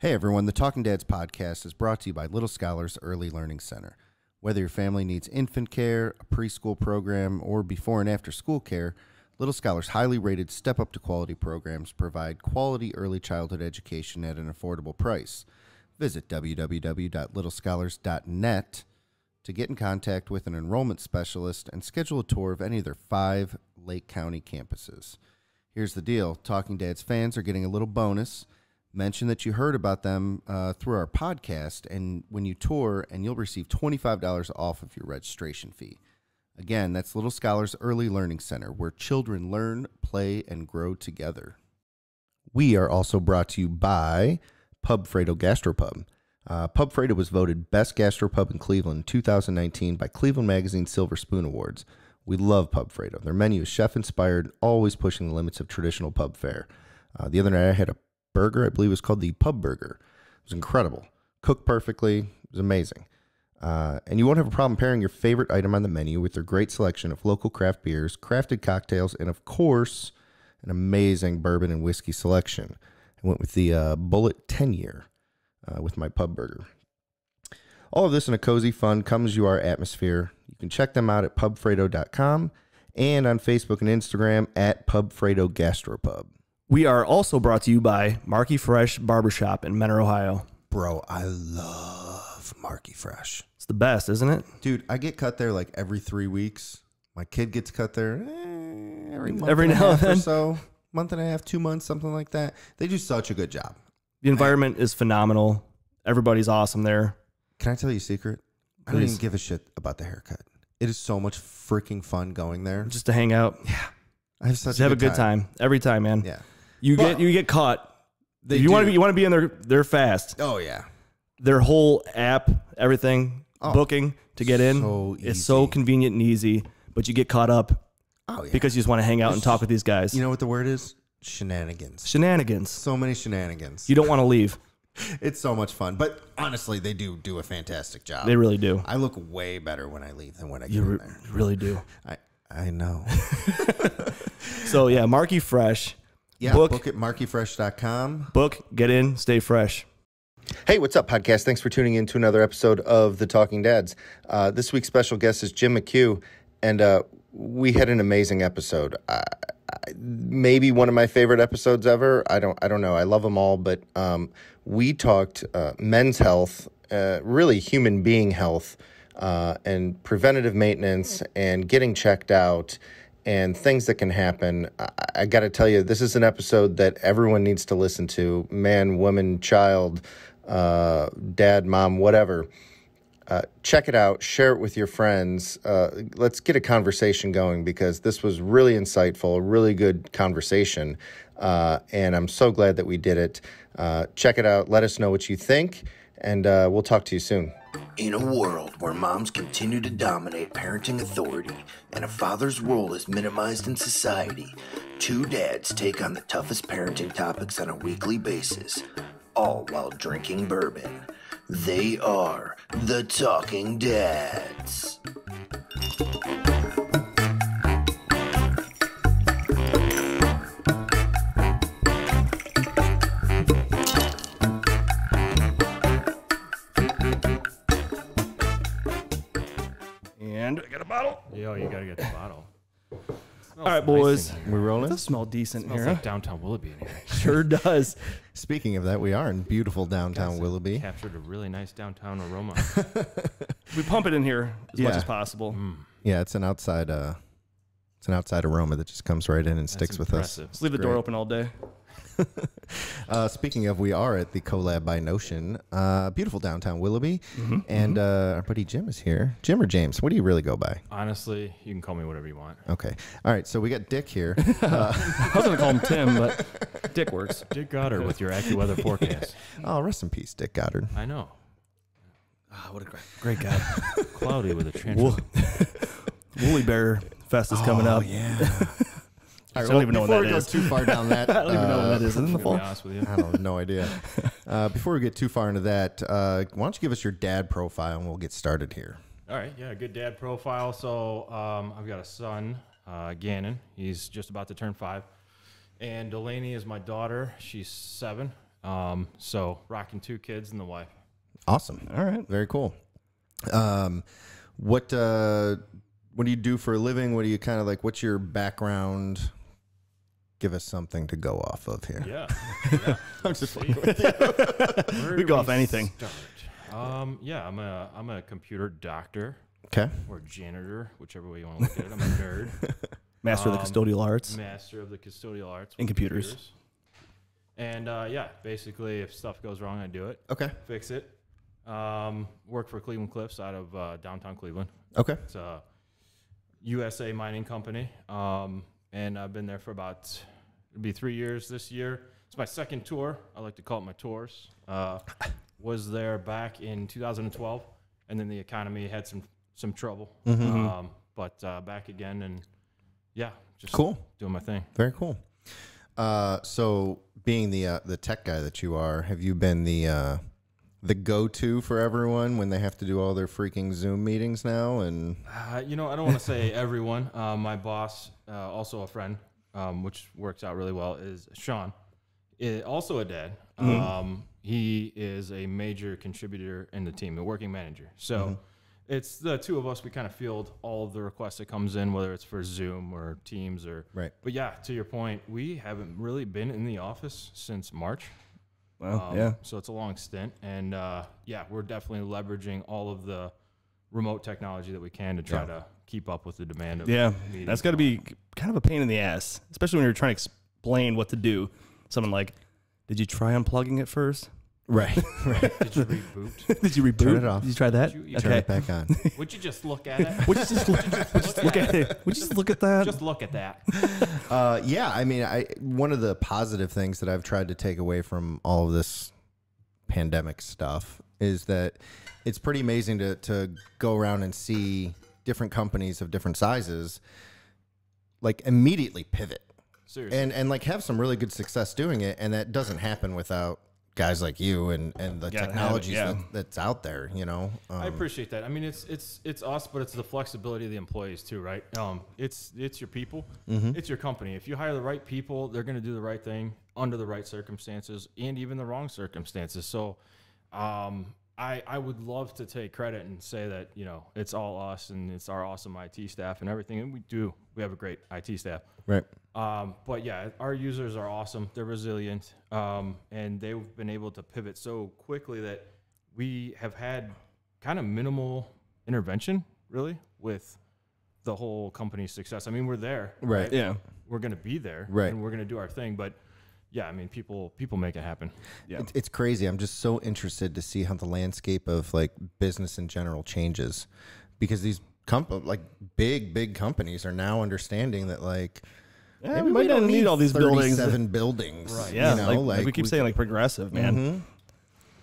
Hey everyone, the Talking Dads podcast is brought to you by Little Scholars Early Learning Center. Whether your family needs infant care, a preschool program, or before and after school care, Little Scholars highly rated step up to quality programs provide quality early childhood education at an affordable price. Visit www.littlescholars.net to get in contact with an enrollment specialist and schedule a tour of any of their five Lake County campuses. Here's the deal Talking Dads fans are getting a little bonus. Mention that you heard about them uh, through our podcast, and when you tour, and you'll receive $25 off of your registration fee. Again, that's Little Scholars Early Learning Center, where children learn, play, and grow together. We are also brought to you by Pub Fredo Gastropub. Uh, Pub Fredo was voted Best Gastropub in Cleveland in 2019 by Cleveland Magazine Silver Spoon Awards. We love Pub Fredo. Their menu is chef inspired, always pushing the limits of traditional pub fare. Uh, the other night I had a burger, I believe it was called the Pub Burger. It was incredible. Cooked perfectly, it was amazing. Uh, and you won't have a problem pairing your favorite item on the menu with their great selection of local craft beers, crafted cocktails, and of course, an amazing bourbon and whiskey selection. I went with the uh, Bulleit 10 year uh, with my pub burger. All of this in a cozy, fun, comes you our atmosphere. You can check them out at pubfredo.com and on Facebook and Instagram at Pubfredo Gastropub. We are also brought to you by Marky Fresh Barbershop in Mentor, Ohio. Bro, I love Marky Fresh. It's the best, isn't it? Dude, I get cut there like every three weeks. My kid gets cut there eh, every month Every now and or then. so. Month and a half, two months, something like that. They do such a good job. The environment is phenomenal. Everybody's awesome there. Can I tell you a secret? I don't even give a shit about the haircut. It is so much freaking fun going there. Just to hang out, Yeah. I have such just have a good time. every time, man. Yeah. You Well, get you get caught. They you want to be you want to be in there. They're fast. Oh yeah. Their whole app, everything, Oh, booking to get in, so it's so convenient and easy. But you get caught up Oh yeah. because you just want to hang out and talk with these guys. you know what the word is? Shenanigans. Shenanigans. So many shenanigans. You don't want to leave. It's so much fun. But honestly, they do do a fantastic job. They really do. I look way better when I leave than when I get You in re- there. really do. I I know. So yeah, Marky Fresh. Yeah, Book- book, at markyfresh.com. Book, get in, stay fresh. Hey, what's up, podcast? Thanks for tuning in to another episode of The Talking Dads. Uh, this week's special guest is Jim McHugh, and uh, we had an amazing episode. I, I, maybe one of my favorite episodes ever. I don't, I don't know. I love them all, but um, we talked uh, men's health, uh, really human being health, uh, and preventative maintenance, and getting checked out and things that can happen. I, I got to tell you, this is an episode that everyone needs to listen to man, woman, child, uh, dad, mom, whatever. Uh, check it out, share it with your friends. Uh, let's get a conversation going because this was really insightful, a really good conversation. Uh, and I'm so glad that we did it. Uh, check it out, let us know what you think, and uh, we'll talk to you soon. In a world where moms continue to dominate parenting authority and a father's role is minimized in society, two dads take on the toughest parenting topics on a weekly basis, all while drinking bourbon. They are the Talking Dads. Gotta get the bottle. All right, boys. We're rolling? Does smell decent Smells here. like downtown Willoughby in here. Sure does. Speaking of that, we are in beautiful downtown Willoughby. Captured a really nice downtown aroma. We pump it in here as much Yeah. as possible. Yeah, it's an outside, uh, it's an outside aroma that just comes right in and sticks with us. impressive. Just leave the door open all day. Uh, speaking of, we are at the Collab by Notion, uh, beautiful downtown Willoughby, Mm-hmm, and uh, our buddy Jim is here. Jim or James? What do you really go by? Honestly, you can call me whatever you want. Okay, all right. So we got Dick here. I was gonna call him Tim, but Dick works. Dick Goddard with your AccuWeather forecast. oh, rest in peace, Dick Goddard. I know. Ah, what a great, great guy. Cloudy with a chance. Wool- Woolly Bear Fest is coming up. Oh, yeah. I don't even know what before that we go too far down that, I don't even know what that is. Is it in the To fall? honest with you. I don't have no idea. Uh, before we get too far into that, uh, why don't you give us your dad profile and we'll get started here. All right, yeah, good dad profile. So um, I've got a son, uh, Gannon. He's just about to turn five, and Delaney is my daughter. She's seven. Um, so rocking two kids and the wife. Awesome. All right. Very cool. Um, what uh, what do you do for a living? What do you kind of like? What's your background? Give us something to go off of here. Yeah. I'm just See? We go off anything. start? Um, yeah, I'm a I'm a computer doctor okay. or janitor, whichever way you want to look at it. I'm a nerd, Master of the Um, custodial arts. master of the custodial arts In with computers. And uh, yeah, basically, if stuff goes wrong, I do it, Okay. fix it. Um, work for Cleveland Cliffs out of uh, downtown Cleveland. Okay. It's a USA mining company, um, and I've been there for about it'll be three years this year. It's my second tour. I like to call it my tours. Uh, was there back in 2012, and then the economy had some some trouble. Um, but uh, back again, and yeah, just Cool. doing my thing. Very cool. Uh, so being the uh, the tech guy that you are, have you been the uh, the go to for everyone when they have to do all their freaking Zoom meetings now? And Uh, you know, I don't want to say everyone. Uh, my boss, uh, also a friend, um, which works out really well, is Sean, also a dad. Um, he is a major contributor in the team, the working manager. So it's the two of us. We kind of field all of the requests that comes in, whether it's for Zoom or Teams or. Right. But yeah, to your point, we haven't really been in the office since March. Well, Um, yeah. So it's a long stint, and uh, yeah, we're definitely leveraging all of the remote technology that we can to try Yeah. to keep up with the demand. Of Yeah. That's got to be kind of a pain in the ass, especially when you're trying to explain what to do. Someone like, did you try unplugging it first? Right, right. Did you reboot? Did you reboot? Turn it off. Did you try that? Did you- you Turn it back on. Would you just look at it? Would you just look, Just look at it? Would you just look at that? Just look at that. Uh, yeah, I mean, I one of the positive things that I've tried to take away from all of this pandemic stuff is that it's pretty amazing to to go around and see different companies of different sizes like immediately pivot Seriously. and and like have some really good success doing it and that doesn't happen without guys like you and and the Gotta technologies yeah. that, that's out there you know um, I appreciate that. I mean, it's it's it's us, but it's the flexibility of the employees too, right? Um, it's it's your people, it's your company. If you hire the right people, they're going to do the right thing under the right circumstances and even the wrong circumstances. So, um, I I would love to take credit and say that you know it's all us and it's our awesome IT staff and everything, and we do. We have a great IT staff. right Um, but yeah, our users are awesome. They're resilient, um, and they've been able to pivot so quickly that we have had kind of minimal intervention, really, with the whole company's success. I mean, we're there, Right. yeah. We're going to be there, Right. And we're going to do our thing. But yeah, I mean, people people make it happen. Yeah. It's, it's crazy. I'm just so interested to see how the landscape of like business in general changes, because these comp- like big big companies are now understanding that like Yeah, maybe we might not need all these buildings. Seven buildings, Right. Yeah, You know, like, like we keep saying, like progressive, man. Mhm.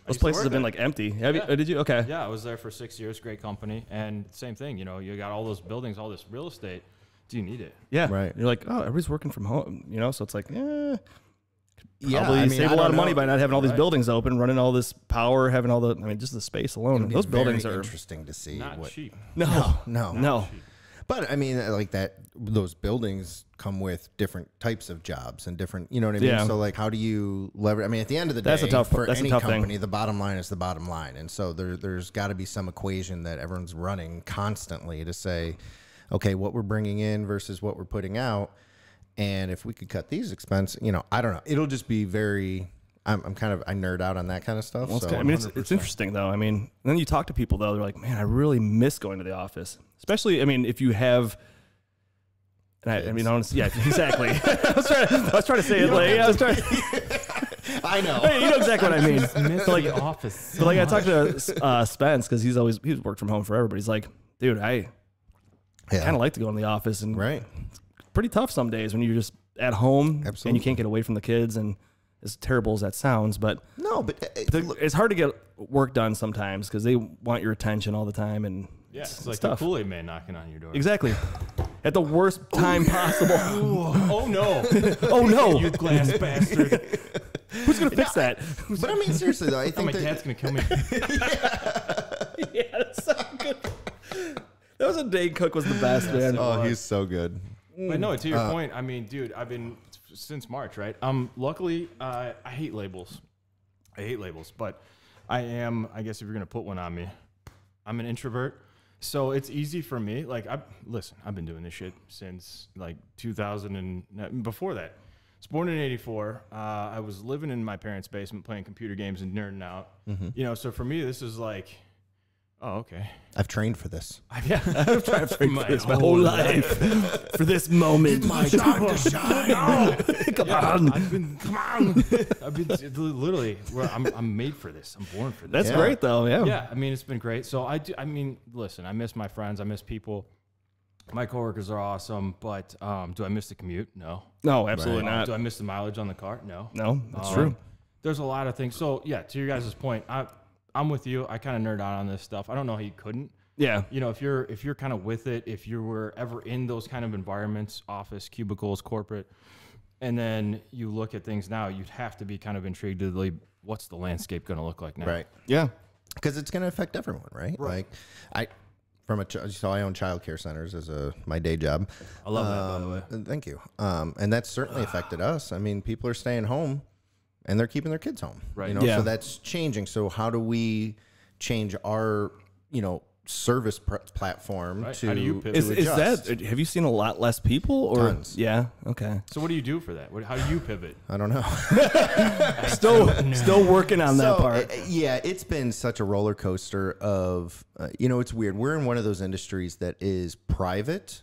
Those places work have been like empty. Have Yeah. oh, did you? Okay. Yeah, I was there for six years. Great company, and same thing. You know, you got all those buildings, all this real estate. Do you need it? Yeah. Right. You're like, oh, everybody's working from home, you know? So it's like, eh, Yeah, probably I mean, save I a lot don't of money by not having all these Right. buildings open, running all this power, having all the, I mean, just the space alone. Those buildings are, interesting to see. Not what, cheap. no, no, no. But I mean, uh, like that, those buildings come with different types of jobs and different, you know what I mean. Yeah. So like, how do you leverage? I mean, at the end of the day, That's a tough- for that's a any tough thing. company, the bottom line is the bottom line, and so there, there's got to be some equation that everyone's running constantly to say, okay, what we're bringing in versus what we're putting out, and if we could cut these expenses, you know, I don't know. It'll just be very. I'm, I'm kind of I nerd out on that kind of stuff. Well, so kind- I mean, it's, it's interesting though. I mean, then you talk to people though, they're like, man, I really miss going to the office. Especially, I mean, if you have, and I, I mean, honestly, yeah, exactly. I was trying to, I was trying to say it like, yeah, I was trying. I know. Hey, you know exactly what I mean. Miss like, the office. So like I talked to uh, Spence because he's always he's worked from home forever, but he's like, dude, I Yeah. kind of like to go in the office and right. Pretty tough some days when you're just at home and you can't get away from the kids and as terrible as that sounds, but No, but uh, the- it's hard to get work done sometimes because they want your attention all the time and Yeah, it's, it's like it's the. Kool Aid Man knocking on your door. Exactly. At the worst time possible. oh no! oh no! you glass bastard! Who's gonna fix that? but I mean, seriously though, I Oh, think my that, dad's gonna kill me. yeah, that's so good. That was a Dane Cook was the best man. Oh, he's so good. But no, to your point, I mean, dude, I've been since March, right? Um, luckily, uh, I hate labels. I hate labels, but I am. I guess if you're gonna put one on me, I'm an introvert. So it's easy for me. Like I listen, I've been doing this shit since like 2000 and before that. I was born in '84. Uh, I was living in my parents' basement playing computer games and nerding out. You know, so for me, this is like, oh okay. I've trained for this. I've, Yeah, I've tried to My for this my whole life for this moment. my time to shine. Come Yeah, on. I've been come on. I've been literally. I'm I'm made for this. I'm born for this. That's Yeah. great though. Yeah. yeah, I mean, it's been great. So I do. I mean, listen, I miss my friends. I miss people. My coworkers are awesome, but um, do I miss the commute? No. No, absolutely Um, not. do I miss the mileage on the car? No. No, that's Um, true. There's a lot of things. So yeah, to your guys' point, I I'm with you. I kind of nerd out on this stuff. I don't know how you couldn't. Yeah. You know, if you're if you're kind of with it, if you were ever in those kind of environments, office, cubicles, corporate, and then you look at things now, you'd have to be kind of intrigued to like, what's the landscape going to look like now? Right. Yeah. because it's going to affect everyone, right? Like, I from a ch- so I own childcare centers as a my day job. I love that, by the way. Um, Thank you. Um, and that's certainly affected us. I mean, people are staying home, and they're keeping their kids home. Right. You know, Yeah. so that's changing. So how do we change our you know service pr- platform Right. to How do you pivot? Is, to is that? Have you seen a lot less people? Or Tons. yeah. Okay. So what do you do for that? What, how do you pivot? I don't know. Still, still working on that So, part. uh, yeah, it's been such a roller coaster of, uh, you know, it's weird. We're in one of those industries that is private,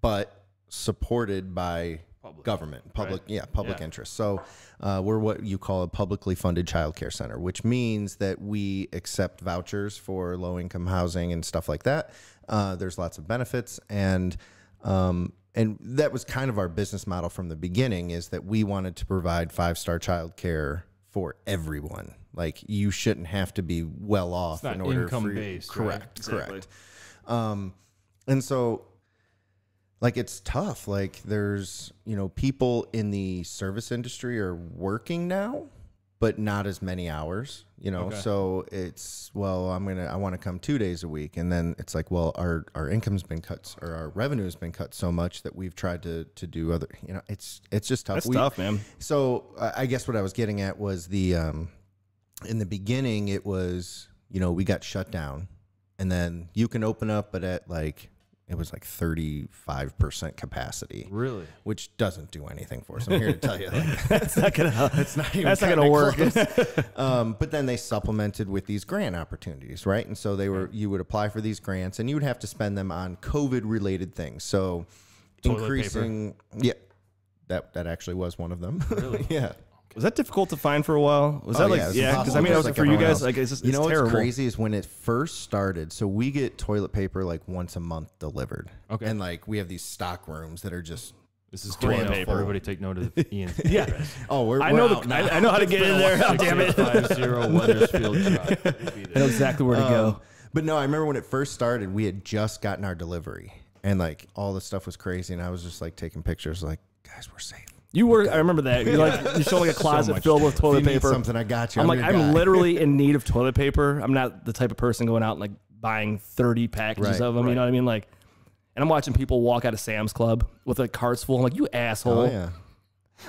but supported by Public. government, public, Right. yeah, public Yeah. interest. So uh, we're what you call a publicly funded childcare center, which means that we accept vouchers for low income housing and stuff like that. Uh, there's lots of benefits and. Um, and that was kind of our business model from the beginning is that we wanted to provide five star childcare for everyone. Like you shouldn't have to be well off in order income for based, right? Correct, correct. Um, and so like it's tough. Like there's you know people in the service industry are working now, but not as many hours. You know, Okay. so it's well, I'm gonna I want to come two days a week, and then it's like, well, our our income's been cut or our revenue has been cut so much that we've tried to to do other. You know, it's it's just tough. That's We- tough, man. so I I guess what I was getting at was the um, in the beginning it was you know we got shut down, and then you can open up, but at like it was like thirty five percent capacity, Really? which doesn't do anything for us. I'm here to tell you, like, That's not gonna. it's not even That's not gonna work. um, but then they supplemented with these grant opportunities, right? And so they were you would apply for these grants, and you would have to spend them on COVID related things. So Toilet paper. increasing, yeah. That, that actually was one of them. Really? yeah. Was that difficult to find for a while? Was that Oh, like yeah? Because impossible, I mean, I was like, like for you guys, else. like it's, just, you it's know terrible. what's crazy is when it first started. So we get toilet paper like once a month delivered. Okay. And like we have these stock rooms that are just. This is Toilet toilet paper. paper. Everybody take note of Ian's Yeah. address. Oh, we're. I we're know out the. I, I know how to get in there. Oh, damn it! I 6050 Weathersfield Drive. We'll be there. know exactly where to Um, go. but no, I remember when it first started, we had just gotten our delivery, and like all the stuff was crazy, and I was just like taking pictures, like, guys, we're safe. You were. I remember that. You're like you show like a closet much. filled with If toilet you need paper. something, I got you. I'm I'm like, I'm literally in need of toilet paper. I'm not the type of person going out and like buying 30 packages Right, of them. You know what I mean? Like, and I'm watching people walk out of Sam's Club with like carts full. I'm like, you asshole. Oh yeah.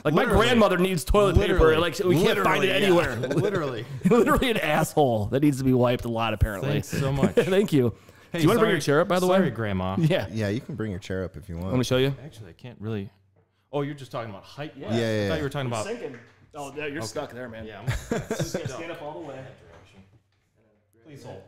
Like my grandmother needs toilet paper. Like we can't find it Literally, yeah. anywhere. Literally. literally an asshole that needs to be wiped a lot. Apparently. Thanks so much. Thank you. Hey, Do you want to bring your chair up, by the way? sorry, way? Grandma. Yeah. Yeah, you can bring your chair up if you want. Let me show you. Actually, I can't really. Oh, you're just talking about height. Yeah. Yeah, yeah, I yeah. thought you were talking about. Sinking. Oh, yeah, you're stuck there, man. Yeah. I'm, just gonna Stand up all the way. please hold.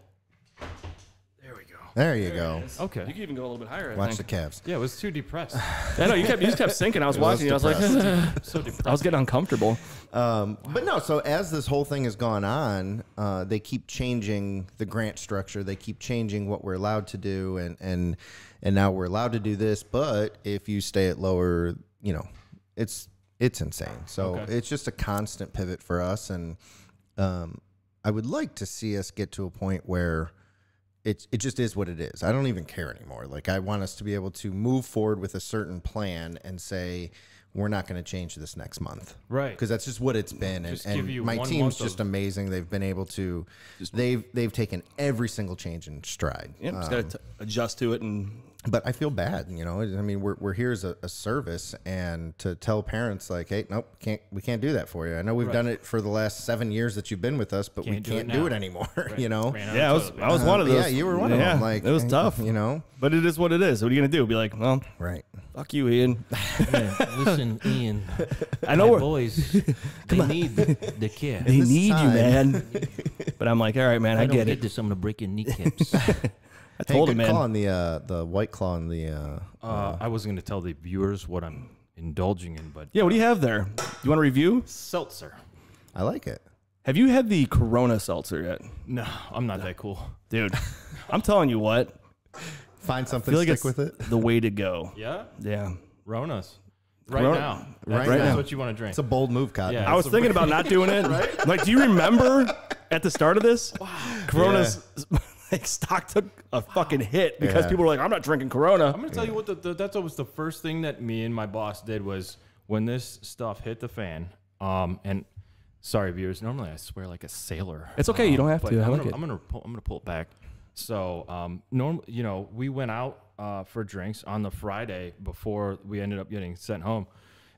There we go. there you go. Okay. You can even go a little bit higher. I Watch the think. calves. Yeah, it was too depressed. I know you kept you just kept sinking. I was It was watching. you. I was like, so depressed. I was getting uncomfortable. Um, but no, so as this whole thing has gone on, uh, they keep changing the grant structure. They keep changing what we're allowed to do, and and and now we're allowed to do this. But if you stay at lower, you know, it's it's insane. So Okay. it's just a constant pivot for us, and um, I would like to see us get to a point where it it just is what it is. I don't even care anymore. Like I want us to be able to move forward with a certain plan and say we're not going to change this next month. Right. Because that's just what it's been. And, and my team's just of- amazing. They've been able to, they've, they've taken every single change in stride. Yeah, just Um, got to adjust to it and but I feel bad, you know. I mean, we're, we're here as a, a service, and to tell parents like, "Hey, nope, can't we can't do that for you." I know we've Right. done it for the last seven years that you've been with us, but we Can't do it do it, now. anymore. You know, Ran yeah, I was I was one of Uh, those. Yeah, you were one of them. Like it was tough, you know. but it is what it is. What are you gonna do? Be like, well, Right. fuck you, Ian. Listen, Ian. I know we're- boys, they need the care. They this need you, man. but I'm like, all right, man, I, I don't get need it. this. I'm gonna break your kneecaps. I Hey, told good him, man. call on the uh, the white claw and the. Uh, Uh, I wasn't going to tell the viewers what I'm indulging in, but Yeah, what do you have there? You want to review? seltzer. I like it. Have you had the Corona seltzer yet, No, I'm not that cool. dude? I'm telling you what, Find I something feel like stick it's with it. the way to go. Yeah, Yeah. Ronas. Right Corona- now. right That's, now. that's what you want to drink. It's a bold move, Cotton. Yeah. I was thinking about not doing it. right? Like, do you remember at the start of this, Wow. Corona's like stock took a fucking hit because Yeah. people were like, "I'm not drinking Corona." I'm going to tell you what the, the that's always the first thing that me and my boss did was when this stuff hit the fan. Um, and sorry, viewers. Normally I swear like a sailor. It's okay, you Um, don't have but to. I I'm like gonna, it. I'm gonna pull, I'm gonna pull it back. So, um, norm, you know, we went out uh, for drinks on the Friday before we ended up getting sent home.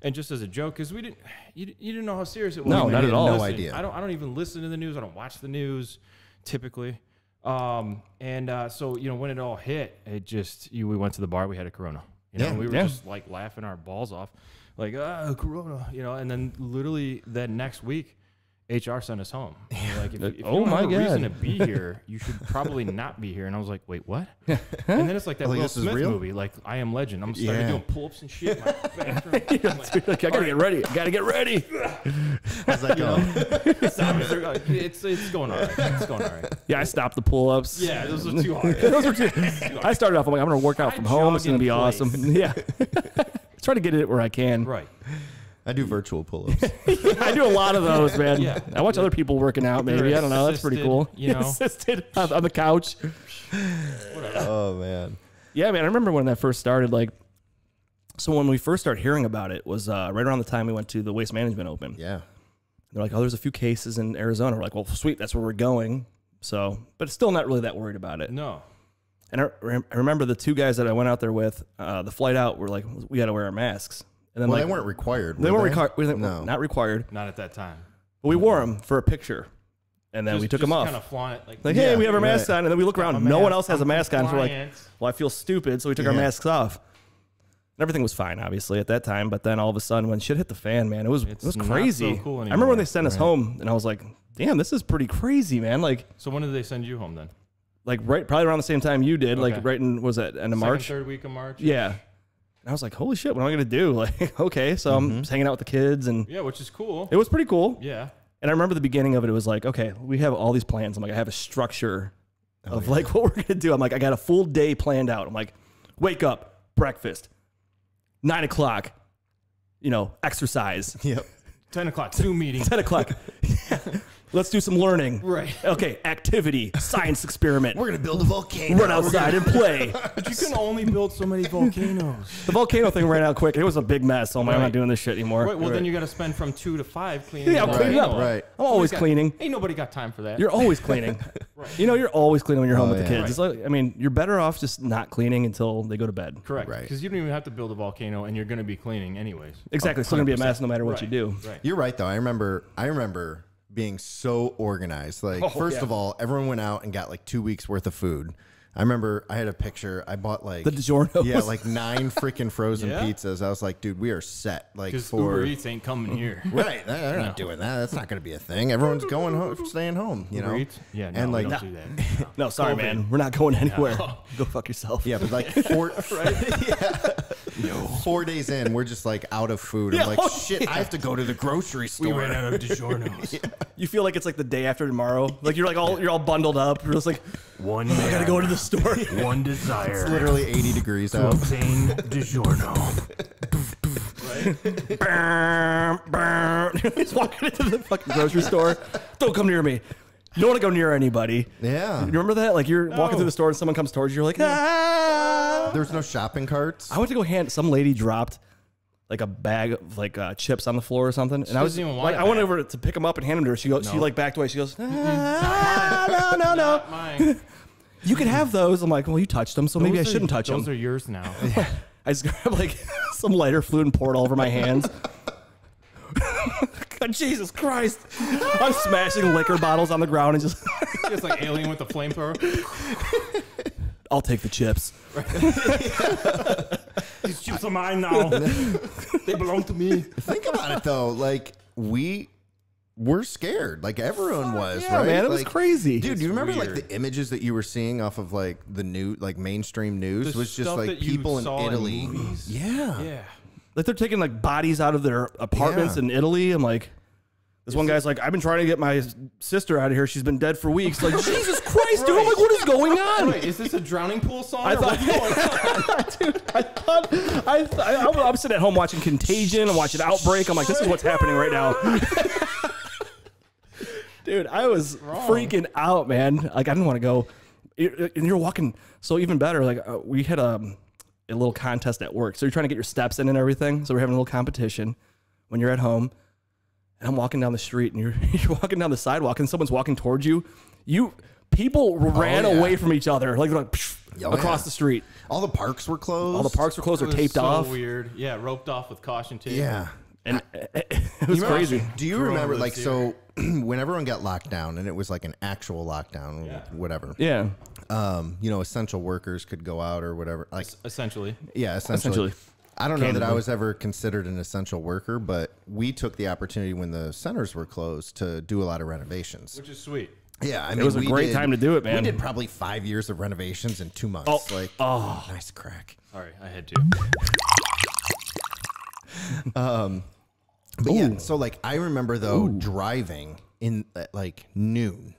And just as a joke, because we didn't, you, you didn't know how serious it was. No, I not didn't at all. No listen. idea. I don't, I don't even listen to the news. I don't watch the news typically. Um, and uh, so you know, when it all hit, it just you, we went to the bar. We had a Corona. You know, Yeah. and we were Yeah. just like laughing our balls off, like ah, Corona. You know, and then literally that next week. HR sent us home. They're Like, if, oh you oh don't my have a reason to be here, you should probably not be here. And I was like, wait, what? and then it's like that Like, Will this is Smith real? movie, like I Am Legend. I'm starting Yeah. doing pull-ups and shit. in My bathroom. I'm like, like, I gotta get ready. I gotta get ready. How's that going? "Stop it." Like, it's it's going all right. It's going all right. Yeah, I stopped the pull-ups. Yeah, those are too hard. Those were two- I started off. I'm like, I'm gonna work out I from home. It's gonna in be place. awesome. Yeah. Try to get it where I can. Right. I do virtual pull-ups. I do a lot of those, man. Yeah. I watch other people working out. Maybe They're I don't know. That's pretty cool. you know. assisted on, on the couch. oh man. Yeah, man. I remember when that first started. Like, so when we first started hearing about it was uh, right around the time we went to the Waste Management Open. Yeah. They're like, oh, there's a few cases in Arizona. We're like, well, sweet, that's where we're going. So, but still not really that worried about it. No. And I, rem- I remember the two guys that I went out there with, uh, the flight out, were like, we got to wear our masks. And then Well, like, they weren't required. they were weren't required. We didn't- No. Not required. Not at that time. But we wore them for a picture, and then we took them off. Kind of flaunt it, like, like, hey, we have our right. masks on, and then we look around, no one else has a I'm mask on. So we're like, well, I feel stupid, so we took our masks off. And everything was fine, obviously, at that time. But then all of a sudden, when shit hit the fan, man, it was It's it was not so crazy. cool I remember when they sent us home, and I was like, damn, this is pretty crazy, man. Like, So when did they send you home then? like right, probably around the same time you did. Like right in was that end of Second, March? third week of March. Yeah. And I was like, holy shit, what am I gonna do? Like, okay, so I'm mm-hmm. just hanging out with the kids, and Yeah, which is cool. it was pretty cool. Yeah. And I remember the beginning of it. It was like, okay, we have all these plans. I'm like, I have a structure oh, of like what we're gonna do. I'm like, I got a full day planned out. I'm like, wake up, breakfast, nine o'clock, you know, exercise, Yep. Ten o'clock. Zoom meeting. ten o'clock. Let's do some learning. Right. Okay, activity, science experiment. We're gonna build a volcano. Run outside and play. But you can only build so many volcanoes. The volcano thing ran out quick. It was a big mess. So I'm like, I'm not doing this shit anymore. Right, well, then you got to spend from two to five cleaning. Yeah, the I'm cleaning up. Right. I'm always got- cleaning. Ain't nobody got time for that. You're always cleaning. You know, you're always cleaning when you're home Oh, with the yeah. kids. It's like, I mean, you're better off just not cleaning until they go to bed. correct. Right. Because you don't even have to build a volcano, and you're going to be cleaning anyways. Exactly. It's still gonna be a mess no matter what you do. Right. You're right though. I remember. I remember being so organized. Like Oh, first yeah. of all, everyone went out and got like two weeks worth of food. I remember I had a picture. I bought like The DiGiorno. Yeah, like nine freaking frozen Yeah? pizzas. I was like, dude, we are set. Like for Uber Eats ain't coming here. right. They're they're not doing that. That's not going to be a thing. Everyone's going home, staying home. You Uber know. Eats? Yeah, no, and like don't do that. No, sorry, COVID. man. We're not going anywhere. Go fuck yourself. Yeah, but like four, yeah. Four days in, we're just like out of food. Yeah, I'm like, oh, shit, I have to go to the grocery store. We ran out of DiGiorno's. You feel like it's like the day after tomorrow. Like you're like all you're all bundled up. You're just like, One I gotta go to the store. One desire. It's literally 80 degrees out. obtain DiGiorno. He's walking into the fucking grocery store. Don't come near me. You don't want to go near anybody. Yeah. You remember that? Like you're walking through the store and someone comes towards you. You're like, ah. There's no shopping carts. I went to go hand. Some lady dropped like a bag of like uh, chips on the floor or something. And I was doesn't even like, want I it went back. over to pick them up and hand them to her. She goes, she No. like backed away. She goes, ah, no, no, no. Not mine. You can have those. I'm like, well, you touched them, so maybe I Those are- shouldn't touch them. Those are yours now. I just grabbed like some lighter fluid and poured it all over my hands. God, Jesus Christ! I'm smashing liquor bottles on the ground and just. Just like alien with the flamethrower. I'll take the chips. These chips are mine now. they belong to me. Think about it though. Like we were scared. Like everyone was, yeah, right? man, it was Like, crazy. Dude, do you remember like the images that you were seeing off of like the new like mainstream news The was just like people in saw in Italy. yeah. Yeah. Like they're taking like bodies out of their apartments Yeah. in Italy. I'm like, this one guy's like, I've been trying to get my sister out of here. She's been dead for weeks. Like, Jesus Christ, dude! I'm like, what is going on? Wait, is this a drowning pool song? I or thought, what's going on? dude, I thought, I, th- I, I'm, I'm sitting at home watching Contagion. I'm watching Outbreak. I'm like, this is what's happening right now. dude, I was freaking out, man. Like, I didn't want to go. And you're walking. So even better, like uh, we had a, a little contest at work. So you're trying to get your steps in and everything. So we're having a little competition when you're at home. And I'm walking down the street, and you're you're walking down the sidewalk, and someone's walking towards you. You people oh, ran yeah. away from each other, like, they're like psh, Oh, across yeah. the street. All the parks were closed. All the parks were closed or taped so off, weird. Yeah, roped off with caution tape. Yeah. and it was crazy. Do you Coronavirus remember like here. so when everyone got locked down and it was like an actual lockdown, Yeah. whatever. Yeah, Um, you know, essential workers could go out or whatever. Like Essentially. Yeah, essentially. Essentially. I don't know that I was ever considered an essential worker, but we took the opportunity when the centers were closed to do a lot of renovations. Which is sweet. Yeah, I mean, was a great did- time to do it, man. We did probably five years of renovations in two months. Oh, like, oh. nice crack. Sorry, I had to. But yeah, so like I remember though driving in at like noon.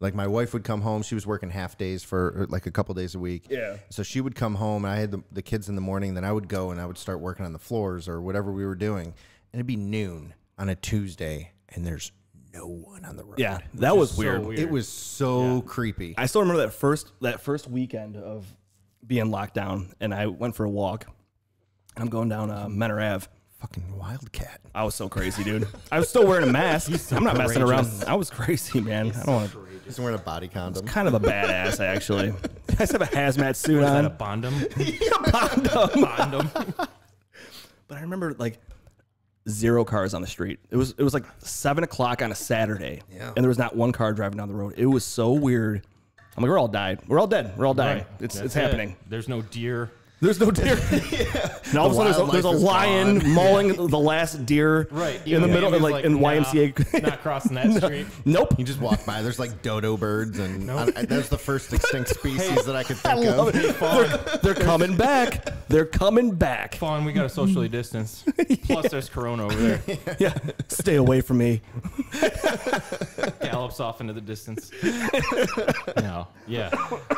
Like my wife would come home. She was working half days for like a couple days a week. Yeah. So she would come home, and I had the, the kids in the morning. Then I would go and I would start working on the floors or whatever we were doing. And it'd be noon on a Tuesday, and there's no one on the road. yeah, that was so weird. weird. It was so creepy. I still remember that first that first weekend of being locked down, and I went for a walk. I'm going down uh, Mentor Ave. Fucking wildcat. I was so crazy, dude. I was still wearing a mask. I'm not messing around. I was crazy, man. I don't want to. He's wearing a body condom. Kind of a badass, actually. I just have a hazmat suit Is that on. a bondum? Bondum. bondum. But I remember like zero cars on the street. It was it was like seven o'clock on a Saturday, Yeah. and there was not one car driving down the road. It was so weird. I'm like, we're all died. We're all dead. We're all dying. Right. It's That's it's it. happening. There's no deer. There's no deer. yeah. And all of a sudden, there's a, there's a lion gone. mauling the last deer Right. in the middle, He was like, in nah, YMCA. not crossing that street. nope. You just walk by. There's like dodo birds, and I, I- that's the first extinct species that I could think love of. it. They're, they're coming back. They're coming back. Fun. We got to socially distance. Plus, there's Corona over there. Yeah. Stay away from me. Gallops off into the distance. no. Yeah.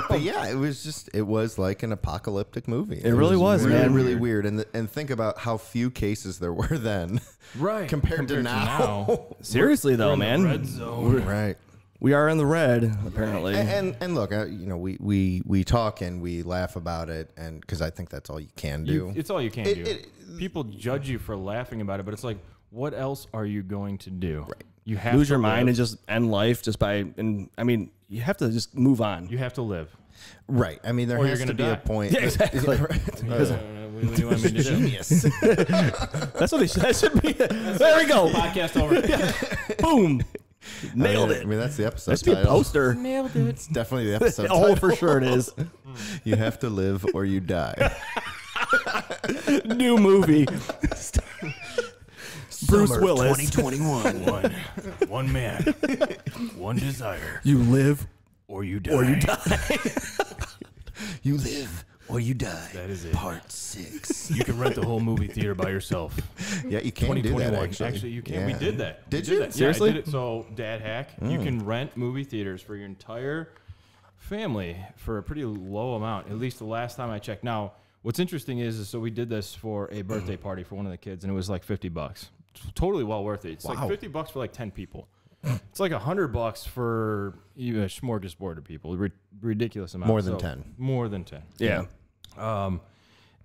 But yeah, it was just it was like an apocalyptic movie. It, really was, really, man. really weird. And and think about how few cases there were then, Right. compared, to now. Seriously, though, in the man. red zone. right. We are in the red, apparently. And, and and look, uh, you know, we we we talk and we laugh about it, and because I think that's all you can do. You, it's all you can It- do. it- People judge you for laughing about it, but it's like, what else are you going to do? Right. You have Lose to your mind and just end life just by, and I mean, you have to just move on. You have to live. Right. I mean, there Or has to gonna be a point. Yeah, exactly. right. Uh, what do you want me to do? Genius. That's what they should, that should be. There we go. Podcast over. Boom. Nailed I it. I mean, that's the episode That should be a poster. Nailed it. It's definitely the episode. Oh, title. for sure it is. You have to live or you die. New movie. Bruce Summer Willis. 2021. One, one man, one desire, You live or you die. or you die. You live or you die. That is it. Part six. You can rent the whole movie theater by yourself. Yeah, you can do that 2021. actually. you can. We Yeah. did that. Did We you? that. Seriously? Yeah, I did it. So, dad hack. You mm. can rent movie theaters for your entire family for a pretty low amount. At least the last time I checked. Now, what's interesting is, is so we did this for a birthday party for one of the kids, and it was like fifty bucks. It's totally well worth it. It's like fifty bucks for like ten people. It's like a hundred bucks for even a smorgasbord of people. Ri- ridiculous amount. More than So, 10. More than ten. Yeah. Um,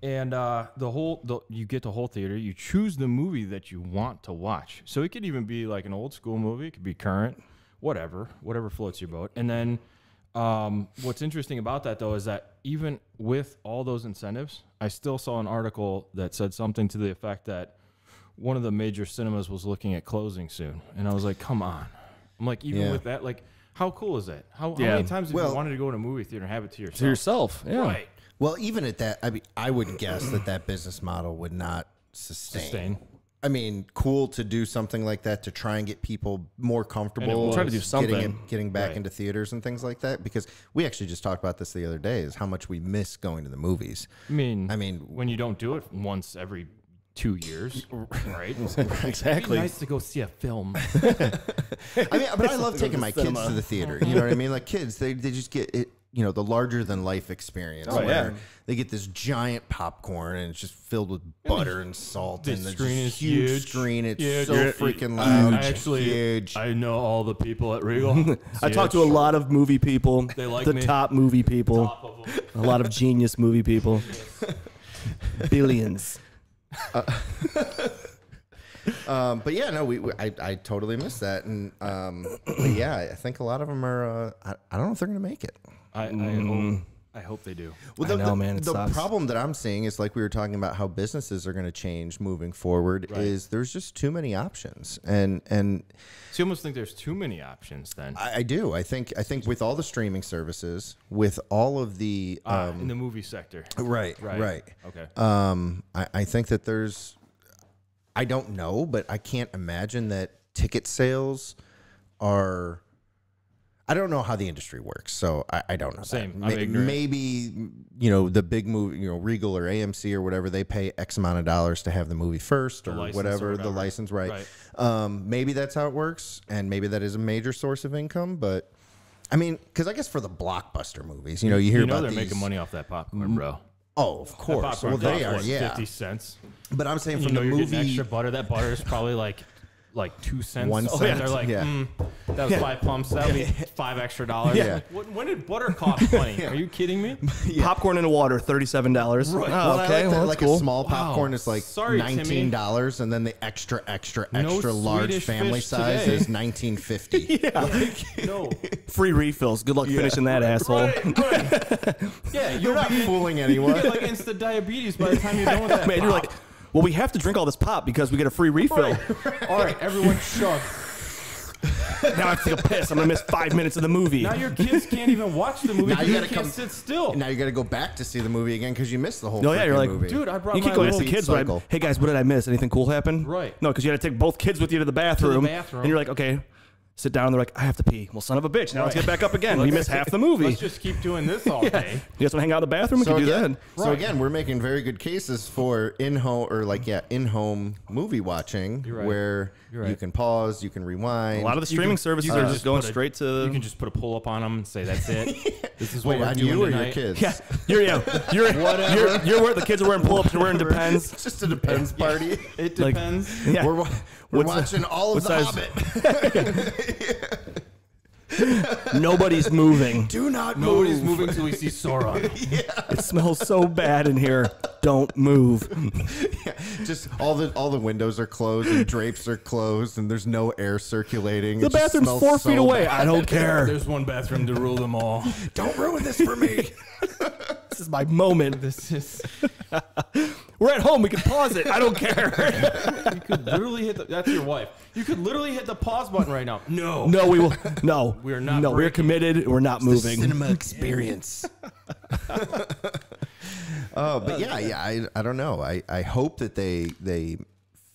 and uh, the whole the, you get the whole theater. You choose the movie that you want to watch. So it could even be like an old school movie. It could be current, whatever, whatever floats your boat. And then um, what's interesting about that though is that even with all those incentives, I still saw an article that said something to the effect that one of the major cinemas was looking at closing soon, and I was like, come on. I'm like, even Yeah. with that, like, how cool is that? How, how many times have Well- you wanted to go to a movie theater and have it to yourself? To yourself. Yeah. Right. Well, even at that, I mean, I would guess that that business model would not sustain. Sustain. I mean, cool to do something like that to try and get people more comfortable. was. Try to do Getting, something. it- getting back Right. into theaters and things like that. Because we actually just talked about this the other day is how much we miss going to the movies. I mean, I mean- when you don't do it once every two years, right? Exactly. nice to go see a film. I mean, but I love taking my kids to the theater. You know what I mean? Like kids, they, they just get it. You know, the larger than life experience Oh, where yeah. they get this giant popcorn and it's just filled with butter and salt The and the screen is huge, huge. screen. It's Huge. so You're- freaking loud. I actually, huge. I know all the people at Regal. I talked to a lot of movie people. They like the me. top movie people. Top. A lot of genius movie people. Billions. Um, but yeah, no, we, we I, I totally missed that, and um, but yeah, I think a lot of them are. Uh, I, I don't know if they're gonna make it. I, I, hope, I hope they do. Well, I the, know, the, man, it the sucks. problem that I'm seeing is like we were talking about how businesses are going to change moving forward. Right. Is there's just too many options, and and So you almost think there's too many options then. I, I do. I think I think with all the streaming services, with all of the Ah, um, in the movie sector. right, Right. right, Okay. Um, I, I think that there's, I don't know, but I can't imagine that ticket sales are. I don't know how the industry works, so I, I don't know. that. Same. I'm Ma- ignorant. Maybe you know the big movie, you know Regal or AMC or whatever. They pay X amount of dollars to have the movie first or license or whatever, the license, right? Right. Um, maybe that's how it works, and maybe that is a major source of income. But I mean, because I guess for the blockbuster movies, you know, you hear you know about they're these, making money off that popcorn, bro. Oh, of course. Well, they are, what, yeah. Fifty cents. But I'm saying You from know the movie, extra butter. That butter is probably like like two cents. One Oh, cent, They're like, yeah. mm, that was five pumps. That'll be five extra dollars. Yeah. Like, when, when did butter cost money? Are you kidding me? Popcorn and water, thirty-seven dollars. Right. Oh, well, I okay, like that, well, like cool. a small Wow. popcorn is like Sorry, nineteen dollars, and then the extra, extra, No extra large Swedish family size today. is nineteen fifty. yeah. No. Free refills. Good luck finishing that asshole. Right, right. Yeah, You're you're not not fooling anyone. You get like instant diabetes by the time you're done with that. Man, you're like, well, we have to drink all this pop because we get a free refill. all right, everyone chug. now I have to take a piss. I'm gonna miss five minutes of the movie. Now your kids can't even watch the movie. Now you gotta you can't come- sit still. now you got to go back to see the movie again because you missed the whole. No, yeah, you're freaking like, movie. Dude, I brought you my keep going to little see kids, but I, cycle. hey guys, what did I miss? Anything cool happen? Right. No, because you had to take both kids with you to the bathroom. bathroom. And you're like, okay, sit down. And They're like, I have to pee. Well, son of a bitch. Now let's get back up again. we missed half the movie. Let's just keep doing this all day. You guys want to hang out in the bathroom? We So can do again, that. so again, we're making very good cases for in-home or like yeah, in-home movie watching You're right. where You're you can pause, you can rewind. A lot of the streaming can- services you are just just going put a- straight to. You can just put a pull up on them and say that's it. This is what Wait, we're on doing you or your kids? yeah, you're yeah, you're you're, you're wearing the kids are wearing pull-ups. You're wearing depends. It's just a depends party. It Like- depends. Yeah. We're, we're What's the- watching all of what the size- Hobbit. Nobody's moving. Do not move. Nobody's move. moving till we see Sauron. It smells so bad in here. Don't move. Just all the all the windows are closed and drapes are closed and there's no air circulating. The It bathroom's smells four so feet away. bad. I don't care. There's one bathroom to rule them all. Don't ruin this for me. This is my moment. This is. We're at home. We can pause it. I don't care. You could literally hit the. That's your wife. You could literally hit the pause button right now. No. No, we will. No, We are not No, we're committed. We're not moving. Cinema experience. oh, but yeah, yeah. I, I don't know. I, I hope that they they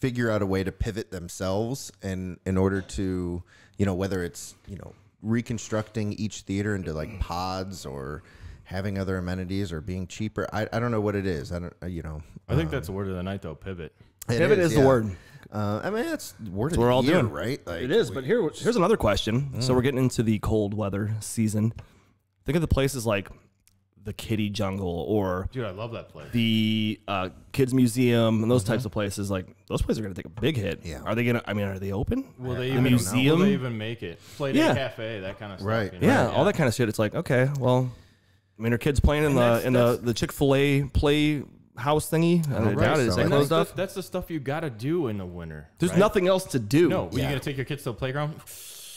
figure out a way to pivot themselves and in order to you know whether it's you know reconstructing each theater into like pods or having other amenities or being cheaper. I, I don't know what it is. I don't uh, you know. I think that's the word of the night, though. Pivot. It Pivot is the yeah. word. Uh, I mean, that's word of we're the all year, doing. right? Like, It is, we- but here, here's another question. So we're getting into the cold weather season. Think of the places like the Kitty Jungle or Dude, I love that place. the uh, Kids Museum and those types of places. Like those places are going to take a big hit. Yeah. Are they going to? I mean, are they open? Will they The even museum? Will they even make it? Play Day Yeah. Cafe, that kind of stuff. Right. you know? Yeah, all that kind of shit. It's like okay, well, I mean, her kids playing in And the in the the Chick Fil A play house thingy. I right, doubt it. Is that closed that's, off? the, that's the stuff you got to do in the winter. There's right? nothing else to do. No, were you Yeah. gonna take your kids to the playground?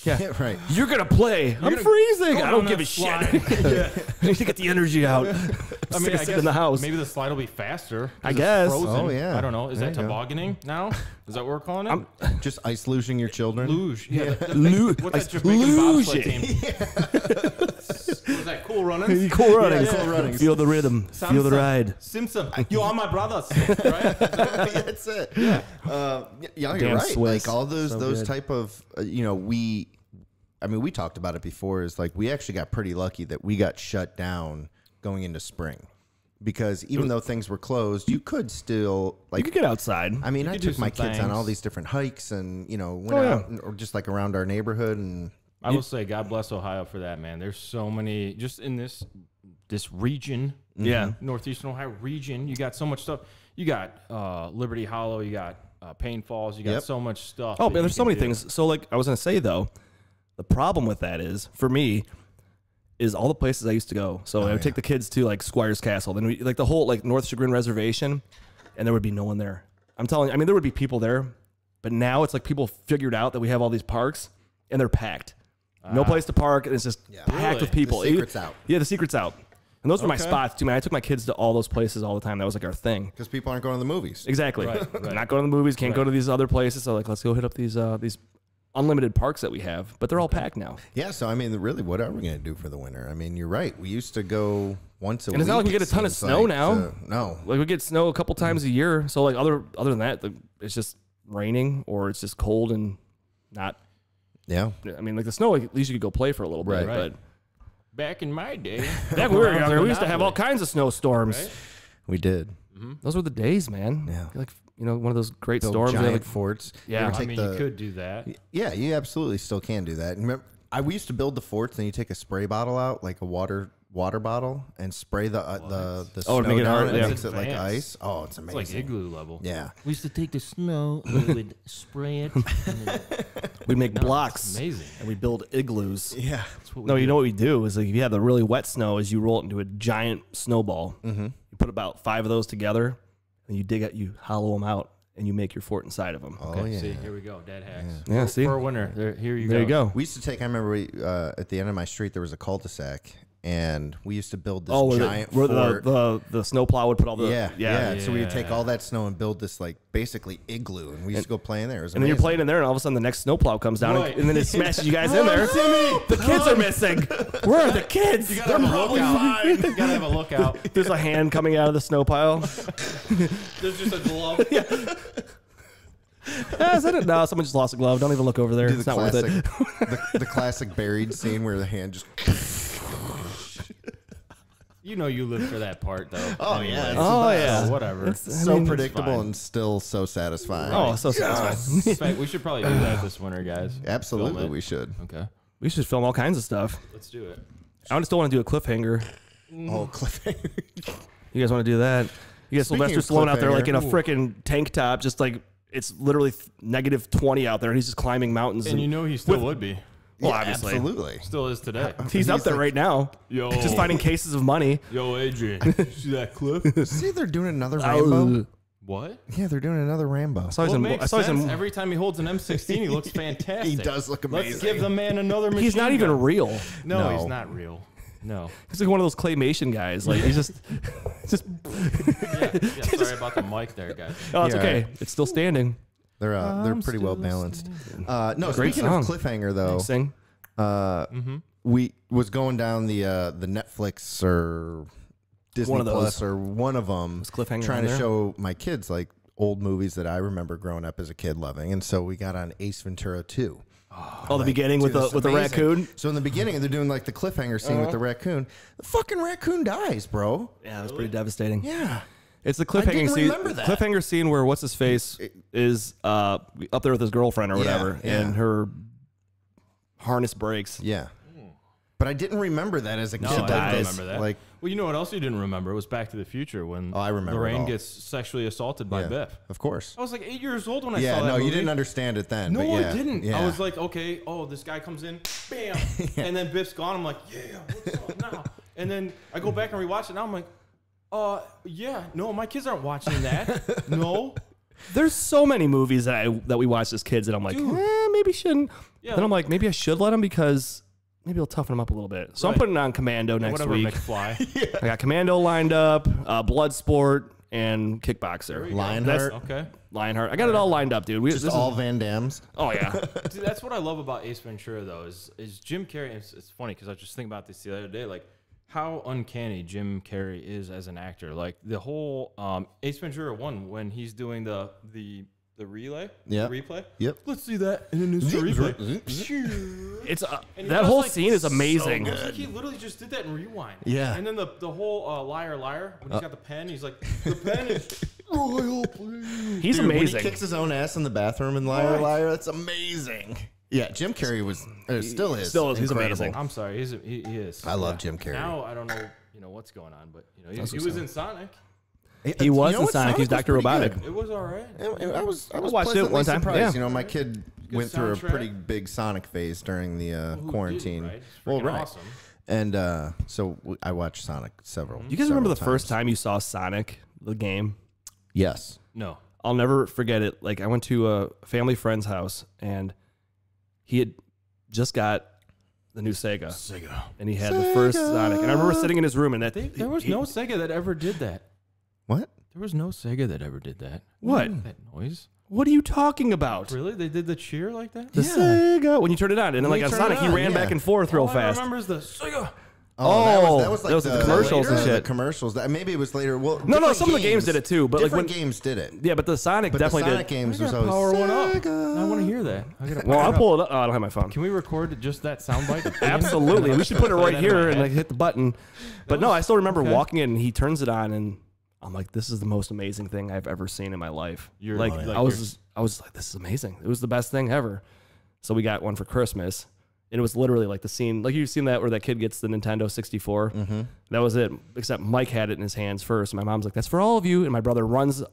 Yeah, right. You're gonna play. I'm gonna freezing. go I don't give a slide. shit. I need to get the energy out. I'm I sick mean, I sitting guess in the house. maybe the slide will be faster. I it's guess. Frozen. Oh, yeah. I don't know. Is There that you go. tobogganing now? Is that what we're calling it? I'm- Just ice losing your children. Luge. Yeah. the- the Lu- big- what's that Jamaican bobsled luge. Team? Was that cool running? cool running. Yeah, cool running. Feel the rhythm. Feel the ride. Simpson. You are my brothers, right? That's it. Yeah, uh, yeah, you're Damn right. Swiss. Like all those So those good. type of uh, you know we, I mean we talked about it before. Is like we actually got pretty lucky that we got shut down going into spring, because even though things were closed, you could still like You could get outside. I mean, I took my some kids on all these different hikes, and you know went Oh, yeah. out and, or just like around our neighborhood, and I will say, God bless Ohio for that, man. There's so many just in this this region, Yeah. northeastern Ohio region. You got so much stuff. You got uh, Liberty Hollow. You got uh, Paine Falls. You got Yep. so much stuff. Oh, that man, you there's so can many do. things. So, like, I was gonna say though, the problem with that is for me is all the places I used to go. So I would take the kids to like Squires Castle, then we like the whole like North Chagrin Reservation, and there would be no one there. I'm telling you, I mean, there would be people there, but now it's like people figured out that we have all these parks and they're packed. No place to park, and it's just packed Really? with people. The secret's out. Yeah, the secret's out. And those were my Okay. spots too, man. I took my kids to all those places all the time. That was like our thing. because people aren't going to the movies. Exactly. Right, right. Not going to the movies, can't go to these other places. So like, let's go hit up these uh, these unlimited parks that we have, but they're all packed now. Yeah, so I mean, really, what are we going to do for the winter? I mean, you're right. We used to go once a week. And week. it's not like we it get a ton of seems snow like, now. to- no, Like we get snow a couple times a year. So like other other than that, like, it's just raining or it's just cold and not. Yeah, I mean, like the snow, like, at least you could go play for a little bit. Right. Right. Back in my day, back when we were younger, we used to have all kinds of snowstorms. right? we did. Mm-hmm. Those were the days, man. Yeah. Like you know, one of those great Build storms. they giant like, forts. Yeah. ever I mean, the- you could do that. Yeah, you absolutely still can do that. And Remember, I we used to build the forts, and you take a spray bottle out, like a water water bottle, and spray the uh, the the Oh, snow to make it down. hard, and yeah. makes it like Advanced. ice. Oh, it's It's amazing. like igloo level. yeah, We used to take the snow, and we would spray it. And then we make No, it's blocks amazing. and we build igloos. yeah. that's what we No, you know what we do is like if you have the really wet snow, is you roll it into a giant snowball. Mm-hmm. You put about five of those together, and you dig it, you hollow them out, and you make your fort inside of them. Oh Okay, yeah. see, here we go. Dad hacks. Yeah, for, see? for a winner. There, here you there go. you go. We used to take. I remember we, uh, at the end of my street there was a cul-de-sac, and we used to build this Oh, giant the, where the, fort. the the snowplow would put all the yeah, yeah, yeah. So we would take all that snow and build this like basically igloo, and we used to go play in there. And then you're playing in there, and all of a sudden the next snowplow comes down, and- Right. and, then it smashes you guys in there. The kids are missing. Where are the kids? You gotta have a lookout. you gotta have a lookout. There's a hand coming out of the snow pile. There's just a glove. Ah, is that it? No, someone just lost a glove. Don't even look over there. Do It's the not worth it. the, the classic buried scene where the hand just. You know you live for that part though. Oh, anyway. yeah, it's Oh the best. yeah. Whatever. It's- I so mean, it's predictable fine. and still so satisfying. Oh, so satisfying. In fact, we should probably do that this winter, guys. absolutely, Film it. we should. Okay, We should film all kinds of stuff. let's do it. I just don't want to do a cliffhanger. Oh, cliffhanger. You guys want to do that? You guys, Speaking Sylvester of Stallone out there like in a cliffhanger- freaking tank top, just like it's literally th- negative twenty out there, and he's just climbing mountains. And you know he still would be. Well, Yeah, obviously, absolutely. Still is today. he's, up there like- right now, Yo, just finding cases of money. Yo, Adrian, see that clip? See, they're doing another oh. Rambo. What? Yeah, they're doing another Rambo. I saw he's Well, it. I makes saw he's sense. Every time he holds an M16, he looks fantastic. He does look amazing. Let's amazing. give the man another machine He's not even real. No, No. he's not real. No. He's like one of those claymation guys. Like he's just, just. Yeah, yeah, sorry about the mic there, guys. Oh, it's Yeah, okay. right. It's still standing. They're uh, they're I'm pretty well still balanced. Uh, no, Great speaking song. of cliffhanger though, Sing. uh, Mm-hmm. we was going down the uh, the Netflix or Disney One of those. Plus or one of them, Was Cliffhanger trying on to there? show my kids like old movies that I remember growing up as a kid loving, and so we got on Ace Ventura two. Oh, the beginning with Dude, the it's with the amazing. raccoon. So in the beginning, they're doing like the cliffhanger scene Uh-huh. with the raccoon. The fucking raccoon dies, bro. Yeah, that's pretty devastating. Yeah. It's the cliffhanger scene. that. Cliffhanger scene where what's his face is uh, up there with his girlfriend or Yeah, whatever, yeah. and her harness breaks. Yeah. But I didn't remember that as a No, kid. I didn't this. remember that. Like, Well, you know what else you didn't remember? It was Back to the Future when Oh, I remember it Lorraine gets sexually assaulted by yeah, Biff. of course. I was like eight years old when I Yeah, saw that Yeah, no, you didn't understand it then. No, but yeah, I didn't. Yeah. I was like, okay, oh, this guy comes in, bam, and then Biff's gone. I'm like, yeah, what's up now? And then I go back and rewatch it. Now I'm like, Uh, yeah. No, my kids aren't watching that. no. There's so many movies that I that we watched as kids, and I'm like, Dude. eh, maybe shouldn't. Yeah. Then I'm like, maybe I should let them because maybe it'll toughen them up a little bit. So I'm putting on Commando next Whatever, week. McFly. I got Commando lined up, uh, Bloodsport, and Kickboxer. Lionheart, okay. Lionheart. I got it all lined up, dude. We, just this is- all Van Dammes. oh yeah. Dude, that's what I love about Ace Ventura, though, is is Jim Carrey. It's, it's funny because I was just thinking about this the other day, like how uncanny Jim Carrey is as an actor. Like the whole um, Ace Ventura one when he's doing the the the relay, Yeah. the replay. Yep. Let's see that in an instant replay. It's uh, that whole like, scene is amazing. I was like, he literally just did that in rewind. Yeah. And then the, the whole uh, liar liar when he's got the pen, he's like, the pen is royal blue. He's Dude, When amazing. he kicks his own ass in the bathroom in Liar Right. Liar, that's amazing. Yeah, Jim Carrey was uh, still is Still is. He's incredible. amazing. I'm sorry, he's, he, he is. I love Jim Carrey. Now I don't know, you know what's going on, but you know he, That's he what's was up. in Sonic. He was in what? Sonic. He's was Dr. pretty Robotnik. good. It was all right. I, I was I was watched it pleasantly one time, surprised. yeah. You know, my kid went through a soundtrack. pretty big Sonic phase during the uh, Who quarantine. didn't, right? It's Well, freaking right. awesome. And uh, so w- I watched Sonic several. You guys remember the several first time you saw Sonic the game? Yes. No. I'll never forget it. Like I went to a family friend's house and he had just got the new Sega. Sega. And he had the first Sonic. And I remember sitting in his room and that There was he- no Sega that ever did that. What? There was no Sega that ever did that. What? That noise. What are you talking about? Really? They did the cheer like that? The Sega when you turn it on. And then When like you on turn Sonic it he on, ran yeah. back and forth real All I fast. remember is the Sega. Oh, that was, that Oh, was like that was the the commercials and the shit. commercials. That maybe it was later. Well, No, no, different some of the games did it too, but, like, different when- games did it. Yeah, but the Sonic But the definitely Sonic did. games I was gotta always power one up. I want to hear that. I well, I'll pull it up. Oh, I don't have my phone. Can we record just that soundbite? Absolutely. we should put it right here and like hit the button. But no, I still remember okay. walking in and he turns it on and I'm like, this is the most amazing thing I've ever seen in my life. You're- like, Oh, yeah. I like you're- was, I was like, this is amazing. It was the best thing ever. So we got one for Christmas, and it was literally like the scene, like you've seen that where that kid gets the Nintendo 64. Mm-hmm. That was it. Except Mike had it in his hands first. My mom's like, "That's for all of you," and my brother runs,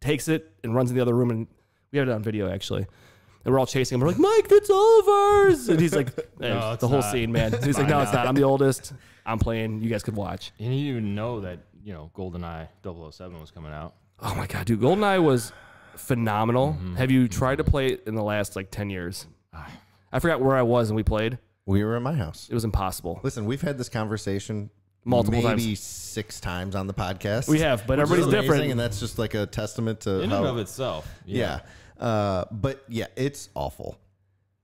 takes it, and runs in the other room, and we have it on video actually. And we're all chasing him. We're like, "Mike, that's all of ours!" And he's like, hey, No, it's "The whole not. scene, man." He's like, "No, it's not. I'm the oldest. I'm playing. You guys could watch." And you didn't even know that, you know, GoldenEye 007 was coming out. Oh my god, dude, GoldenEye was phenomenal. Mm-hmm. Have you tried to play it in the last like ten years? I forgot where I was and we played. We were in my house. It was impossible. Listen, we've had this conversation Multiple times. maybe times. six times on the podcast. We have, but which is everybody's amazing, different. and that's just like a testament to In how. and of itself. yeah. Uh, but yeah, it's awful.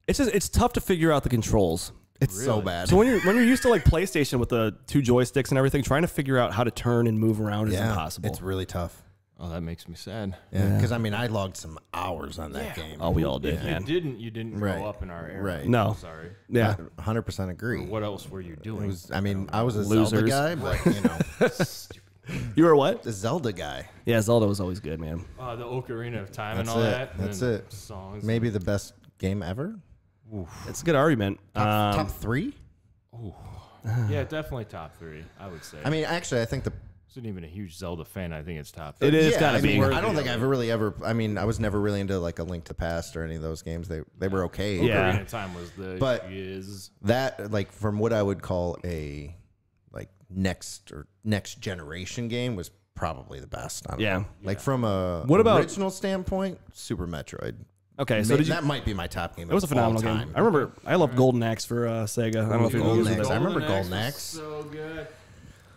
It's just it's tough to figure out the controls. It's so bad. So when you're when you're used to like PlayStation with the two joysticks and everything, trying to figure out how to turn and move around is yeah, impossible. it's really tough. Oh, that makes me sad. Yeah, because I mean, I logged some hours on that game. oh, we all did, If man. you didn't, you didn't Right. grow up in our era. Right. No. I'm sorry. Yeah. hundred percent agree. What else were you It doing? was, I mean, I was a Zelda guy, but you know, You were what? the Zelda guy. Yeah, Zelda was always good, man. uh, the Ocarina of Time That's and all it. that. and That's then it. Songs. Maybe the best game ever. It's a good argument. Top, Um, top three. Yeah, definitely top three. I would say. I mean, actually, I think the wasn't even a huge Zelda fan. I think it's top. It three. is yeah, gotta I mean, be. I don't think I've really ever. I mean, I was never really into like a Link to the Past or any of those games. They they were okay. Yeah. Ocarina Time was the But- is that like from what I would call a like next or next generation game was probably the best. I don't Yeah. know. like from a What about- original standpoint, Super Metroid. Okay, so did you? that might be my top game. It was a of all phenomenal game. I remember. I loved Golden Axe for uh, Sega. I don't know if you Golden remember Axe. I remember Golden Golden Axe Axe. So good.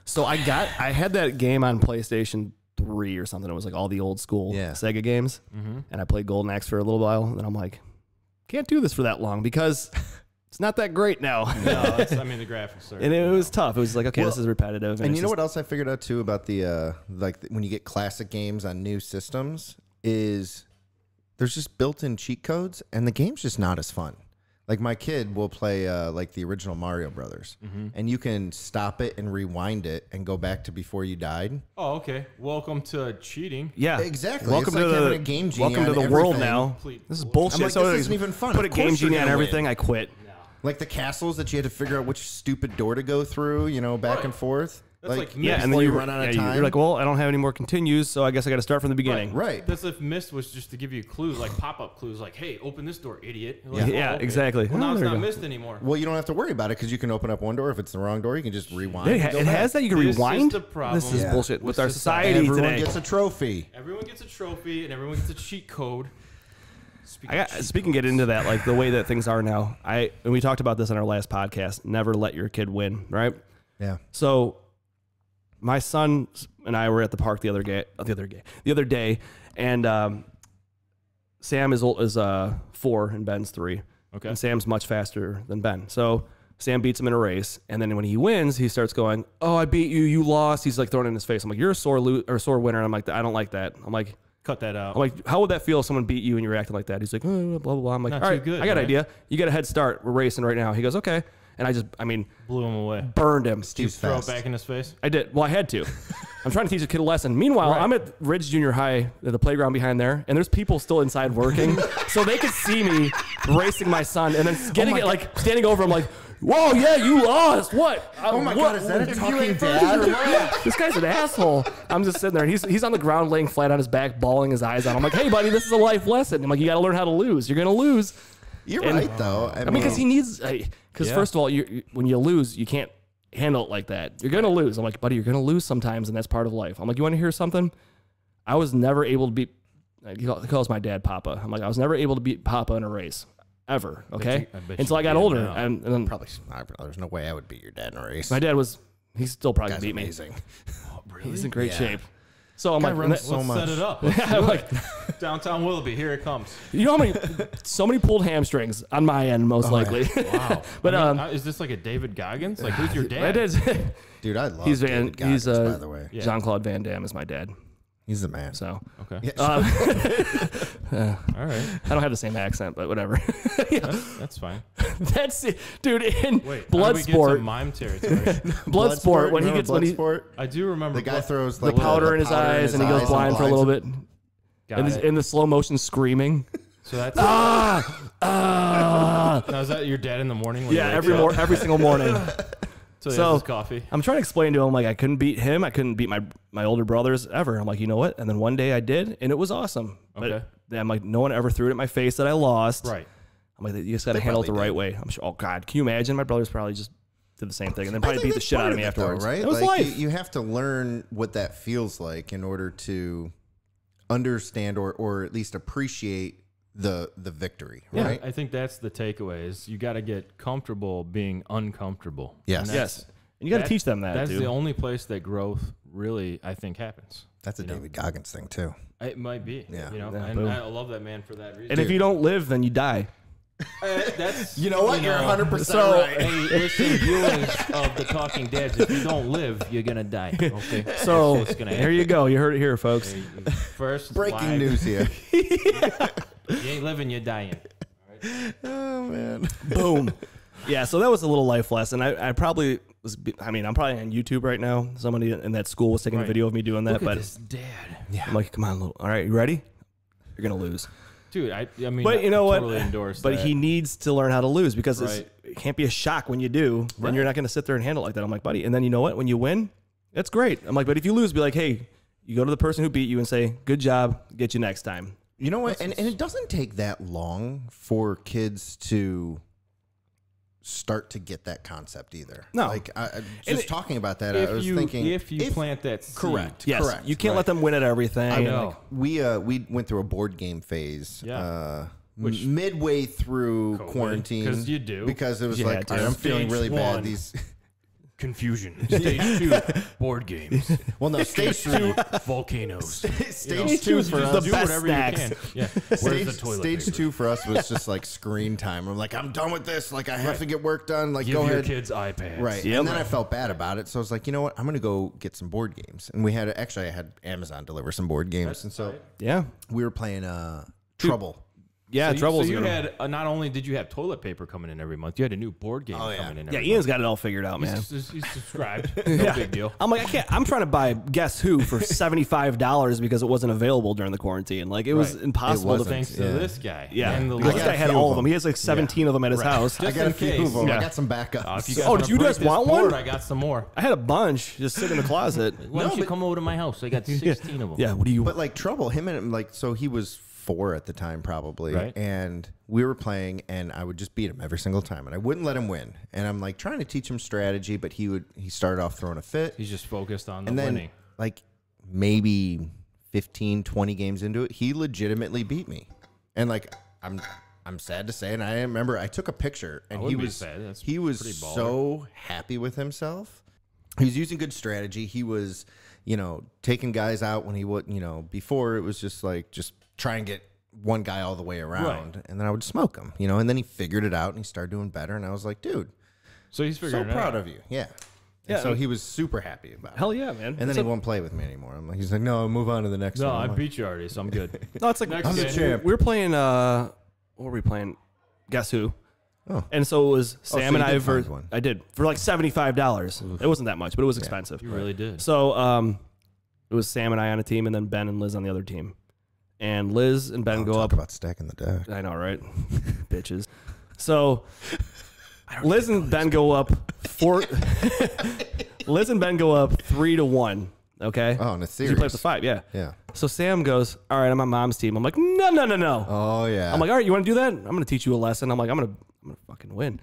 So I got. I had that game on PlayStation Three or something. It was like all the old school Yeah. Sega games, and I played Golden Axe for a little while. And then I'm like, can't do this for that long because it's not that great now. No, it's, I mean the graphics are. and it was tough. It was like, okay, this is repetitive. And it's you know just- what else I figured out too about the uh like the, when you get classic games on new systems is there's just built-in cheat codes and the game's just not as fun. Like my kid will play uh, like the original Mario Brothers, Mm-hmm. and you can stop it and rewind it and go back to before you died. oh, okay. Welcome to cheating. Yeah, Exactly. Welcome It's to like the having a Game Genie welcome to on the world now. Complete This is bullshit. bullshit. I'm like, so this it isn't even fun. Put a game genie on everything. win. I quit. Like the castles that you had to figure out which stupid door to go through, you know, back and forth. That's like, Like, Yeah, and then you you run out of yeah, time. You're like, well, I don't have any more continues, so I guess I got to start from the beginning. Right. That's if Mist was just to give you clues, like pop up clues, like, hey, open this door, idiot. Like, Yeah, oh, okay. exactly. Well, Oh, now it's you not go. Mist anymore. Well, you don't have to worry about it because you can open up one door. If it's the wrong door, you can just rewind. It, ha- it has that you can This is rewind. the problem This is Yeah. bullshit with with our society. society Everyone today. gets a trophy. Everyone gets a trophy and everyone gets a cheat code. Speaking I got, speaking get into that, like the way that things are now. I and we talked about this on our last podcast. Never let your kid win, right? Yeah. So, my son and I were at the park the other day, the other day, the other day, and um, Sam is old, is uh four and Ben's three. Okay. And Sam's much faster than Ben. So Sam beats him in a race, and then when he wins, he starts going, "Oh, I beat you. You lost." He's like throwing it in his face. I'm like, "You're a sore lo- or sore winner." I'm like, "I don't like that." I'm like. Cut that out. I'm like, how would that feel if someone beat you and you're acting like that? He's like, oh, blah, blah, blah. I'm like, Not all right, good, I got an idea. You got a head start. We're racing right now. He goes, okay. And I just, I mean, Blew him away. burned him. Steve's Throw it back in his face. I did. Well, I had to. I'm trying to teach a kid a lesson. Meanwhile, Right. I'm at Ridge Junior High, the playground behind there, and there's people still inside working, so they could see me racing my son, and then oh getting it like standing over him, like, "Whoa, yeah, you lost. What? Oh my what? God, is that a talking ain't dad or what? This guy's an asshole. I'm just sitting there, and he's he's on the ground, laying flat on his back, bawling his eyes out. I'm like, "Hey, buddy, this is a life lesson. I'm like, you got to learn how to lose. You're gonna lose." You're And- right though. I, I mean, because he needs, because Yeah. first of all, you you- when you lose, you can't handle it like that. You're gonna lose. I'm like, buddy, you're gonna lose sometimes, and that's part of life. I'm like, you want to hear something? I was never able to beat. He call- calls my dad Papa. I'm like, I was never able to beat Papa in a race ever. Okay, you- I until I got older, now. and, and then probably I- there's no way I would beat your dad in a race. my dad was. He still probably Guy's beat me. amazing. He's in great Yeah. shape. So I'm Guy like, Let's much. set it up. I'm like, Downtown Willoughby, here it comes. you know how many, so many pulled hamstrings on my end, most likely. Wow. But, I mean, um, uh, is this like a David Goggins? Like, who's your dad? dad's Dude, I love he's Van. David Goggins, He's uh, by the way. Yeah. Jean Claude Van Damme is my dad. He's the man. So Okay. Yeah, um, All right. I don't have the same accent, but whatever. Yeah. That's, that's fine. That's it, dude. In Wait, how do we get to Bloodsport, mime territory. Bloodsport, when he gets when he Bloodsport? I do remember the guy Blood- throws the like powder in his powder eyes and he goes eyes blind for a little bit, Got and it. in the slow motion screaming. So that's Ah, ah. now is that your dad in the morning? When Yeah, every up? mor- every single morning. So, so- has his coffee. I'm trying to explain to him like I couldn't beat him, I couldn't beat my my older brothers ever. I'm like, you know what? And then one day I did, and it was awesome. But Okay. then I'm like, no one ever threw it in my face that I lost. Right. I'm like, you just got to handle it the probably right way. I'm sure. Oh God, can you imagine? My brothers probably just did the same thing, and then probably beat the shit out of me it, though, afterwards. right? It was like, life. You, you have to learn what that feels like in order to understand or or at least appreciate the the victory, Yeah. right? I think that's the takeaway is you got to get comfortable being uncomfortable. Yes. And yes, and you got to teach them that. That's dude. the only place that growth really, I think, happens. That's a You know. David Goggins thing too. It might be. Yeah. You know, Yeah, and boom. I love that man for that reason. and if you don't live, then you die. Uh, that's You know what? You're 100% so, right. Hey, listen, viewers of the Talking Dads, if you don't live, you're gonna die. Okay. So That's what's gonna here you go. You heard it here, folks. First Breaking live, news here. You ain't living, you're dying. oh man. Boom. Yeah, so that was a little life lesson. I, I probably was. I mean, I'm probably on YouTube right now. Somebody in that school was taking a Right. video of me doing that, Look at but this dad, I'm like, come on, little, all right, you ready? You're gonna lose. dude. I, I mean, But you know I what? Totally endorse But that. he needs to learn how to lose because it's, it can't be a shock when you do. Then you're not going to sit there and handle it like that. I'm like, buddy. And then you know what? When you win, that's great. I'm like, but if you lose, be like, hey, you go to the person who beat you and say, good job, get you next time. You know what? And, and it doesn't take that long for kids to start to get that concept either. No. Like I, I- And just it- talking about that, I was you thinking if you if, plant that seed, correct, Yes, correct. you can't right. let them win at everything. I and, know. like, we uh we went through a board game phase. Yeah. Uh, Which- midway through COVID, quarantine 'cause you do. because it was like had to. "All right, I'm feeling really one. bad. These confusion. Stage two, board games. well no stage two volcanoes. stage two for the us do best whatever snacks. you can. Yeah. Stage, stage two for us was just like screen time. I'm like, I'm done with this. Like, I have to get work done. Like, Give go your ahead. kids iPads. Right. Yep. And then I felt bad about it. So I was like, you know what? I'm going to go get some board games. And we had, actually, I had Amazon deliver some board games. and so yeah. we were playing uh, Trouble. Yeah, so you, Trouble's so you had uh, not only did you have toilet paper coming in every month, you had a new board game Oh, yeah. coming in. Yeah, Every Ian's month. got it all figured out, man. He's, he's, he's subscribed. No big deal. I'm like, I can't. I'm trying to buy Guess Who for seventy five dollars because it wasn't available during the quarantine. Like it was Right. impossible It to. wasn't. Thanks to Yeah. this guy. Yeah, and the because I this got guy a had few all of of them. them. He has like 17 of them at his house. I Just got in a few case. of them. Yeah. I got some backups. Uh, if you guys oh, did wanna you break guys this want board, one? I got some more. I had a bunch just sitting in the closet. Why don't No, you come over to my house? I got 16 of them. Yeah, what do you? But like trouble, him and like so he was four at the time probably, Right. and we were playing, and I would just beat him every single time, and I wouldn't let him win, and I'm like trying to teach him strategy, but he would he started off throwing a fit, He's just focused on the and then winning. like maybe 15, 20 games into it, he legitimately beat me, and like I'm I'm sad to say, and I remember I took a picture, and he was he was so happy with himself. He was using good strategy. He was, you know, taking guys out when he would, you know, before it was just like just try and get one guy all the way around, and then I would smoke him, you know. And then he figured it out and he started doing better, and I was like, dude, So he's so figuring it proud out. of you, yeah. Yeah. Yeah. So he was super happy about it. Hell yeah, man. And then It's he a- won't play with me anymore. I'm like, he's like, no, move on to the next No, one. I I'm like, beat you already, so I'm good. no, it's like Next I'm the champ. we were playing. uh What were we playing? Guess Who? Oh. And so it was so Sam you and I. did ver- find one. I did for like seventy five dollars. It wasn't that much, but it was expensive. You really did. So um, it was Sam and I on a team, and then Ben and Liz on the other team. And Liz and Ben Oh, go talk up. about stacking the deck. I know, right? Bitches. So Liz and Ben go up four. Liz and Ben go up three to one. Okay. Oh, in a 'Cause You play up series. to five, yeah. Yeah. So Sam goes, "All right, I'm on mom's team." I'm like, "No, no, no, no." Oh yeah. I'm like, "All right, you want to do that? I'm going to teach you a lesson." I'm like, "I'm going to, I'm going to fucking win."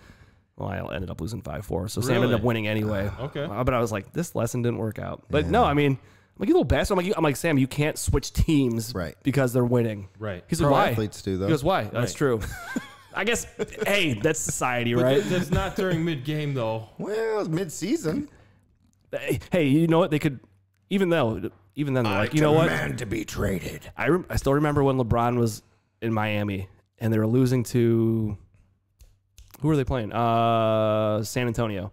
Well, I ended up losing five four. So Sam ended up winning anyway. Okay. Uh, but I was like, this lesson didn't work out. But no, I mean, I'm like you little bastard. I'm like, I'm like Sam, you can't switch teams, Right. Because they're winning, Right. He's like, Pro why? athletes do, though. He goes, why? That's true. I guess. hey, that's society, But right? th- that's not during mid game though. well, it's mid-season. Hey, hey, you know what? They could, even though, even then, they're like, you know what? Man to be traded. I rem- I still remember when LeBron was in Miami and they were losing to who were they playing? Uh, San Antonio.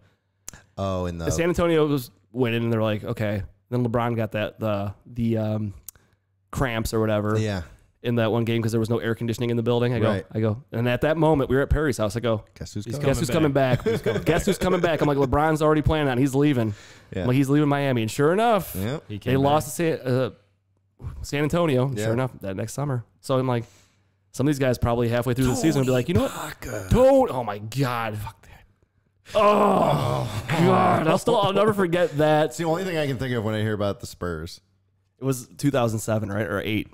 Oh, in the San Antonio was winning, and they're like, okay. Then LeBron got that the the um, cramps or whatever yeah. in that one game because there was no air conditioning in the building. I go, Right. I go, and at that moment we were at Perry's house. I go, Guess who's coming? guess who's coming back? Guess who's coming back? I'm like, LeBron's already planning on. He's leaving. Yeah. I'm like, he's leaving Miami, and sure enough, Yep. He they back. lost to San, uh, San Antonio. and Yeah. Sure enough, that next summer. So I'm like, some of these guys probably halfway through the season will be like, you know what? Don't. Oh my god. Fuck that. Oh, god. I'll still. I'll never forget that. It's the only thing I can think of when I hear about the Spurs. It was 2007, right, or eight.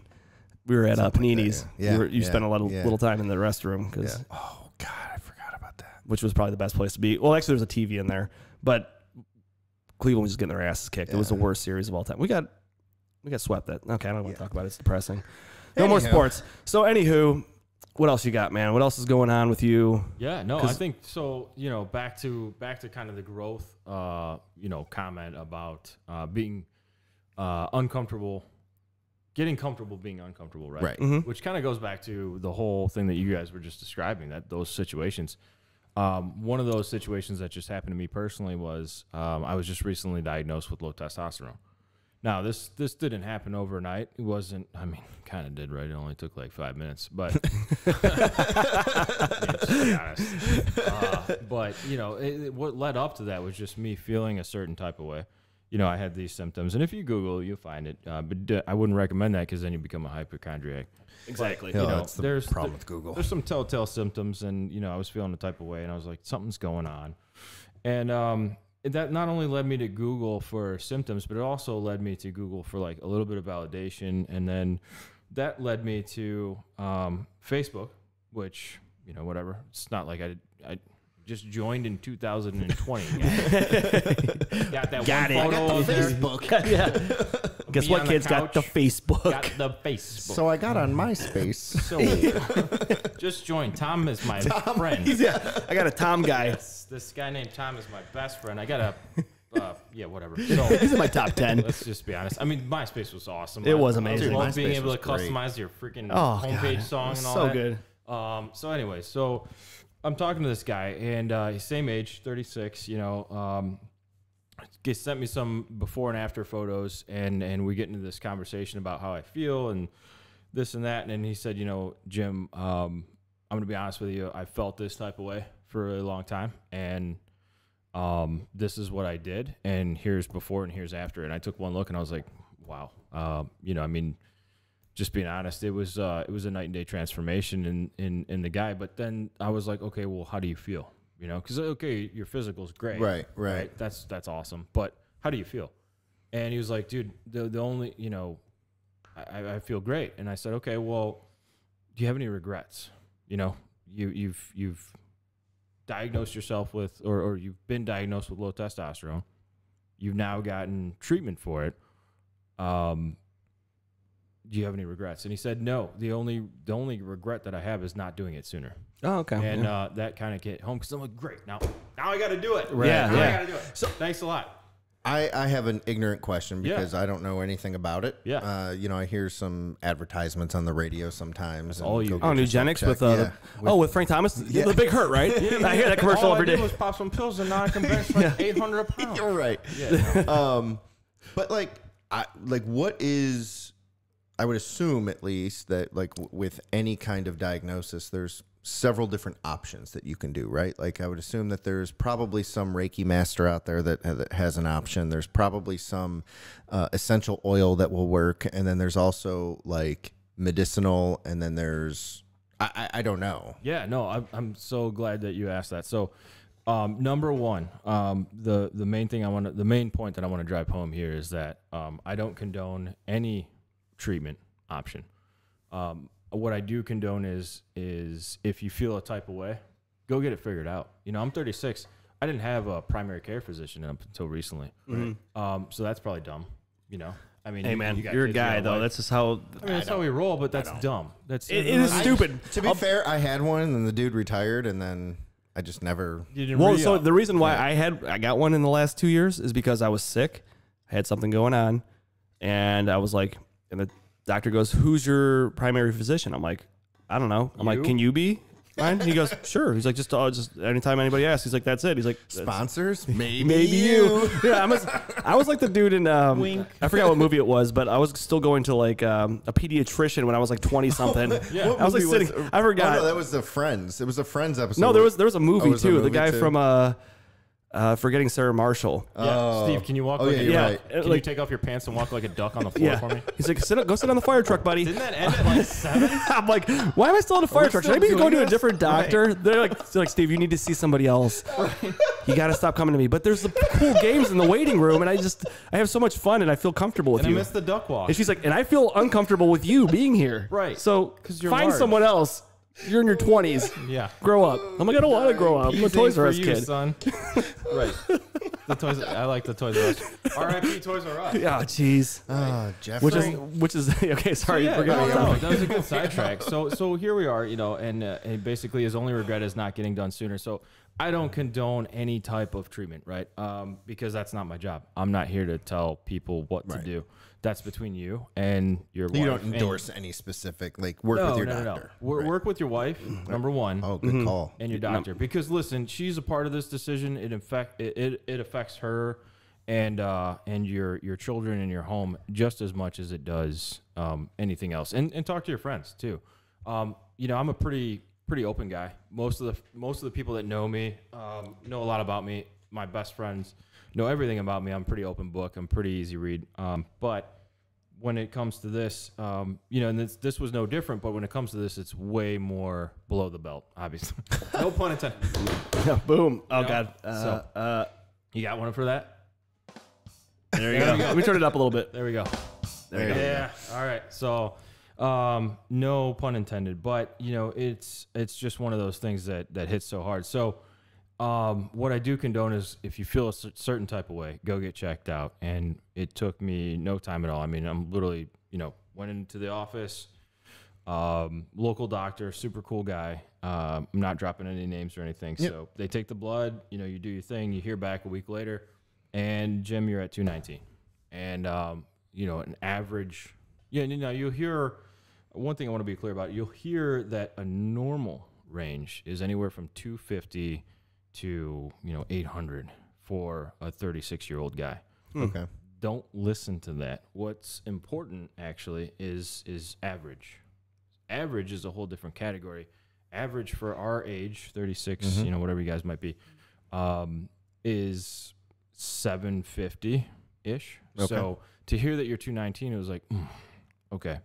We were at uh, Panini's. yeah. you, were, you Yeah, spent a lot of yeah. little time in the restroom because, Oh God, I forgot about that. which was probably the best place to be. Well, actually, there's a TV in there, but Cleveland was just getting their asses kicked. It was the worst series of all time. We got we got swept. That okay? I don't want to talk about it. It's depressing. No more Anyhow. sports. So, anywho, what else you got, man? What else is going on with you? Yeah, no, I think so. You know, back to back to kind of the growth. Uh, you know, comment about uh, being uh, uncomfortable, getting comfortable being uncomfortable, right? Right. Mhm. Which kind of goes back to the whole thing that you guys were just describing. That those situations. Um, one of those situations that just happened to me personally was um, I was just recently diagnosed with low testosterone. Now this this didn't happen overnight. It wasn't. I mean, kind of did, right? It only took like five minutes, but to be honest. Uh, but you know, it, it- what led up to that was just me feeling a certain type of way. You know, I had these symptoms, and if you Google, you'll find it. Uh, but d- I wouldn't recommend that because then you become a hypochondriac. Exactly. Yeah, you know, that's the there's problem there- with Google. There's some telltale symptoms, and you know, I was feeling the type of way, and I was like, something's going on, and um, that not only led me to Google for symptoms, but it also led me to Google for like a little bit of validation, and then that led me to um, Facebook, which you know, whatever. It's not like I I just joined in 2020. got that Got one it. photo of there. Facebook. yeah. Guess what, on the kids? Got the. Facebook. Got the Facebook. So I got on MySpace. So just joined. Tom is my friend. yeah. I got a Tom guy. This, this guy named Tom is my best friend. I got a, uh, yeah, whatever. So He's in my top ten. let's just be honest. I mean, MySpace was awesome. It was amazing. I love being MySpace able to was great. customize your freaking Oh, homepage God. song and all so that. good. Um, so anyway, so I'm talking to this guy, and uh, he's same age, 36. You know, um, he sent me some before and after photos, and and we get into this conversation about how I feel, and this and that. And then he said, you know, Jim, um, I'm gonna be honest with you. I felt this type of way for a long time, and um, this is what I did, and here's before and here's after. And I took one look, and I was like, wow. Um, you know, I mean, just being honest, it was uh, it was a night and day transformation in in in the guy. But then I was like, okay, well, how do you feel? You know, because okay, your physical's great, Right, right. That's that's awesome. But how do you feel? And he was like, dude, the the only you know, I, I feel great. And I said, okay, well, do you have any regrets? You know, you you've you've diagnosed yourself with, or or you've been diagnosed with low testosterone. You've now gotten treatment for it. Um, do you have any regrets? And he said, no. The only the only regret that I have is not doing it sooner. Oh, okay. And uh, that kind of hit home because I'm like, great, now now I got to do it. Yeah, now I yeah. got to do it. So thanks a lot. I, I have an ignorant question Yeah. because I don't know anything about it. Yeah. Uh, you know, I hear some advertisements on the radio sometimes. and all you go do. get Oh, yourself Nugenix with, uh, Yeah. the, oh, with Frank Thomas, the big hurt, right? I hear that commercial All I every did day. was pop some pills and now I can bench like 800 pounds. You're right. Yeah, um, but like, I like what is? I would assume at least that like with any kind of diagnosis, there's several different options that you can do, right? Like I would assume that there's probably some Reiki master out there that, that has an option. There's probably some uh, essential oil that will work, and then there's also like medicinal, and then there's I, I, I don't know. Yeah, no, I'm, I'm so glad that you asked that. So, um, number one, um, the the main thing I want the main point that I want to drive home here is that um, I don't condone any treatment option. Um, what I do condone is is if you feel a type of way, go get it figured out. You know, I'm 36. I didn't have a primary care physician up until recently, um, so that's probably dumb. You know, I mean, Hey, you- man, you got you're a kids, you got guy, though. wife. That's just how. I mean, that's how we roll, but that's dumb. That's It- it is I- stupid. To be fair, I had one, and then the dude retired, and then I just never. Didn't Well, re-up. so the reason why I had I got one in the last two years is because I was sick, I had something going on, and I was like, and the doctor goes, "Who's your primary physician?" I'm like, "I don't know." I'm like, "Can you be?" Mine? He goes, "Sure." He's like, "Just, uh, just anytime anybody asks." He's like, "That's it." He's like, "That's- Sponsors? Maybe, Maybe you. yeah, I was, I was like the dude in. Um, I forgot what movie it was, but I was still going to like um, a pediatrician when I was like twenty something. Yeah. What I was like movie sitting. I forgot. Oh, no, that was the Friends. It was a Friends episode. no, there was there was a movie Oh, was too. there a the movie guy too? from uh, uh, forgetting Sarah Marshall. Yeah, Steve, can you walk Oh, like yeah, a you're Yeah, right. Can you take off your pants and walk like a duck on the floor Yeah, for me? he's like, sit, go sit on the fire truck, buddy. Didn't that end at like seven? I'm like, why am I still on a fire truck? Should still I be doing going to a different doctor? They're like, they're like, Steve, you need to see somebody else. You got to stop coming to me. But there's the cool games in the waiting room, and I just, I have so much fun, and I feel comfortable with And I you. missed the duck walk. And she's like, and I feel uncomfortable with you being here. Right. So you're find large. someone else. You're in your 20s. yeah. Grow up. I'm like, I don't want to grow up. I'm a Peas Toys R for Us kid. son. right. The toys. I like the Toys R Us. R.I.P. Toys R Us. Yeah, jeez. Ah, Geoffrey. Which is, which is, okay, sorry. Yeah, we're no, no, that was a good sidetrack. So, so here we are, you know, and, uh, and basically his only regret is not getting done sooner. So, I don't condone any type of treatment, right? Um, because that's not my job. I'm not here to tell people what to do. That's between you and your you wife. don't And- endorse any specific like work no, with your doctor. no, no, no. Right. Work with your wife, number one. Oh, good call. and your doctor because listen she's a part of this decision it affect it, it, it affects her and uh and your your children and your home just as much as it does um anything else and and talk to your friends too um you know i'm a pretty pretty open guy most of the most of the people that know me um know a lot about me my best friends know everything about me i'm pretty open book i'm pretty easy read um but when it comes to this, um, you know, and this this was no different. But when it comes to this, it's way more below the belt, obviously. no pun intended. Boom. Oh, know? God. Uh, So- uh, You got one for that? there you go. Let me turn it up a little bit. There we go. There you go. Yeah. All right. So, um, no pun intended, but you know, it's it's just one of those things that that hits so hard. So, um, what I do condone is if you feel a certain type of way, go get checked out. And it took me no time at all. I mean, I'm literally, you know, went into the office, um, local doctor, super cool guy. Um, I'm not dropping any names or anything. So they take the blood, you know, you do your thing, you hear back a week later, and Jim, you're at 219. And, um, you know, an average, yeah, you know, you'll hear one thing I want to be clear about. You'll hear that a normal range is anywhere from 250 to, you know, 800 for a 36 year old guy Okay. don't listen to that. What's important actually is is average, average is a whole different category. Average for our age, 36, Mm-hmm. you know, whatever you guys might be, um, is 750 ish. Okay. So to hear that you're 219, it was like, mm, okay.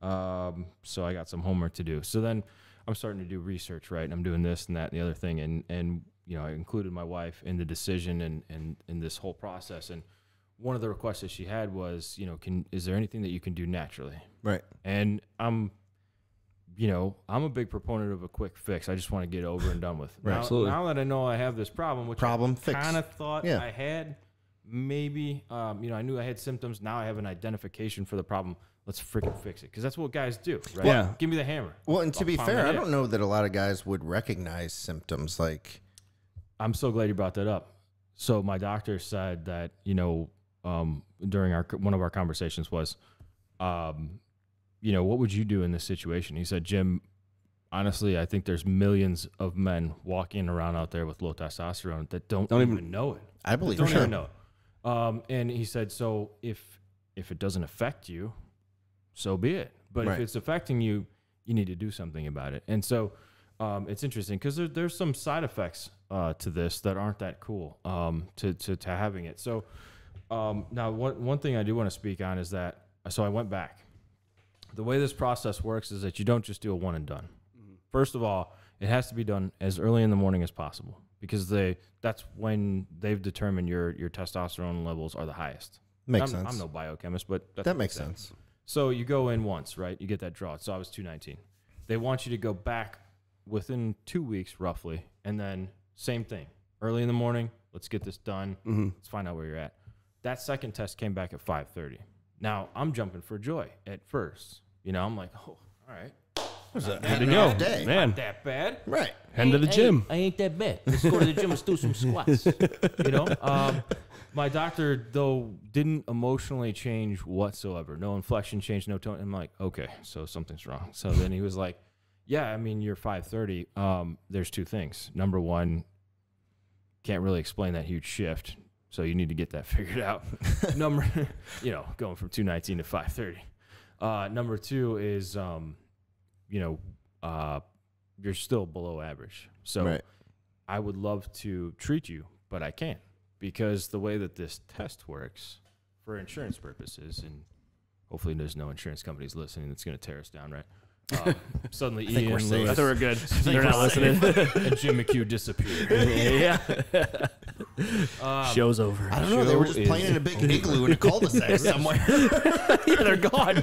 Um, so I got some homework to do. So then I'm starting to do research, right? And I'm doing this and that and the other thing. And, and, you know, I included my wife in the decision and, and, in this whole process. And one of the requests that she had was, you know, can, is there anything that you can do naturally? Right. And I'm, you know, I'm a big proponent of a quick fix. I just want to get over and done with. Right. Now, Absolutely. now that I know I have this problem, which Problem I kind of thought Yeah. I had, maybe, um, you know, I knew I had symptoms. Now I have an identification for the problem. Let's freaking fix it because that's what guys do, right? Yeah. Give me the hammer. Well, and to I'll be fair, I don't know that a lot of guys would recognize symptoms like I'm so glad you brought that up. So my doctor said that you know um, during our one of our conversations was, um, you know, what would you do in this situation? He said, Jim, honestly, I think there's millions of men walking around out there with low testosterone that don't, Don't even, even- know it. I believe don't sure. even know. it. Um, and he said, so if if it doesn't affect you, so be it. But Right. if it's affecting you, you need to do something about it. And so um, it's interesting because there, there's some side effects uh, to this that aren't that cool um, to, to to having it. So um, now one one thing I do want to speak on is that so I went back. The way this process works is that you don't just do a one and done. First of all, it has to be done as early in the morning as possible because they that's when they've determined your your testosterone levels are the highest. Makes I'm, sense. I'm no biochemist, but that's that makes say. sense. So you go in once, right? You get that draw. So I was 219. They want you to go back within two weeks, roughly, and then same thing. Early in the morning, let's get this done. Let's find out where you're at. That second test came back at 5:30. Now I'm jumping for joy at first. You know, I'm like, oh, all right, Good to go. day. Man, that bad. Right. head to the I ain't- gym. I ain't that bad. Let's go to the gym and do some squats. you know um, my doctor though didn't emotionally change whatsoever no inflection change no tone i'm like okay so something's wrong so then he was like yeah i mean you're 530 um, there's two things number one can't really explain that huge shift so you need to get that figured out number you know going from 219 to 530 uh, number two is um, you know uh, you're still below average so Right. I would love to treat you, but I can't because the way that this test works for insurance purposes, and hopefully there's no insurance companies listening that's going to tear us down, right? Um, suddenly, think Ian we're safe. Lewis I thought we're good. They're not listening. and Jim McHugh disappeared. yeah. Um, Show's over. I don't know. They were just playing in a big igloo in a cul-de-sac somewhere. yeah, they're gone.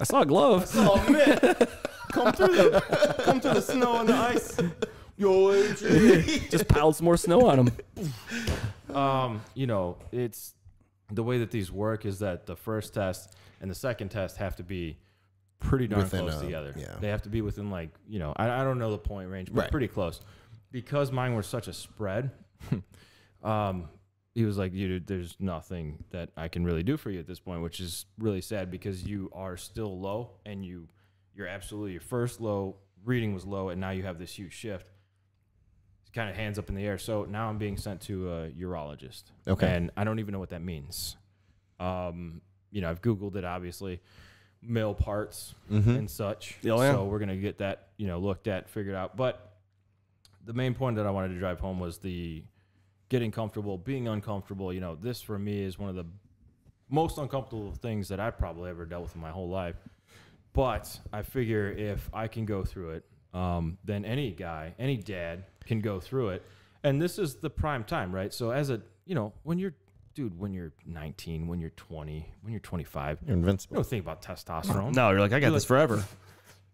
I saw a glove. oh man, come through the come through the snow and the ice. Yo, Adrian. Just piled some more snow on them. um, you know, it's the way that these work is that the first test and the second test have to be pretty darn Within close a- together. yeah. They have to be within like, you know, I, I don't know the point range, but Right. pretty close. Because mine were such a spread, um, he was like, You dude, there's nothing that I can really do for you at this point, which is really sad because you are still low and you you're absolutely your first low reading was low and now you have this huge shift kind of hands up in the air. So now I'm being sent to a urologist. Okay. And I don't even know what that means. Um, you know, I've Googled it, obviously, male parts and such. Oh, yeah. So we're going to get that, you know, looked at, figured out. But the main point that I wanted to drive home was the getting comfortable, being uncomfortable. You know, this for me is one of the most uncomfortable things that I've probably ever dealt with in my whole life. But I figure if I can go through it, um, then any guy, any dad can go through it. And this is the prime time, right? So as a, you know, when you're, dude, when you're 19, when you're 20, when you're 25, You're you invincible. don't think about testosterone. No, you're like, I got this forever.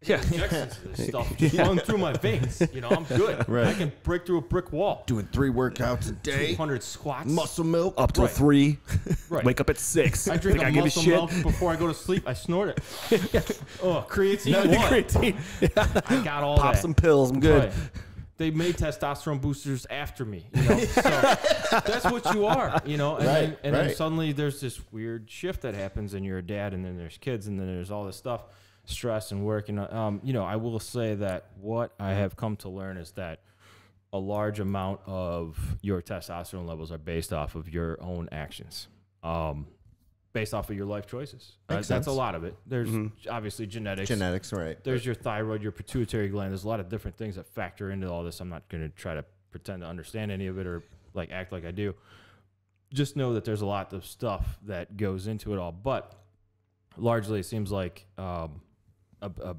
Yeah, injections of this stuff just run through my veins. You know, I'm good. Right. I can break through a brick wall. Doing three workouts a day. 200 squats. Muscle milk. Up till Right. three. Right. Wake up at six. I drink Think a I give a muscle shit. milk before I go to sleep. I snort it. oh, creatine No, the one. creatine. I got all Pop that. some pills. I'm good. Right. They made testosterone boosters after me. You know? so that's what you are, you know. And, then, Right, then suddenly there's this weird shift that happens, and you're a dad, and then there's kids, and then there's all this stuff, stress and work. And um, you know, I will say that what I have come to learn is that a large amount of your testosterone levels are based off of your own actions. Um, based off of your life choices. Uh, that's a lot of it. There's obviously genetics. Genetics, right? There's your thyroid, your pituitary gland. There's a lot of different things that factor into all this. I'm not going to try to pretend to understand any of it or like act like I do. Just know that there's a lot of stuff that goes into it all. But largely, it seems like um, a, a,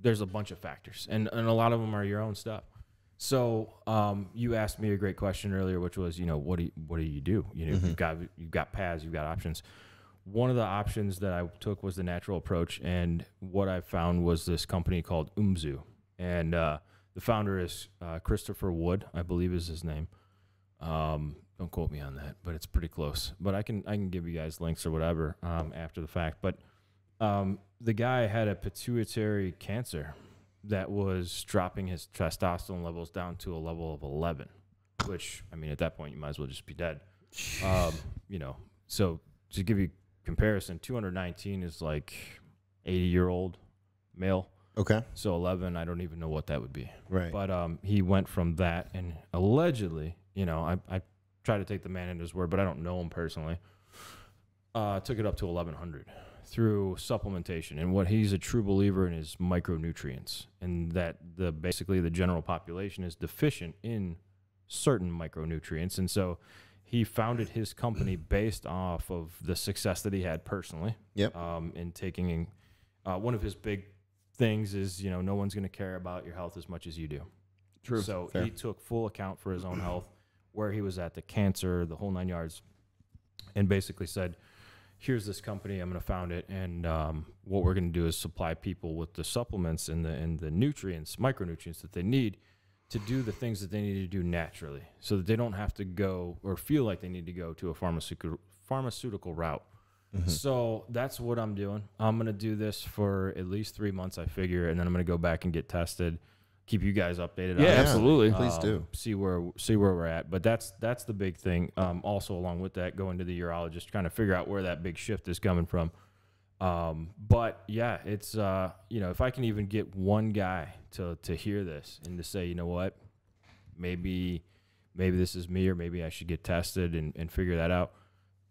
there's a bunch of factors, and, and a lot of them are your own stuff. So um, you asked me a great question earlier, which was, you know, what do you, what do you do? You know, you've got you've got paths, you've got options. One of the options that I took was the natural approach, and what I found was this company called Umzu, and uh, the founder is uh, Christopher Wood, I believe is his name. Um, don't quote me on that, but it's pretty close. But I can I can give you guys links or whatever um, after the fact. But um, the guy had a pituitary cancer that was dropping his testosterone levels down to a level of 11, which I mean at that point you might as well just be dead. Um, you know, so to give you comparison, 219 is like 80 year old male. Okay. So 11, I don't even know what that would be. Right. But um, he went from that and allegedly, you know, I, I try to take the man at his word, but I don't know him personally. Uh, took it up to 1100 through supplementation. And what he's a true believer in is micronutrients, and that the basically the general population is deficient in certain micronutrients. And so he founded his company based off of the success that he had personally Yep. um, in taking in, uh, one of his big things is you know no one's going to care about your health as much as you do True. so Fair. he took full account for his own health where he was at the cancer the whole nine yards and basically said here's this company i'm going to found it and um, what we're going to do is supply people with the supplements and the and the nutrients micronutrients that they need to do the things that they need to do naturally so that they don't have to go or feel like they need to go to a pharmaceutical pharmaceutical route so that's what I'm doing. I'm gonna do this for at least three months, I figure, and then I'm gonna go back and get tested. Keep you guys updated. Yeah, absolutely. Please Um, do. see where see where we're at. But that's that's the big thing. Um, also, along with that, going to the urologist, trying to figure out where that big shift is coming from. Um, but yeah, it's uh, you know, if I can even get one guy to to hear this and to say, you know what, maybe maybe this is me, or maybe I should get tested and, and figure that out.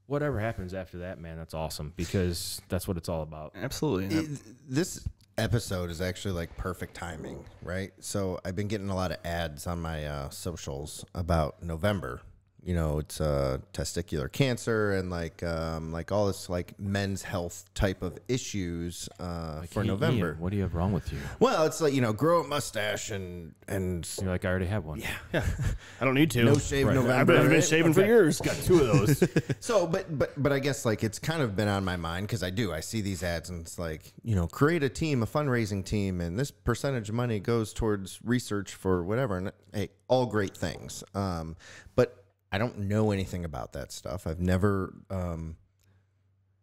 Whatever happens after that, man, that's awesome because that's what it's all about. Absolutely. It- this episode is actually like perfect timing, right? So I've been getting a lot of ads on my uh, socials about November. You know, it's uh, testicular cancer and like um, like all this like men's health type of issues uh, for Ian, November. Ian, what do you have wrong with you? Well, it's like you know, grow a mustache and and You're like, I already have one. Yeah. I don't need to. no shave I've November. been, I've been right? shaving for years. Got two of those. So, but but but I guess like it's kind of been on my mind because I do I see these ads and it's like you know create a team, a fundraising team, and this percentage of money goes towards research for whatever. And hey, all great things. Um, but I don't know anything about that stuff. I've never um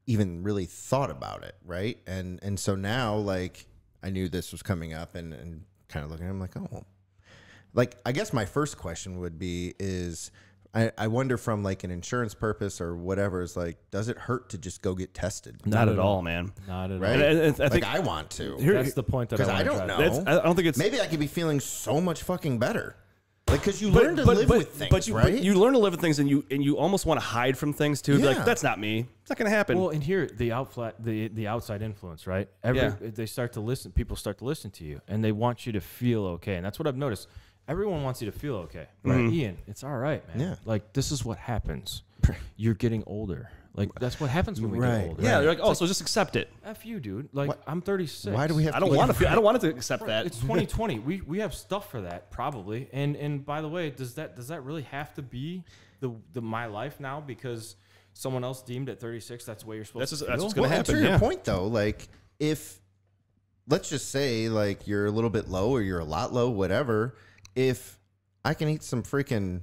even really thought about it, right? And and so now like I knew this was coming up and and kind of looking, I'm like, oh, like I guess my first question would be is I, I wonder from like an insurance purpose or whatever is like does it hurt to just go get tested Not at all, man. Not at right And- and- and I like think- I want to Here- That's the point that I, I, wanna don't drive. know That's, I don't think it's maybe I could be feeling so much fucking better like because you but- learn to but- live but- with things but you, right but you learn to live with things, and you and you almost want to hide from things too. Be Yeah. Like that's not me. It's not gonna happen. Well, and here the outflat the the outside influence, right? Every Yeah. they start to listen. People start to listen to you, and they want you to feel okay. And that's what I've noticed. Everyone wants you to feel okay, right? Mm-hmm. Ian, it's all right, man. Yeah. Like this is what happens. You're getting older. Like that's what happens when we Right. get older. yeah, they're like, oh, so just accept it. F you, dude. Like I'm 36. why do we have I don't want to. I don't want to accept that. It's 2020. we we have stuff for that probably. And and by the way, does that does that really have to be the the my life now because someone else deemed at 36 that's the way you're supposed That's just- to that's feel? what's gonna well, and happen, to your yeah. point though like if let's just say like you're a little bit low or you're a lot low whatever if I can eat some freaking Ganja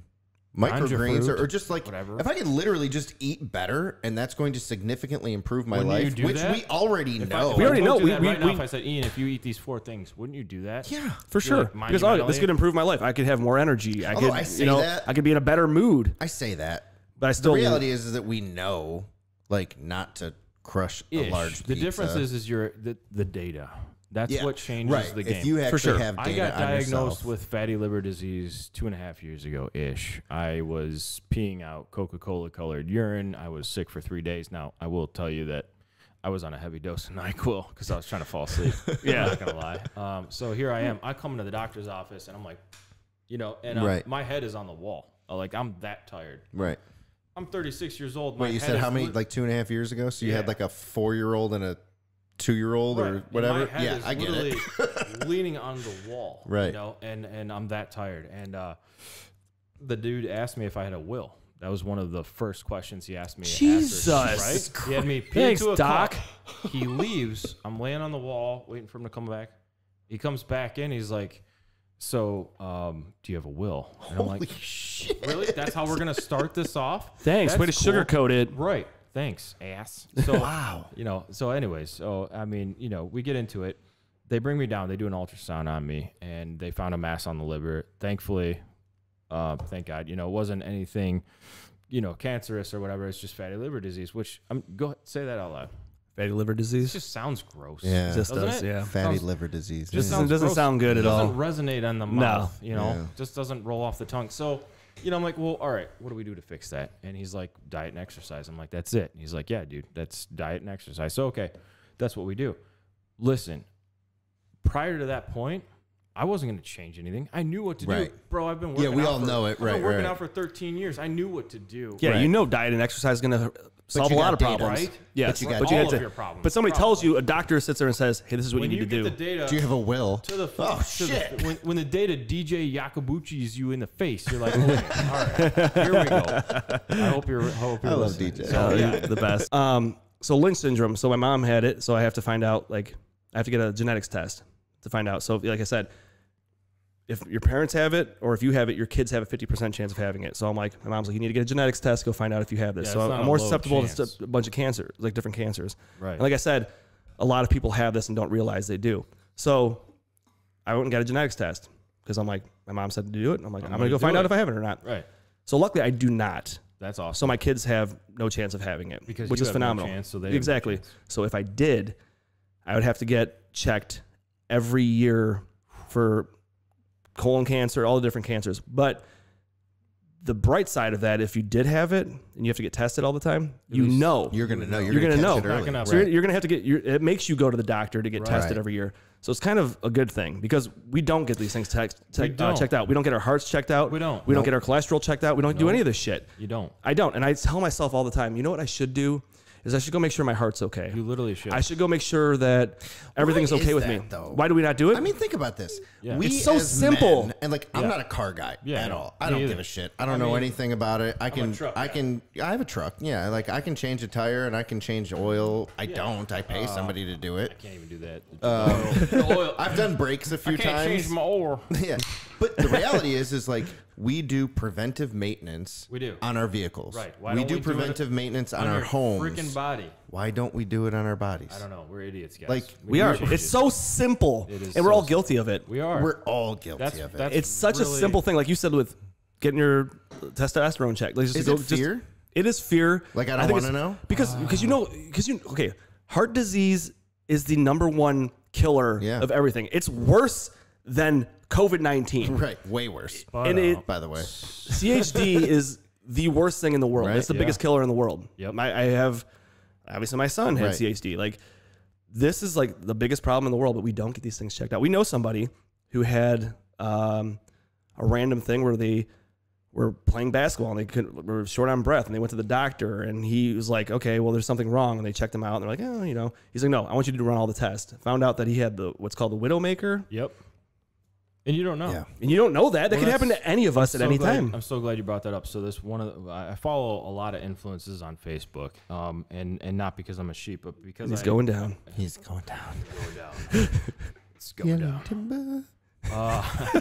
microgreens or, or just like whatever. if I could literally just eat better and that's going to significantly improve my Wouldn't you life, do which that? we already If know. if We I already know. you We- that we- now, we- if I said Ian, if you eat these four things, wouldn't you do that? yeah. for sure. like, because oh, this could improve my life. I could have more energy. I Although could, I say you know, that- I could be in a better mood. I say that. But I The reality is, is that we know like not to crush a large the pizza. difference is is your the, the data That's Yeah. what changes right. the game. If you actually sure. have data I got on diagnosed yourself- with fatty liver disease two and a half years ago ish. I was peeing out Coca Cola colored urine. I was sick for three days. Now, I will tell you that I was on a heavy dose of NyQuil because I was trying to fall asleep. yeah. I'm not going to lie. Um, so here I am. I come into the doctor's office and I'm like, you know, and uh, Right. my head is on the wall. Uh, Like, I'm that tired. right. I'm 36 years old. My Wait, you head said is how many? lit- Like two and a half years ago. So you Yeah. had like a four-year-old and a two-year-old Right. or whatever. My head Yeah, is I get literally it. leaning on the wall. Right. You know, and and I'm that tired. And uh, the dude asked me if I had a will. That was one of the first questions he asked me. after- Jesus right? He had me pee Thanks, into a Doc. cup. He leaves. I'm laying on the wall waiting for him to come back. He comes back in. He's like, "So, um, do you have a will?" And I'm like, shit. "Really? That's how we're gonna start this off?" Thanks. Way to That's cool. sugarcoat it. Right. Thanks, ass. So wow. You know. So, anyways, so I mean, you know, we get into it. They bring me down. They do an ultrasound on me, and they found a mass on the liver. Thankfully, uh, thank God, you know, it wasn't anything, you know, cancerous or whatever. It's just fatty liver disease. Which I'm go say that out loud. Fatty liver It disease. just sounds gross. Yeah. Just doesn't does, it? yeah. Fatty Sounds- liver disease. just yeah. sounds- doesn't gross. sound good at all. doesn't all. resonate on the mouth. No. mouth. You know, Yeah. just doesn't roll off the tongue. So, you know, I'm like, well, all right, what do we do to fix that? And he's like, diet and exercise. I'm like, that's it. And he's like, yeah, dude, that's diet and exercise. So, okay, that's what we do. Listen, prior to that point, I wasn't going to change anything. I knew what to do, bro. I've been working Yeah, we out all for- know it. I've been Right, working right. out for 13 years. I knew what to do. Yeah, Right. you know diet and exercise is going to solve a lot of data, problems. right? Yes, But you got you all had of to- your problems. But somebody tells you, a doctor sits there and says, "Hey, this is what when you you need to get do." the data Do you have a will? to the Oh, to the- shit. when, when the data DJ Yakabuchi's you in the face, you're like, okay, all right, here we go. I hope you're. I Hope you're I love. DJ. So, yeah, the best. Um, so Lynch syndrome. So my mom had it, so I have to find out. Like, I have to get a genetics test to find out. So, like I said, if your parents have it, or if you have it, your kids have a fifty percent chance of having it. So I'm like, my mom's like, you need to get a genetics test, go find out if you have this. Yeah, so I'm more susceptible chance. to a bunch of cancers, like different cancers. Right. And like I said, a lot of people have this and don't realize they do. So I went and got a genetics test because I'm like, my mom said to do it. I'm like, I'm, gonna gonna go do find out if I have it or not. right. So luckily, I do not. That's awesome. So my kids have no chance of having it, Because which is have no phenomenal. chance, so no exactly. chance. So if I did, I would have to get checked every year for colon cancer, all the different cancers. But the bright side of that, if you did have it and you have to get tested all the time, you know You're gonna know. You're, You're gonna, gonna know. It Not early. gonna- so you're, you're gonna have to get. You're, it makes you go to the doctor to get tested every year. So it's kind of a good thing because we don't get these things tech We tech- uh, checked out. We don't get our hearts checked out. We don't. We don't get our cholesterol checked out. We don't do any of this shit. you don't. I don't. And I tell myself all the time, you know what I should do? Is I should go make sure my heart's okay. You literally should. I should go make sure that everything's Why okay is with that, me. though? Why do we not do it? I mean, think about this. Yeah. We It's so as simple. men- and like, I'm Yeah. not a car guy Yeah, at no, all. I me don't either. give a shit. I don't I know mean, anything about it. I can, truck I guy. can, I have a truck. Yeah, like I can change a tire and I can change oil. I don't. I Uh, pay somebody to do it. I can't even do that. Uh, The oil. I've done brakes a few I can't times. change my oil. yeah, but the reality is, is like we do preventive maintenance. We do. on our vehicles. Right. Why we don't do we do preventive maintenance on, On our your homes. freaking body. Why don't we do it on our bodies? I don't know. We're idiots, guys. Like, we do are. It's it. so simple, It is and we're so all guilty of it. We are. We're all guilty That's of it. that's It's such a simple thing, like you said with getting your testosterone checked. Like just Is to it go, just- fear? it is fear. Like, I don't wanna know? because because you know because you okay. Heart disease is the number one killer Yeah. of everything. It's worse than COVID nineteen. right. Way worse. And it, By the way. CHD is the worst thing in the world. Right, it's the yeah. biggest killer in the world. Yep. My, I have obviously my son had Right. CHD. Like this is like the biggest problem in the world, but we don't get these things checked out. We know somebody who had um, a random thing where they were playing basketball and they could were short on breath and they went to the doctor and he was like, okay, well there's something wrong and they checked him out and they're like, oh, you know, he's like, no, I want you to run all the tests. Found out that he had the what's called the widowmaker. Yep. And you don't know. Yeah. And you don't know that. That Well, could happen that's- to any of us at so any glad- time. I'm so glad you brought that up. So this one of the, I I follow a lot of influences on Facebook, um, and and not because I'm a sheep, but because He's I, going down. He's going down. Go down. it's going down. timber. Uh,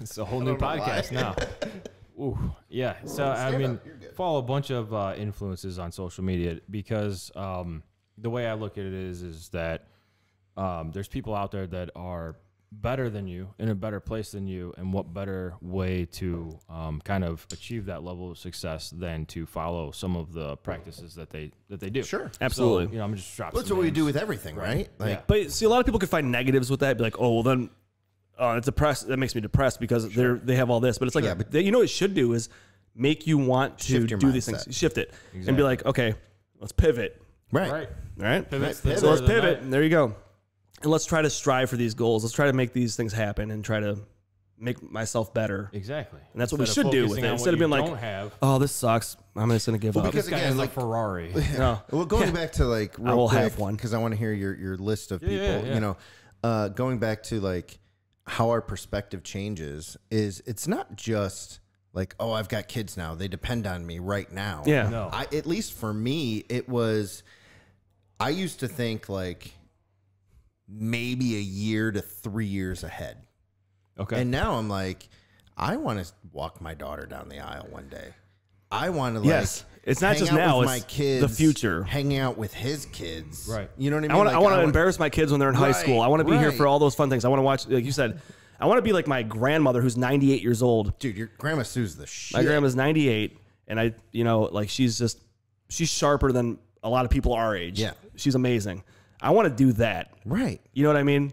it's a whole new podcast now. Ooh, yeah. So I mean, follow a bunch of uh, influences on social media because um, the way I look at it is is that um, there's people out there that are better than you, in a better place than you, and what better way to um, kind of achieve that level of success than to follow some of the practices that they that they do. Sure. Absolutely. So, you know, I'm just dropping. That's some what we do with everything, right? Like, Yeah. But see, a lot of people could find negatives with that. Be like, oh, well, then uh, it's depressed. That makes me depressed because they're they have all this. But it's like, Yeah, but- they, you know, what it should do is make you want to Shift your do these things, shift it, and be like, okay, let's pivot. right. Right. All right, Pivot's Right, the so let's pivot. night. There you go. And let's try to strive for these goals. Let's try to make these things happen and try to make myself better. Exactly. And that's what we should do with it. Instead of being like, have. Oh, this sucks. I'm just gonna give Well, up. because This guy again, has like- a Ferrari. no. Well, going back to like, real will quick, have one. because I want to hear your your list of Yeah, people. yeah, yeah. You know, uh, going back to like how our perspective changes is it's not just like oh I've got kids now they depend on me right now. Yeah. No. I at least for me it was. I used to think like maybe a year to three years ahead. Okay. And now I'm like, I want to walk my daughter down the aisle one day. I want to like. Yes. It's not just now, it's my kids, the future. Hanging out with his kids. Right. You know what I mean? I want to. Like, embarrass my kids when they're in high school. I want to be here for all those fun things. I want to watch, like you said, I want to be like my grandmother who's 98 years old. Dude, your grandma Sue's the shit. My grandma's 98, and I, you know, like she's just, she's sharper than a lot of people our age. Yeah. she's amazing. I want to do that. Right. You know what I mean?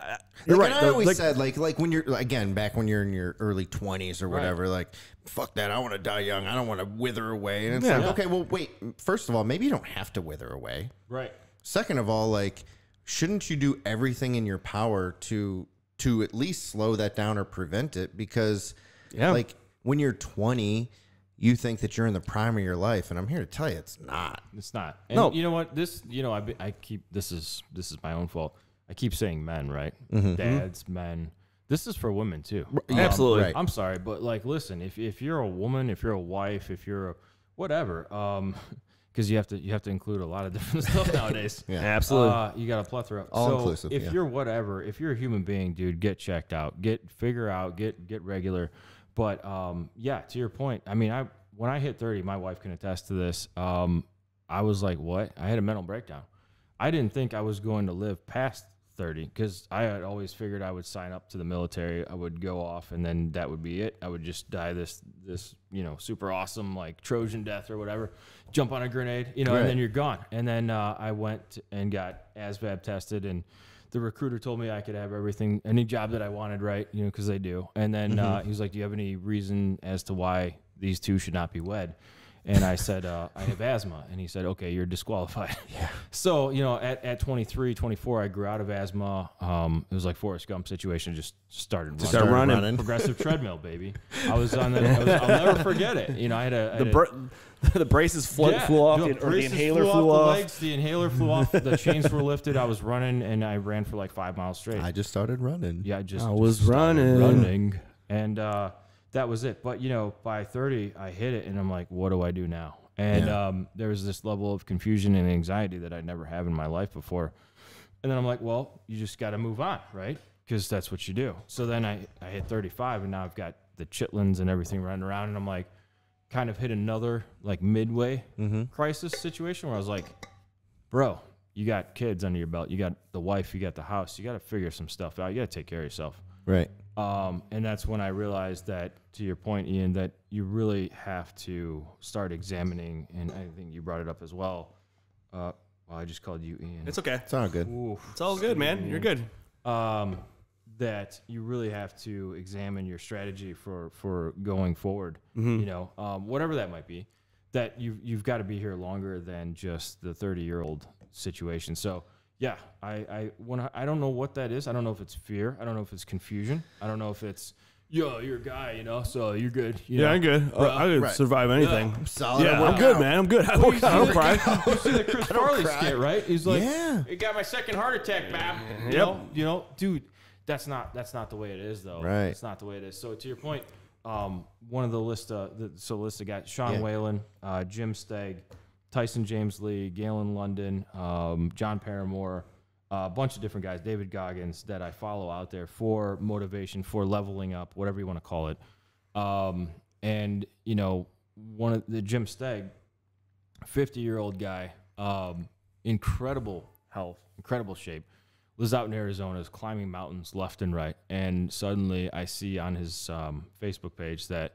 Uh, You're Like, right. and I though, always like- said like like when you're again back when you're in your early 20s or whatever like fuck that I want to die young I don't want to wither away and it's Yeah. like okay well wait first of all maybe you don't have to wither away right. Second of all, like, shouldn't you do everything in your power to to at least slow that down or prevent it? Because, Yeah. like, when you're 20, you think that you're in the prime of your life, and I'm here to tell you it's not. It's not. And No. you know what? This, you know, I, be- I keep this is this is my own fault. I keep saying men, right? Dads, men. This is for women too. Um, Absolutely. Right. I'm sorry, but like, listen, if if you're a woman, if you're a wife, if you're a whatever, um, because you have to you have to include a lot of different stuff nowadays. Yeah. absolutely. Uh, you got a plethora. All so inclusive, If yeah. you're whatever, if you're a human being, dude, get checked out, get figure out, get get regular. But um, yeah, to your point, I mean, I when I hit 30, my wife can attest to this. Um, I was like, what? I had a mental breakdown. I didn't think I was going to live past 30 because I had always figured I would sign up to the military. I would go off, and then that would be it. I would just die this this you know super awesome like Trojan death or whatever. Jump on a grenade, you know, Right. and then you're gone. And then uh, I went and got ASVAB tested, and the recruiter told me I could have everything, any job that I wanted, right? You know, because they do. And then uh, he was like, "Do you have any reason as to why these two should not be wed?" And I said, uh, I have asthma. And he said, okay, you're disqualified. Yeah. So, you know, at, at 23, 24, I grew out of asthma. Um, it was like Forrest Gump situation, just started running. Start running. Progressive treadmill, baby. I was on the, I was, I'll never forget it. You know, I had a, I the had a- the braces flew, yeah, flew off, the the, or the braces inhaler flew, flew off, off. The legs, the inhaler flew off. The chains were lifted. I was running, and I ran for like five miles straight. I just started running. Yeah, I just I was started running. running, and uh, that was it. But you know, by thirty, I hit it, and I'm like, what do I do now? And Yeah. um, there was this level of confusion and anxiety that I'd never had in my life before. And then I'm like, well, you just got to move on, right? Because that's what you do. So then I, I hit 35, and now I've got the chitlins and everything running around, and I'm like, kind of hit another like midway crisis situation where I was like, bro, you got kids under your belt, you got the wife, you got the house, you got to figure some stuff out. You got to take care of yourself. Right. Um, and that's when I realized that, to your point, Ian, that you really have to start examining, and I think you brought it up as well. Uh, well, I just called you Ian. It's okay. It's all good. Oof. It's all good, man. You're good. Um, that you really have to examine your strategy for for going forward. You know, um, whatever that might be. That you you've got to be here longer than just the 30 year old situation. So yeah, I I when I, I don't know what that is. I don't know if it's fear. I don't know if it's confusion. I don't know if it's yo, you're a guy, you know, so you're good. You Yeah, know? I'm good. I could right. survive anything. I'm solid. Yeah, I work I'm good, out. man. I'm good. I work out. I don't cry. You see the Chris Farley skit, right? He's like, Yeah. "It got my second heart attack, Bab." You Yep. know, you know, dude, that's not that's not the way it is, though. Right. It's not the way it is. So to your point, um, one of the list, uh, the, so list of guys: Sean Yeah. Whalen, uh, Jim Stegg, Tyson James Lee, Galen London, um, John Paramore. uh, a bunch of different guys, David Goggins, that I follow out there for motivation, for leveling up, whatever you want to call it. Um, and you know, one of the Jim Stegg, 50 year old guy, um, incredible health, incredible shape. Lives out in Arizona, is climbing mountains left and right, and suddenly I see on his um, Facebook page that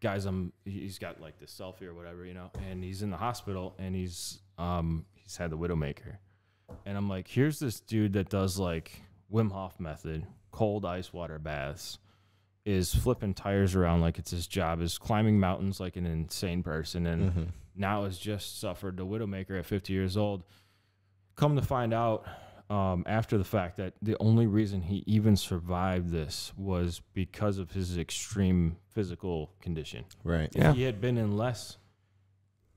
guys, I'm he's got like this selfie or whatever, you know, and he's in the hospital and he's um he's had the widowmaker, and I'm like, here's this dude that does like Wim Hof method, cold ice water baths, is flipping tires around like it's his job, is climbing mountains like an insane person, and now has just suffered the widowmaker at 50 years old. Come to find out um, after the fact that the only reason he even survived this was because of his extreme physical condition. Right. Yeah. He had been in less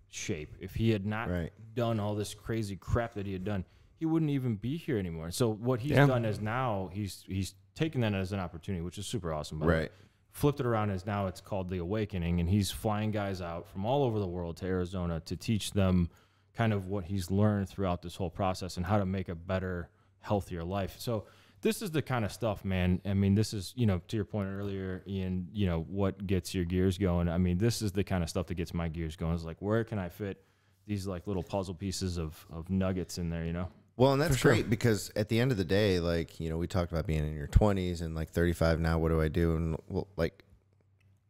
shape, if he had not Right. done all this crazy crap that he had done, he wouldn't even be here anymore. So what he's Yeah. done is now he's he's taken that as an opportunity, which is super awesome. by way. Right. Flipped it around as now it's called the Awakening, and he's flying guys out from all over the world to Arizona to teach them kind of what he's learned throughout this whole process and how to make a better, healthier life. So this is the kind of stuff, man. I mean, this is, you know, to your point earlier, Ian, you know, what gets your gears going. I mean, this is the kind of stuff that gets my gears going. Is like, where can I fit these like little puzzle pieces of, of nuggets in there, you know? Well, and that's great because at the end of the day, like, you know, we talked about being in your 20s and like 35 now, what do I do? And well, like,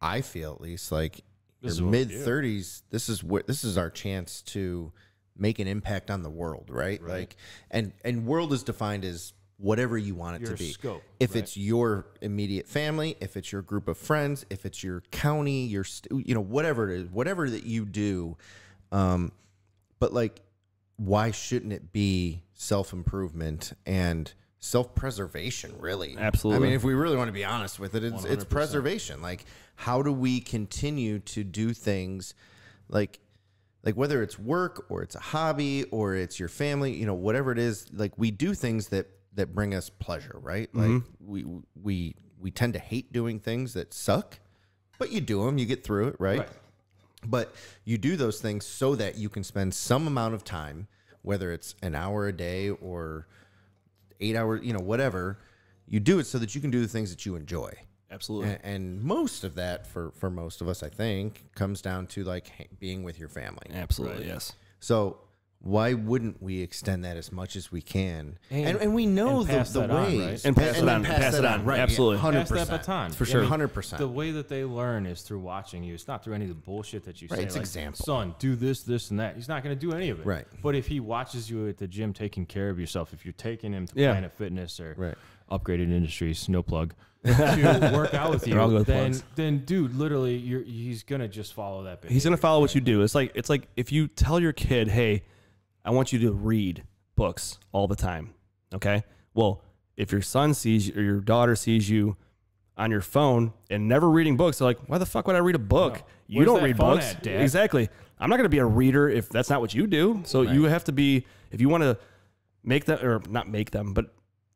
I feel at least like This your mid 30s, this is what this is our chance to make an impact on the world, right? Like, and and world is defined as whatever you want it Your to be. scope, if right. it's your immediate family, if it's your group of friends, if it's your county, your st- you know whatever it is, whatever that you do, um, but like why shouldn't it be self improvement and self preservation? Really, Absolutely. I mean, if we really want to be honest with it, it's it's preservation. Like, how do we continue to do things like like whether it's work or it's a hobby or it's your family, you know, whatever it is, like we do things that that bring us pleasure, right? Mm-hmm. Like we we we tend to hate doing things that suck, but you do them, you get through it, right? Right. But you do those things so that you can spend some amount of time, whether it's an hour a day or eight hours, you know, whatever. You do it so that you can do the things that you enjoy. Absolutely. And, and most of that, for for most of us, I think, comes down to like ha- being with your family. Absolutely. Yes. So why wouldn't we extend that as much as we can? And, And- and, we know and the, pass the that on, ways. right? And pass it on, pass it on. right? Absolutely. hundred Pass that percent baton. for Yeah, sure, I mean, hundred percent. The way that they learn is through watching you. It's not through any of the bullshit that you Right, say. it's like, example. Son, do this, this, and that. He's not going to do any of it. Right. But if he watches you at the gym taking care of yourself, if you're taking him to Yeah. Planet Fitness or Right. Upgraded Industries, no plug, to work out with you, good then, plugs. then, dude, literally, you're, he's going to just follow that. Behavior. He's gonna follow what you do. It's like it's like if you tell your kid, "Hey, I want you to read books all the time." Okay. Well, if your son sees you or your daughter sees you on your phone and never reading books, they're like, "Why the fuck would I read a book? No. You don't read books." at, Dad? Exactly. I'm not gonna be a reader if that's not what you do. So you have to be if you want to make them or not make them, but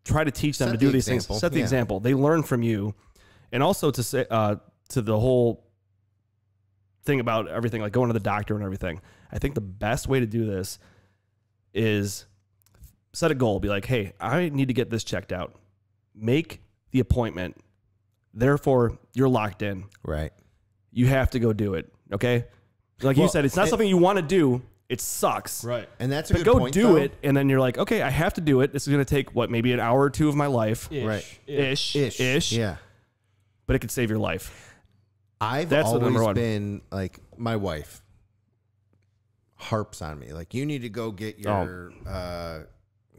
try to teach them Set to do the these example. things. Set the Yeah. example. They learn from you, and also to say uh, to the whole thing about everything, like going to the doctor and everything. I think the best way to do this is set a goal. Be like, hey, I need to get this checked out. Make the appointment. Therefore, you're locked in. Right. You have to go do it. Okay. Like Well, you said, it's not it- something you want to do. It sucks. right. And that's a But good go point, do though. it, and then you're like, okay, I have to do it. This is going to take what, maybe an hour or two of my life, Ish, Right. ish, Ish. ish. Yeah. But it could save your life. I've That's the always number one. been like my wife harps on me like you need to go get Oh. your uh,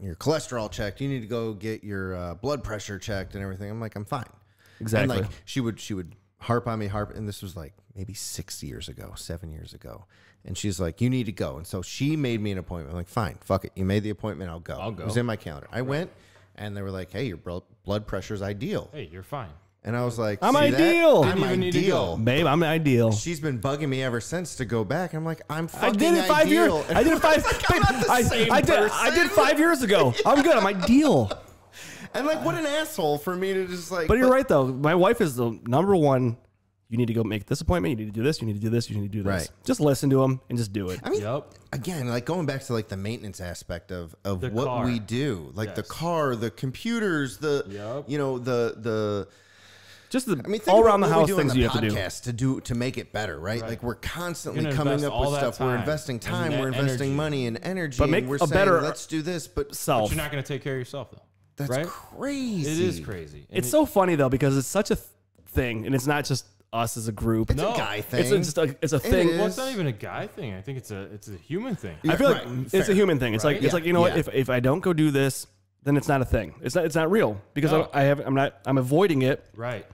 your cholesterol checked. You need to go get your uh, blood pressure checked and everything. I'm like I'm fine. Exactly. And like she would she would harp on me harp and this was like maybe 6 years ago, 7 years ago. And she's like you need to go. And so she made me an appointment. I'm like fine, fuck it. You made the appointment, I'll go. I'll go. It was in my calendar. I went and they were like, "Hey, your blo- blood pressure's ideal." Hey, you're fine. And I was like, I'm "See that? ideal." I'm Didn't even need to ideal." Babe, I'm ideal. She's been bugging me ever since to go back. I'm like, I'm I fucking did it five ideal. years. I did it five. I'm babe, not the I, same I did. I person. did five years ago. I'm good. I'm ideal. And like, what an asshole for me to just like. But you're right though. My wife is the number one. You need to go make this appointment. You need to do this. You need to do this. You need to do this. Right. Just listen to them and just do it. I mean, Yep. again, like going back to like the maintenance aspect of of The what car. we do, like the car, the computers, the Yep. you know the the. Just the I mean, all around the what we house do on things the you have to do. to do to make it better, right? Right. Like we're constantly coming up with stuff. We're investing time. We're investing energy. money and energy. But make and we're a saying, better Let's do this, but Self. But you're not going to take care of yourself though. That's Right? crazy. It is crazy. And It's it- so funny though because it's such a th- thing, and it's not just us as a group. It's No. a guy It's thing. a, just a, it's a thing. is. Well, it's not even a guy thing. I think it's a it's a human thing. I feel Right, like it's a human thing. It's like Right? it's Yeah, like you know what? If if I don't go do this, then it's not a thing. It's not it's not real because No. I, I have I'm not I'm avoiding it. Right.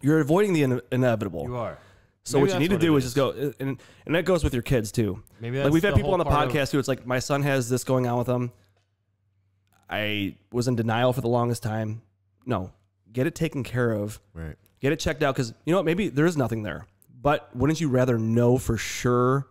You're avoiding the ine- inevitable. You are. So Maybe what you need to do is just go, and and that goes with your kids too. Maybe like we've had the people on the whole part of- podcast who it's like my son has this going on with him. I was in denial for the longest time. No, get it taken care of. right. Get it checked out because you know what? Maybe there is nothing there. But wouldn't you rather know for sure?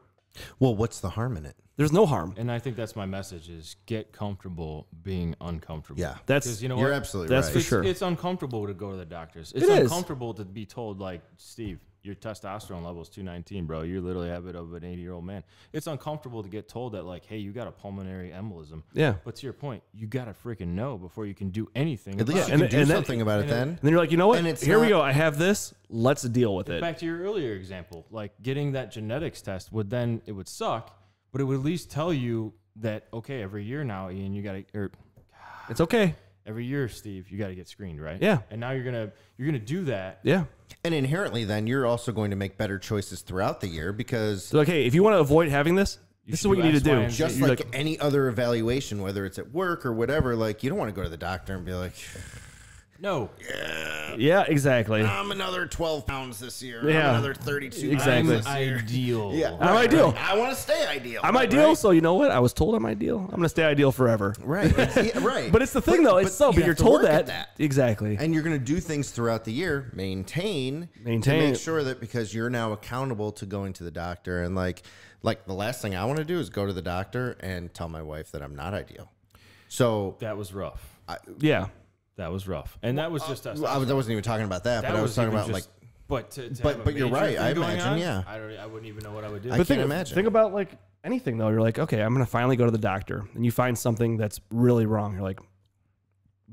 Well, what's the harm in it? There's no harm. And I think that's my message: is get comfortable being uncomfortable. Yeah. That's because you know You're what? absolutely That's right. for it's, sure. It's uncomfortable to go to the doctors. It's It is. uncomfortable to be told, like, Steve, your testosterone level is 219, bro. You're literally have it of an 80 year old man. It's uncomfortable to get told that, like, hey, you got a pulmonary embolism. yeah. But to your point, you got to freaking know before you can do anything. At least it. you and can then- do and then- something about it and then. And then you're like, you know what? And it's Here we go. I have this. Let's deal with it. Back to your earlier example, like getting that genetics test would then it would suck, but it would at least tell you that okay, every year now, Ian, you got to or er, It's okay. every year, Steve, you got to get screened, right? Yeah. And now you're gonna you're gonna do that. Yeah. And inherently, then you're also going to make better choices throughout the year because So like, hey, if you want to avoid having this, this is should what you do need to X, Y, do. Z. just You're like, any other evaluation, whether it's at work or whatever, like you don't want to go to the doctor and be like, No, yeah, Yeah, exactly. "I'm another 12 pounds this year. Yeah. I'm another 32 Exactly. pounds this year." ideal. Yeah, I'm ideal. I want to stay ideal. I'm ideal, so you know what? I was told I'm ideal. I'm gonna stay ideal forever. Right. Yeah, right. But it's the thing, though. It's so, you but have you're to told work at that, exactly. and you're going to do things throughout the year maintain Maintain to make sure that because you're now accountable to going to the doctor and like like the last thing i want to do is go to the doctor and tell my wife that i'm not ideal so That was rough. yeah, That was rough, and that was just us. I, was, I wasn't even talking about that, That but i was talking even about just- like But to, to But- have a but you're major right, I going imagine, on, yeah. I don't. I wouldn't even know what I would do. I but can't think, imagine. think about like anything though. You're like, okay, I'm gonna finally go to the doctor, and you find something that's really wrong. You're like,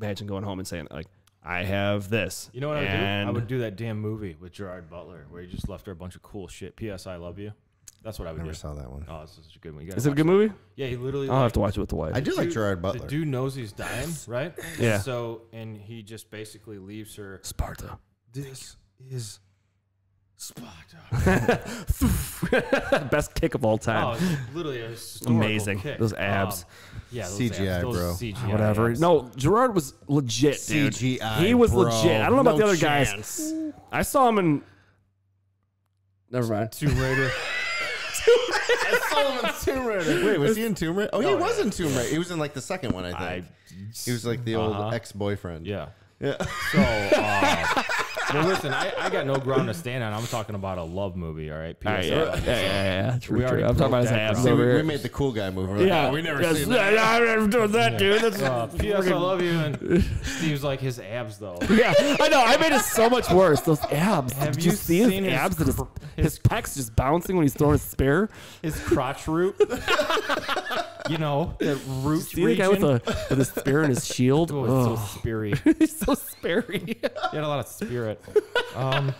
imagine going home and saying like, I have this. you know what I would do? I would do that damn movie with Gerard Butler where he just left her a bunch of cool shit. P.S. I love you. That's what I would never do. saw that one Oh, this is a good one. You gotta Is it a watch good movie? Yeah, he literally. I'll like, have to watch it with the wife. i do like dude- gerard butler The dude knows he's dying, right? Yeah. So and he just basically leaves her. Sparta. This is Sparta. Best kick of all Oh, time. it's literally a historical Amazing. kick. Those abs. Um, yeah, those CGI, abs, those bro. CGI Whatever. abs. No, Gerard was legit, dude. CGI, He was bro. legit. I don't know about No the other guys. I saw him in. Never mind. Tomb Raider. Tomb Raider. Wait, was he in Tomb Raider? Oh, he Oh, was in Tomb Raider. He was in like the second one, I think. he was like the old Uh-huh. ex-boyfriend. Yeah. Yeah. So, uh, well, listen, I, I got no ground to stand on. I'm talking about a love movie, all right? Yeah, PSI. yeah, yeah, yeah, yeah. True, We true. already I'm talking about his broke that abs. See, over we, here. we made the cool guy move. We're like, yeah, "Oh, we never yes, seen that. yeah, I'm never doing that, dude. That's Uh, P.S. I love you. And Steve's like his abs, though. yeah, I know. I made it so much worse. Those abs. Have Did you, you see his seen his abs? That his, cr- his his- pecs just bouncing when he's throwing his spear. His crotch root. you know, the root See the guy region. with, a, with his spear and his shield. Oh, it's Ugh. so speary. he's so sperry. He had a lot of spirit. Um,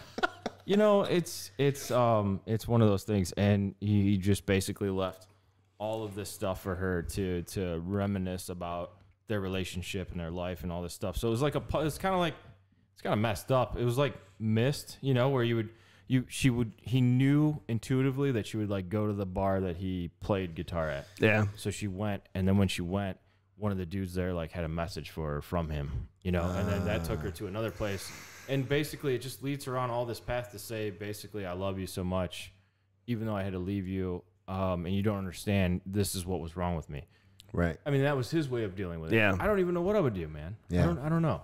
you know, it's it's um it's one of those things, and he, he just basically left all of this stuff for her to to reminisce about their relationship and their life and all this stuff. So it was like a it's kind of like it's kind of messed up. It was like missed, you know, where you would you she would he knew intuitively that she would like go to the bar that he played guitar at. yeah. So she went, and then when she went, one of the dudes there like had a message for her from him, you know, and then that took her to another place, and basically it just leads her on all this path to say, basically, I love you so much, even though I had to leave you, um, and you don't understand. This is what was wrong with me. Right. I mean, that was his way of dealing with it. Yeah. I don't even know what I would do, man. Yeah. I don't. I don't know.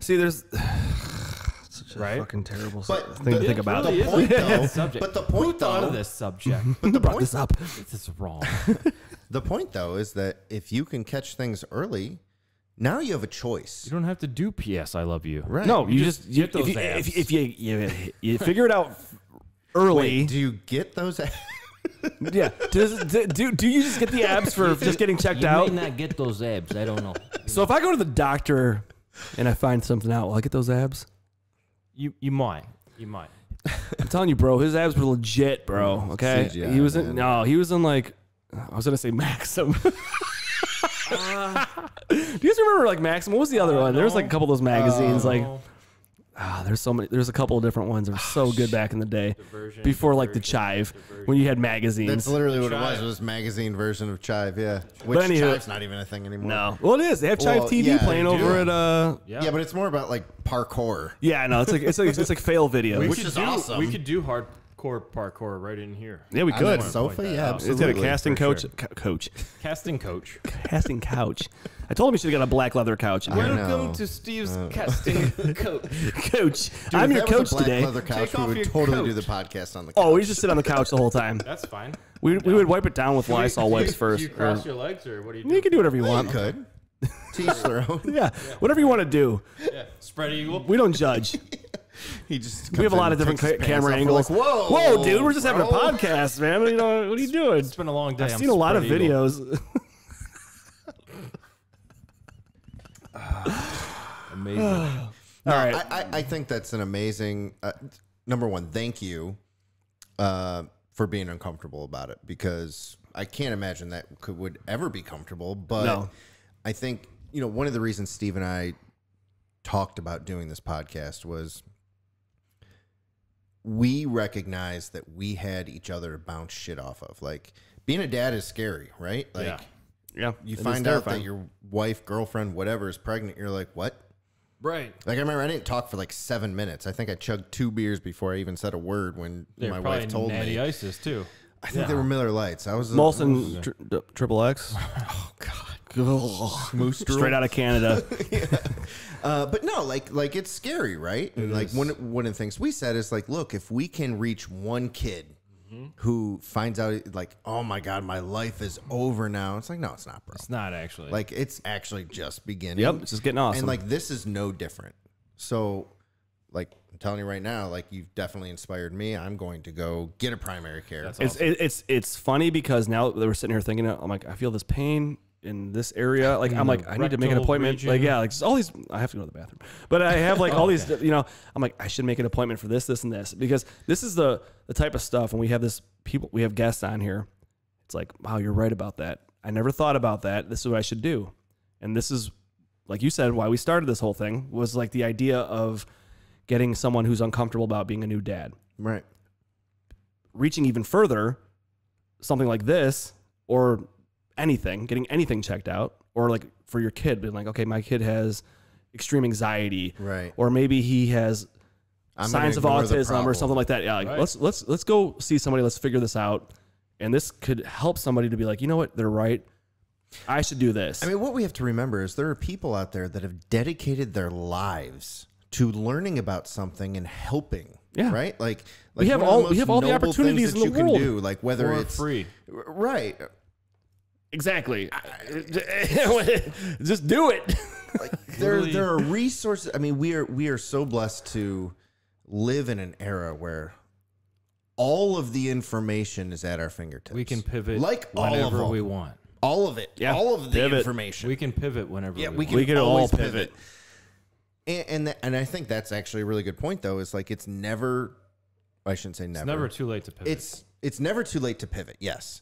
See, there's such a Right? fucking terrible But thing to the- think about. the point, though, subject. but the Who point, thought of this subject? but the brought point, this up. this is wrong. the point, though, is that if you can catch things early, now you have a choice. You don't have to do P.S. I love you. Right. No, you, You just, just you, get those if, you, abs. if, if you, you you figure it out early. Wait, do you get those? abs? yeah. Does, do, do do you just get the abs for just getting checked You out? You may not get those abs. I don't know. So if I go to the doctor and I find something out, will I get those abs? You you might. You might. I'm telling you, bro, his abs were legit, bro. Okay, CGI, he was in man. no, he was in like I was gonna say Maxim. Do you guys remember like Maxim? What was the other one? There was like a couple of those magazines. like Oh, ah, there's so many. There's a couple of different ones. that were so good back in the day. Diversion, Before like the Chive, Diversion. when you had magazines. That's literally what it was. Chive. It was magazine version of Chive, yeah. Which anywho- Chive's not even a thing anymore. no, well it is. They have Chive Well, TV yeah, playing over do. at uh. yeah. Yeah, but it's more about like parkour. Yeah, no, it's like it's like it's like fail videos. we which is do, awesome. We could do hardcore parkour right in here. yeah, we On could. that sofa, yeah, out. It's absolutely. got a casting for coach. sure. co- coach, Casting coach. casting couch. I told him he should have got a black leather couch. I know. Welcome to Steve's uh, casting coach. coach, Dude, I'm if your that was coach a black today. leather couch, Take we off would your totally coat. do the podcast on the couch. Oh, we just sit on the couch the whole time. That's fine. We, we would wipe it down with Lysol Do you- wipes do first. You or- cross your legs or what do you do? you can do whatever you you want. could. Teach their own. Yeah, whatever you want to do. Yeah. Spread eagle. We don't judge. He just We have a lot of different ca- camera angles. Like, whoa, whoa, dude, we're just having a podcast, man. You know, what are you doing? It's been a long day. I've I'm seen a lot of videos. Amazing. All No, right. I, I, I think that's an amazing. Uh, number one, thank you uh, for being uncomfortable about it because I can't imagine that could would ever be comfortable. But No. I think you know one of the reasons Steve and I talked about doing this podcast was we recognized that we had each other to bounce shit off of. Like being a dad is scary, right? Like Yeah. yeah, you it is find out that your wife, girlfriend, whatever is pregnant. You're like, what? right. Like I remember, I didn't talk for like seven minutes. I think I chugged two beers before I even said a word when They're my wife told natty me. ices too. I think they were Miller Lites. I was Molson tri- Triple X. Oh God, Ugh. Straight out of Canada. uh, but no, like like it's scary, right? And like one one of the things we said is like, look, if we can reach one kid Mm-hmm. who finds out like, oh my God, my life is over now. It's like, no, it's not, bro. It's not actually. Like it's actually just beginning. Yep, it's just getting awesome. And like this is no different. So, like I'm telling you right now, like you've definitely inspired me. I'm going to go get a primary care. That's It's it's it's funny because now that we're sitting here thinking, I'm like, I feel this pain in this area. Like I'm like, I need to make an rectal appointment. Like yeah, like all these. I have to go to the bathroom, but I have like all these. You know, I'm like, I should make an appointment for this, this, and this because this is the the type of stuff. When we have this people, we have guests on here. It's like, wow, you're right about that. I never thought about that. This is what I should do, and this is, like you said, why we started this whole thing was like the idea of getting someone who's uncomfortable about being a new dad right. reaching even further, something like this or anything, getting anything checked out, or like for your kid, being like, okay, my kid has extreme anxiety, Right. or maybe he has I'm signs of autism or something like that. Yeah, like Right. let's let's let's go see somebody. Let's figure this out, and this could help somebody to be like, you know what, they're right. I should do this. I mean, what we have to remember is there are people out there that have dedicated their lives to learning about something and helping. Yeah. Right. Like, We have all- the we have all the opportunities that in you the can world. do. Like whether For it's free. right. Exactly. Just do it. Like there, there are resources. I mean, we are we are so blessed to live in an era where all of the information is at our fingertips. we can pivot like all of whenever we want. all of it. Yeah. all of the Pivot. information. We can pivot whenever yeah, we, we want. can, We can all always pivot. And and, th- and I think that's actually a really good point, though. Is like it's never. I shouldn't say never. It's never too late to pivot. It's it's never too late to pivot. Yes.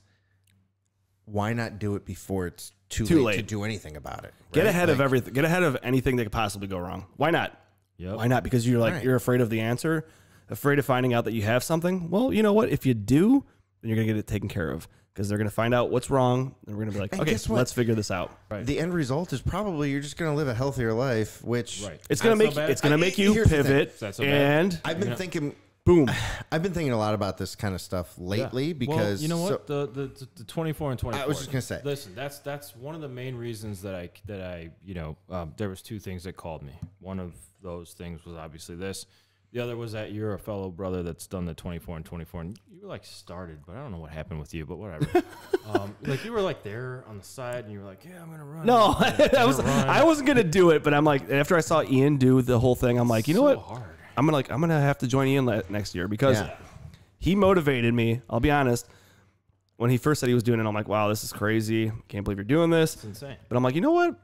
Why not do it before it's too, Too late, to do anything about it? Get right? ahead of everything. Get ahead of anything that could possibly go wrong. Why not? Yep. Why not? Because you're like Right. you're afraid of the answer, afraid of finding out that you have something. Well, you know what? If you do, then you're gonna get it taken care of because they're gonna find out what's wrong, and we're gonna be like, And okay, guess let's figure this out. The end result is probably you're just going to live a healthier life, which Right. It's gonna Not so make bad. it's gonna I- make you here's the thing. pivot, so and I've been thinking. Boom. I've been thinking a lot about this kind of stuff lately Yeah. because well, you know so- what the, the the 24 and 24 I was just gonna say. listen that's that's one of the main reasons that i that i you know um, there was two things that called me one of those things was obviously this the other was that you're a fellow brother that's done the 24 and 24 and you were like started but i don't know what happened with you but whatever um, like you were like there on the side and you were like yeah i'm gonna run No, I'm gonna- I was run. I wasn't gonna do it, but I'm like after I saw Ian do the whole thing, I'm like, you know what? hard I'm gonna like I'm gonna have to join Ian le- next year because Yeah. he motivated me. I'll be honest. When he first said he was doing it, I'm like, wow, this is crazy. Can't believe you're doing this. it's insane But I'm like, you know what?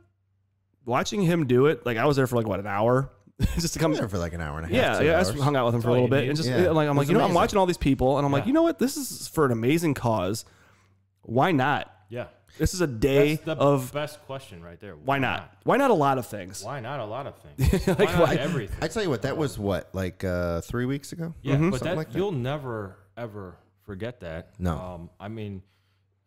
Watching him do it, like I was there for like what an hour, just to come. I'm there for like an hour and a half. Yeah, two yeah. I hours. just hung out with him for a all little you bit, need. and just Yeah. Like, I'm It like, you know, I'm amazing. watching all these people, and I'm like, you know what? This is for an amazing cause. Why not? Yeah This is a day That's the of best question right there. why not? Why not a lot of things? Why not a lot of things? Like, why not why- everything? I tell you what, that was what like uh, three weeks ago. Yeah, but Mm-hmm. Something that, like that. you'll never ever forget that. No. Um, I mean,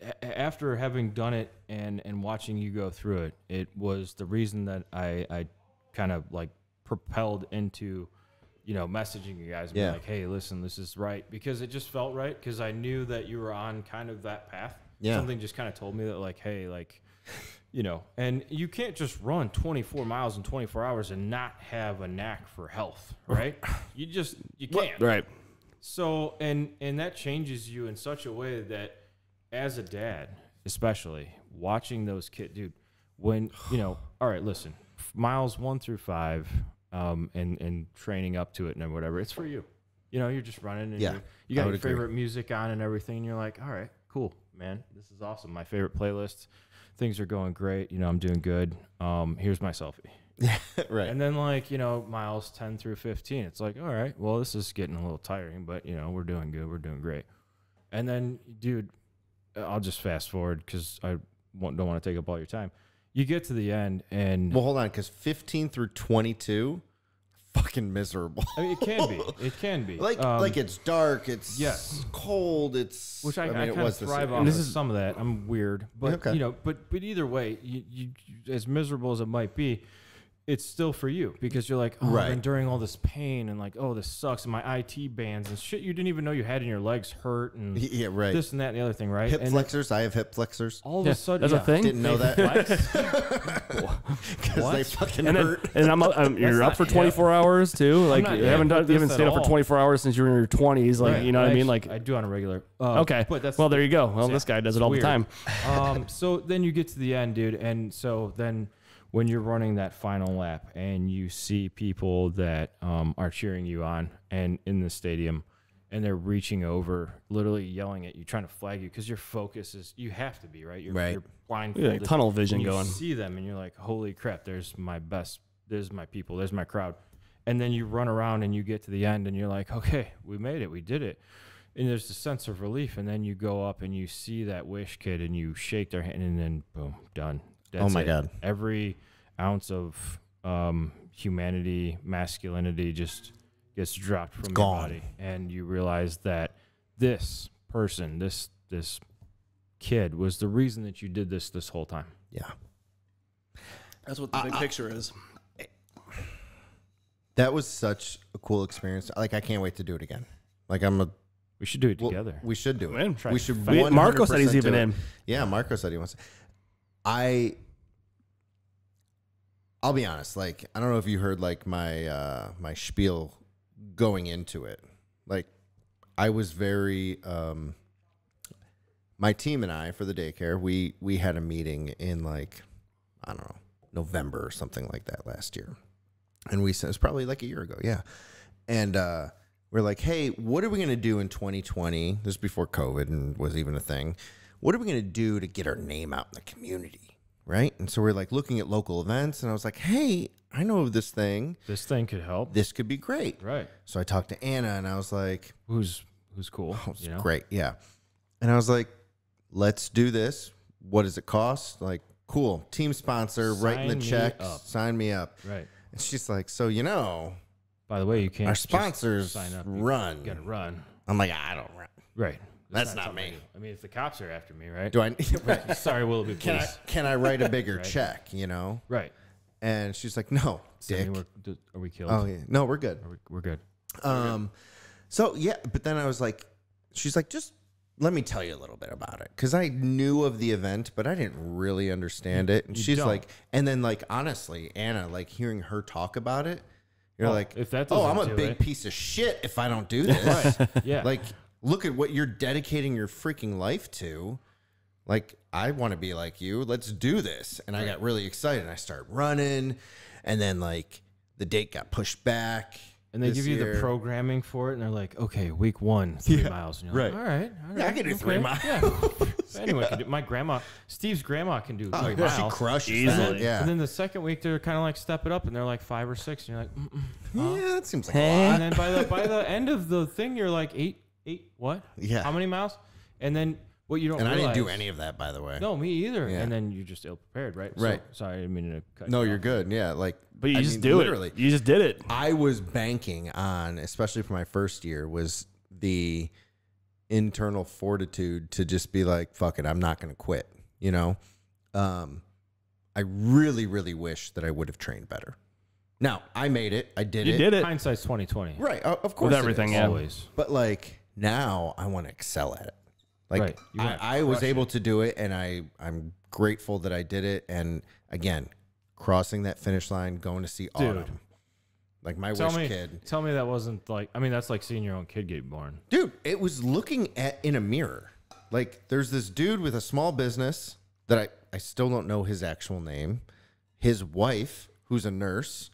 a- after having done it and and watching you go through it, it was the reason that I I kind of like propelled into you know messaging you guys and being Yeah. like, hey, listen, this is right because it just felt right because I knew that you were on kind of that path. Yeah. Something just kind of told me that like, hey, like. You know, and you can't just run 24 miles in 24 hours and not have a knack for health, right? You just you can't. Right. So and and that changes you in such a way that as a dad, especially watching those kids, dude, when you know, all right, listen, miles one through five, um, and and training up to it and whatever, it's for you. You know, you're just running and Yeah, you, got your agree. favorite music on and everything, and you're like, all right, cool, man, this is awesome. My favorite playlist, things are going great. You know, I'm doing good. Um, here's my selfie. right. And then like, you know, miles 10 through 15, it's like, all right, well, this is getting a little tiring, but you know, we're doing good. We're doing great. And then, dude, I'll just fast forward because I won't, don't want to take up all your time. You get to the end and Well, hold on, because 15 through 22, fucking miserable. I mean, it can be, it can be like, Um, like it's dark, it's yes. cold, it's which I, I, mean, it kind of was this thrive year. off this is- some of that. I'm weird, but Okay. you know, but but either way, you, you, you as miserable as it might be, it's still for you because you're like, oh, Right. I'm enduring all this pain and like, oh, this sucks, and my IT bands and shit you didn't even know you had in your legs hurt and Yeah, right. this and that and the other thing, right? hip and flexors. I have hip flexors all of Yeah, a sudden, that's a thing? Didn't know that flex. because they fucking And then, hurt. and I'm, I'm you're up not for hip. 24 hours too. Like not you haven't done, you haven't stayed up for 24 hours since you were in your 20s. Like Right. you know what I mean? Like I do on a regular. Uh, okay, but that's well there you go. Well, this guy does it all the time. um, so then you get to the end, dude, and so then when you're running that final lap and you see people that um, are cheering you on and in the stadium and they're reaching over, literally yelling at you, trying to flag you because your focus is you have to be right. You're, Right. you're blindfolded. Yeah, tunnel vision and you going. see them and you're like, holy crap! There's my best. There's my people. There's my crowd. And then you run around and you get to the end and you're like, okay, we made it. We did it and there's a sense of relief and then you go up and you see that wish kid and you shake their hand and then boom done Oh my it. God. every ounce of um, humanity masculinity just gets dropped from Gone. your body and you realize that this person this this kid was the reason that you did this this whole time Yeah, That's what the big picture is. that was such a cool experience. Like I can't wait to do it again. Like I'm a. we should do it well, together we should do it. Man, we should. fight. We- Marco said he's even it. in. Yeah, Marco said he wants. I. I'll be honest. Like I don't know if you heard like my uh my spiel going into it. Like I was very um my team and I for the daycare, we we had a meeting in like I don't know, November or something like that last year. And we said it's probably like a year ago, yeah. And uh we're like, "Hey, what are we going to do in 2020? This is before COVID and was even a thing. What are we going to do to get our name out in the community?" Right? And so we're like looking at local events and I was like, "Hey, I know of this thing. this thing could help This could be great." right So I talked to Anna and I was like, who's who's cool Oh, it's you know great. Yeah. And I was like, let's do this. What does it cost? Like, cool. Team sponsor, writing the Sign checks, sign me up. right And she's like, so, you know, by the way you can't our sponsors sign up You run. gotta run I'm like, I don't run. Right. That's not I me. do. I mean, if the cops are after me, right? Do I, Sorry, Willoughby, can I, can I write a bigger Right. check, you know? Right. And she's like, no, Send dick. do- are we killed? Oh, yeah. No, we're good. Are we, we're good. Um, so yeah, but then I was like, she's like, just let me tell you a little bit about it because I knew of the event, but I didn't really understand it. And you she's don't. like, and then like honestly, Anna, like hearing her talk about it, you're Oh, like, if that oh, I'm a do big it." piece of shit if I don't do this. Right. Yeah. Like, look at what you're dedicating your freaking life to. Like, I want to be like you. Let's do this. And I got really excited. And I started running, and then like the date got pushed back. and they give you year. the programming for it, and they're like, okay, week one, three Yeah, miles. And right. you're like, all right. All right. Yeah, I can do three okay, miles. Yeah. Anyone can do My grandma, Steve's grandma can do Oh, three yeah, she crushes Easily. that. Yeah. And then the second week, they're kind of like step it up, and they're like five or six, and you're like, Mm-mm. yeah, that seems like Hey. a lot. and then by the by the end of the thing, you're like eight, eight, what? Yeah. How many miles? And then What you don't and I didn't do any of that, by the way. No, me either. Yeah. And then you're just ill prepared, right? Right. So, sorry, I didn't mean to cut. No, you you're off. good. Yeah, like, But you I just mean, do literally. it. You just did it. I was banking on, especially for my first year, was the internal fortitude to just be like, "Fuck it, I'm not going to quit." You know, um, I really, really wish that I would have trained better. Now I made it. I did You it. did it. Hindsight's twenty twenty. Right. o- Of course. it everything, Always. But like now, I want to excel at it. Like Right. I, I was able to do it, and I I'm grateful that I did it. And again, crossing that finish line, going to see Dude. autumn, like my Tell wish me, kid. tell me that wasn't like. I mean, that's like seeing your own kid get born. Dude, it was looking at in a mirror. Like there's this dude with a small business that I I still don't know his actual name. His wife, who's a nurse,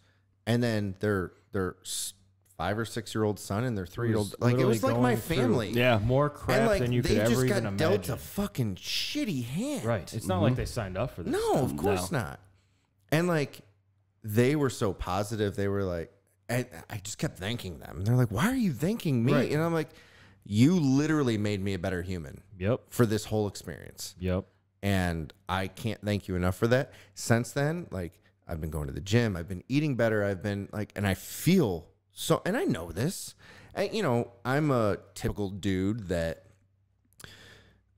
and then their their five or six year old son and their three year old. Like it was like my going through family. Yeah. More crap and like than you they just got even dealt a fucking shitty hand. Right. It's not like mm-hmm. they signed up for this. No, of course not. And like they were so positive. They were like, and I just kept thanking them. And They're like, "Why are you thanking me?" Right. And I'm like, "You literally made me a better human Yep. for this whole experience." Yep. And I can't thank you enough for that. Since then, like I've been going to the gym, I've been eating better, I've been like, and I feel so, and I know this. And, you know, I'm a typical dude that,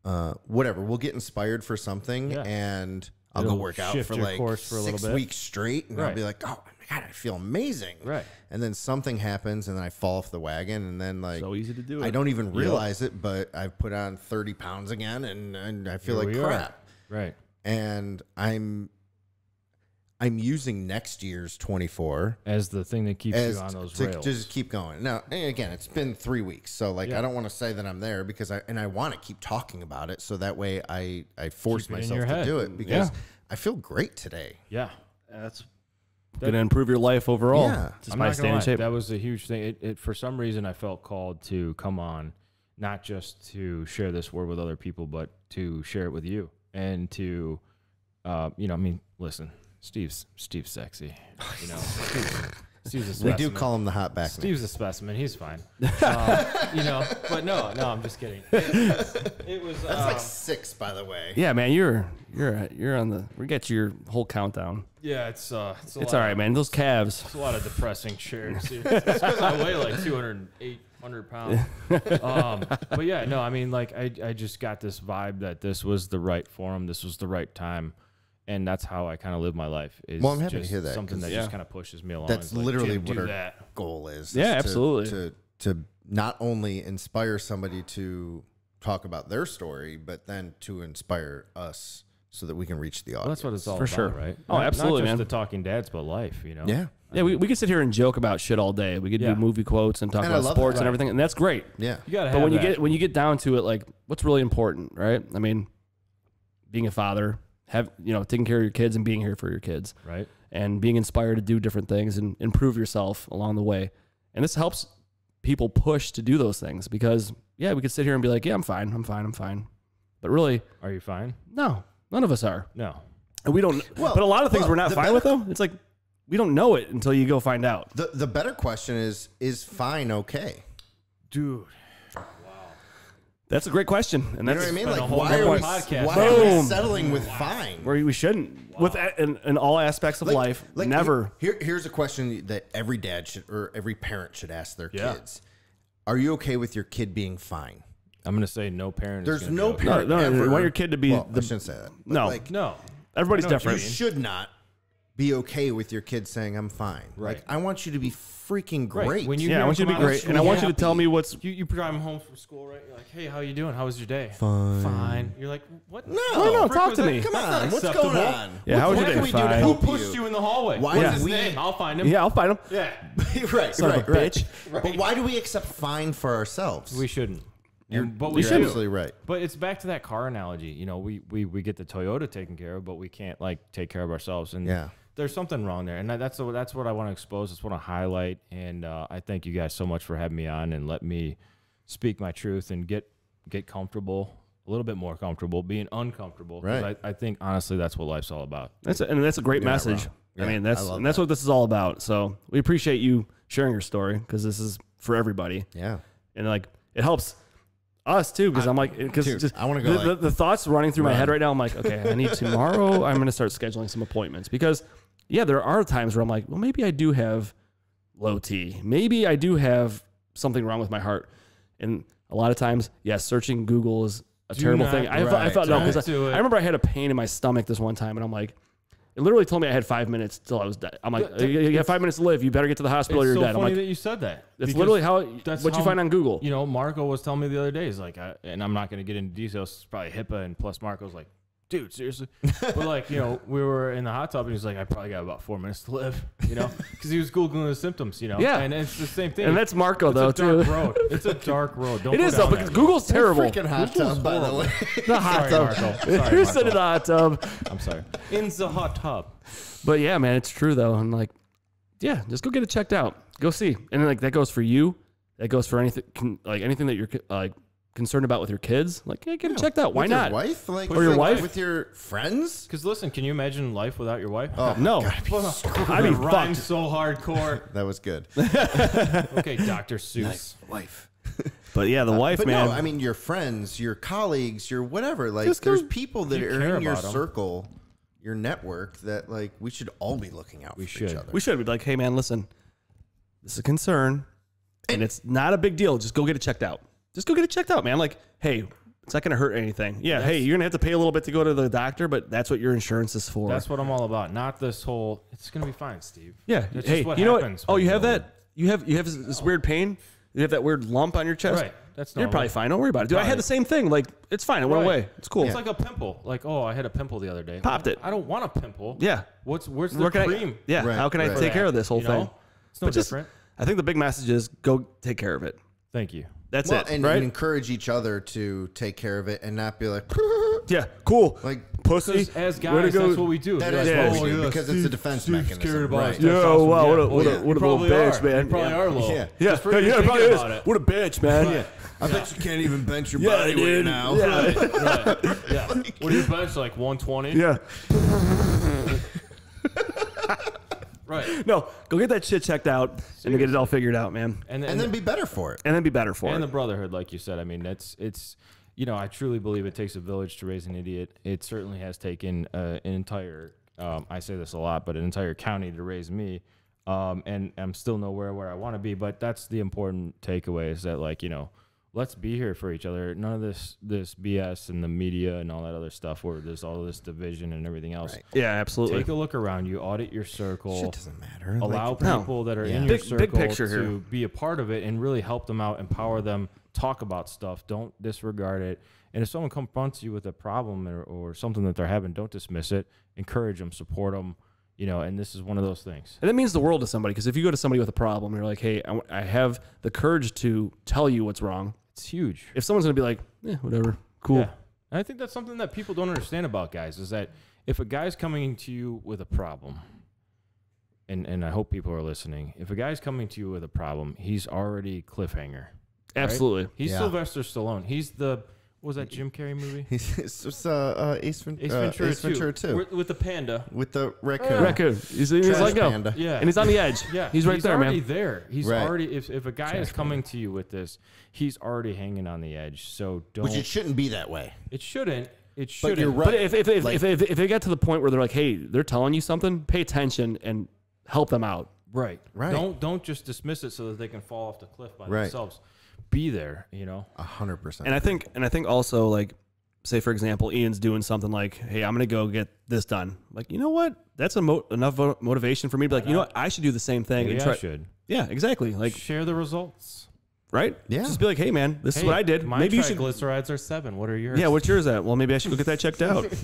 uh, whatever, we'll get inspired for something Yeah. and I'll It'll go work out for like course for a little six bit. weeks straight, and I'll be like, oh my god, I feel amazing, Right. And then something happens, and then I fall off the wagon, and then like So easy to do it. I don't even realize it, but I've put on 30 pounds again, and, and I feel Here like we are. crap Right. and I'm I'm using next year's 24 As the thing that keeps as you on those to rails. just keep going. Now, again, it's been three weeks, so like Yeah. I don't want to say that I'm there because I and I want to keep talking about it, so that way I I force Keep it in myself to head. do it because Yeah. I feel great today. yeah. That's gonna improve your life overall. Yeah. Just I'm by not staying gonna in lie. shape. That was a huge thing. It, it for some reason I felt called to come on, not just to share this word with other people, but to share it with you and to, uh, you know, I mean, listen, Steve's Steve's sexy. You know, Steve's, Steve's a We specimen. do call him the hot back. Steve's a specimen. He's fine. um, you know, but no, no, I'm just kidding. It, it was. That's um, like six, by the way. yeah, man, you're you're you're on the. We get your whole countdown. yeah, it's uh, it's, a It's lot all right, man. Those calves. It's a lot of depressing shares. It's because I weigh like 208, 100 pounds. Um, but yeah, no, I mean, like, I, I just got this vibe that this was the right forum, this was the right time. And that's how I kind of live my life. Is Well, I'm happy to hear that, Something that Yeah. just kind of pushes me along. That's like, literally what our that. goal is. Yeah, is to- absolutely. To, to not only inspire somebody to talk about their story, but then to inspire us so that we can reach the Well, audience. that's what it's all For about, sure. right? Oh, Not- absolutely, Not just man. the talking dads, but life. You know. Yeah. Yeah, we, we could sit here and joke about shit all day. We could Yeah. do movie quotes and talk And about sports that. and everything, and that's great. Yeah. You gotta. But have when you get when you get down to it, like what's really important, right? I mean, being a father, have you know, taking care of your kids and being here for your kids, right, and being inspired to do different things and improve yourself along the way. And this helps people push to do those things because yeah, we could sit here and be like, yeah, I'm fine, I'm fine, I'm fine, but really, are you fine? no, none of us are, No. and we don't. Well- but a lot of things well, we're not the fine with though. It's like we don't know it until you go find out. The the better question is is fine okay? Dude. That's a great question, and You know that's what I mean? Like why are we podcast. why are we Boom. settling with fine? where we shouldn't with a- in, in all aspects of Like- life. like, never. Here, here's a question that every dad should or every parent should ask their Yeah. kids: Are you okay with your kid being fine? I'm gonna say no parent. There's gonna be no okay. parent No, no, ever. you want your kid to be Well, the- I shouldn't say that. No. like No. Everybody's different. you you should not be okay with your kids saying I'm fine. Right. Like I want you to be freaking Right. great. When you yeah, I want you to be great, and I school want you to tell me what's. You, you drive him home from school, right? You're like, hey, how are you doing? How was your day? Fine. Fine. You're like, what? No, No, no, talk was to that? me. Come on, what's acceptable. going on? Yeah, how was your day? we do to Fine. help Who pushed you in the hallway? Why What's did his we- name? I'll find him. Yeah, I'll find him. Yeah. right, Son of right, a right. bitch. But why do we accept fine for ourselves? We shouldn't. You're, but you're we should. absolutely right. But it's back to that car analogy. You know, we, we we get the Toyota taken care of, but we can't like take care of ourselves. And Yeah. There's something wrong there, and that- that's that's what I want to expose. That's what I want to highlight. And uh, I thank you guys so much for having me on and let me speak my truth and get get comfortable, a little bit more comfortable, being uncomfortable Right. I, I think honestly, that's what life's all about. That's a, and that's a great You're message. wrong. I mean, that's I and that's that. what this is all about. So we appreciate you sharing your story because this is for everybody, Yeah. and like it helps us too, because I'm like, because I wanna go, The, the, like, the thoughts running through my head right now. I'm like, okay, I need tomorrow. I'm going to start scheduling some appointments because, yeah, there are times where I'm like, well, maybe I do have low T. Maybe I do have something wrong with my heart, and a lot of times, yes, searching Google is a Do terrible thing. I, thought- I thought no, because I. I remember I had a pain in my stomach this one time, and I'm like. It literally told me I had five minutes till I was dead. I'm like, you you have five minutes to live. You better get to the hospital. or you're so dead. I'm like, that you said that. that's literally how. that's what you find on Google. You know, Marco was telling me the other day, he's like, I, and I'm not going to get into details. It's probably HIPAA, and plus Marco's like, dude, seriously. but like, you know, we were in the hot tub, and he's like, I probably got about four minutes to live, you know, because he was googling the symptoms, you know. Yeah. and it's the same thing. and that's Marco it's though It's a too. dark road. It's a dark road. Don't it is though because that Google's terrible. Freaking hot tub, by the way. The hot Sorry, tub. Marco. Sorry, Who said Marco. in the hot tub? I'm sorry. In the hot tub. But yeah, man, it's true though. I'm like, yeah, just go get it checked out. Go see. And then, like that goes for you. That goes for anything like anything that you're like concerned about with your kids. Like, yeah, get it checked out. Why With not? Your wife, like, Or your wife? with your friends. Because listen, can you imagine life without your wife? Oh, No. I'd be rhymes fucked. so hardcore. that was good. Okay, Dr. Seuss. wife. But yeah, the uh, wife, But man. no, I mean your friends, your colleagues, your whatever. Like, Just there's people that are in your about 'em. circle, your network that like we should all be looking out We for should. each other. we should be like, hey, man, listen, this is a concern, and it's not a big deal. Just go get it checked out. Just go get it checked out, man. Like, hey, it's not going to hurt anything. Yeah, hey, you're going to have to pay a little bit to go to the doctor, but that's what your insurance is for. That's what I'm all about. Not this whole. It's gonna be fine, Steve. Yeah. That's hey, just what you know happens what? Oh, when you have you're that? You have you have this, this weird pain? You have that weird lump on your chest? Right. That's You're normal. probably fine. Don't worry about it. Dude, I had Probably. the same thing. Like, it's fine. It went Right. away. It's cool. It's like a pimple. Like, oh, I had a pimple the other day. Popped it. I don't want a pimple. yeah. What's where's the Where can cream? I, yeah. Right, How can I right. take care of this whole You thing? It's no But just- different. I think the big message is go take care of it. Thank you. That's well, it. and, right? and encourage each other to take care of it and not be like, yeah. Cool. like pussy. As Way to guys, go. that's what we do. that You're is like, Yeah. what we do yeah, because it's a defense Steve's mechanism. scared about right. his Yo, wow, what a- Yeah. what a- what a little probably bitch, man. You probably Yeah. are low. Yeah. yeah. Just yeah, yeah, thinking probably is. it. What a bitch, man. Right. I bet you can't even bench your Yeah, body weight dude. now. Yeah. Right. Yeah. What do you bench? Like 120? yeah. Right. No, go get that shit checked out and then get it all figured out, man. And then, and then be better for it. And then be better for and it. And the brotherhood, like you said. I mean, it's it's you know, I truly believe it takes a village to raise an idiot. It certainly has taken uh, an entire. Um, I say this a lot, but an entire county to raise me. Um, and I'm still nowhere where I want to be. But that's the important takeaway: is that like you know, let's be here for each other. None of this this BS and the media and all that other stuff where there's all this division and everything else. Right. yeah, absolutely. Take a look around you, audit your circle Shit doesn't matter. allow Like, No. people that are Yeah. in your Big- circle big picture to here. be a part of it and really help them out, empower them, talk about stuff. Don't disregard it. And if someone confronts you with a problem or, or something that they're having, don't dismiss it. Encourage them, support them. You know, and this is one of those things. And that means the world to somebody because if you go to somebody with a problem, you're like, hey, I, w- I have the courage to tell you what's wrong. It's huge. If someone's gonna be like, yeah, whatever, cool. Yeah. And I think that's something that people don't understand about guys is that if a guy's coming to you with a problem, and, and I hope people are listening, if a guy's coming to you with a problem, he's already cliffhanger. Absolutely. He's Yeah. Sylvester Stallone. He's the what was that Jim Carrey movie? it's just uh, uh, Ace, Ven- Ace uh, Ventura, Ace Ventura 2. 2. With, with the panda. with the raccoon. Raccoon. He's, he's Trash like, go. panda. Yeah. And he's on the edge. yeah. He's right there, man. He's already there. He's Right. already if, if a guy is coming to you with this, he's already hanging on the edge. So don't Which it shouldn't be that way. it shouldn't. It shouldn't. But you're right. But if if if, Like- if, if if they get to the point where they're like, hey, they're telling you something, pay attention and help them out. Right. Right. Don't don't just dismiss it so that they can fall off the cliff by Right. themselves. Be there, you know. A hundred percent. And I think and I think also like say for example, Ian's doing something like, "Hey, I'm gonna go get this done." Like, you know what? That's a mo- enough motivation for me to be like, you know what? I should do the same thing. Maybe and I should. Yeah, exactly. Like, Share the results. right? Yeah. Just be like, "Hey, man, this is Hey, what I did. My Maybe you should." triglycerides are seven. What are yours? Yeah, what's yours at? Well, maybe I should go get that checked out.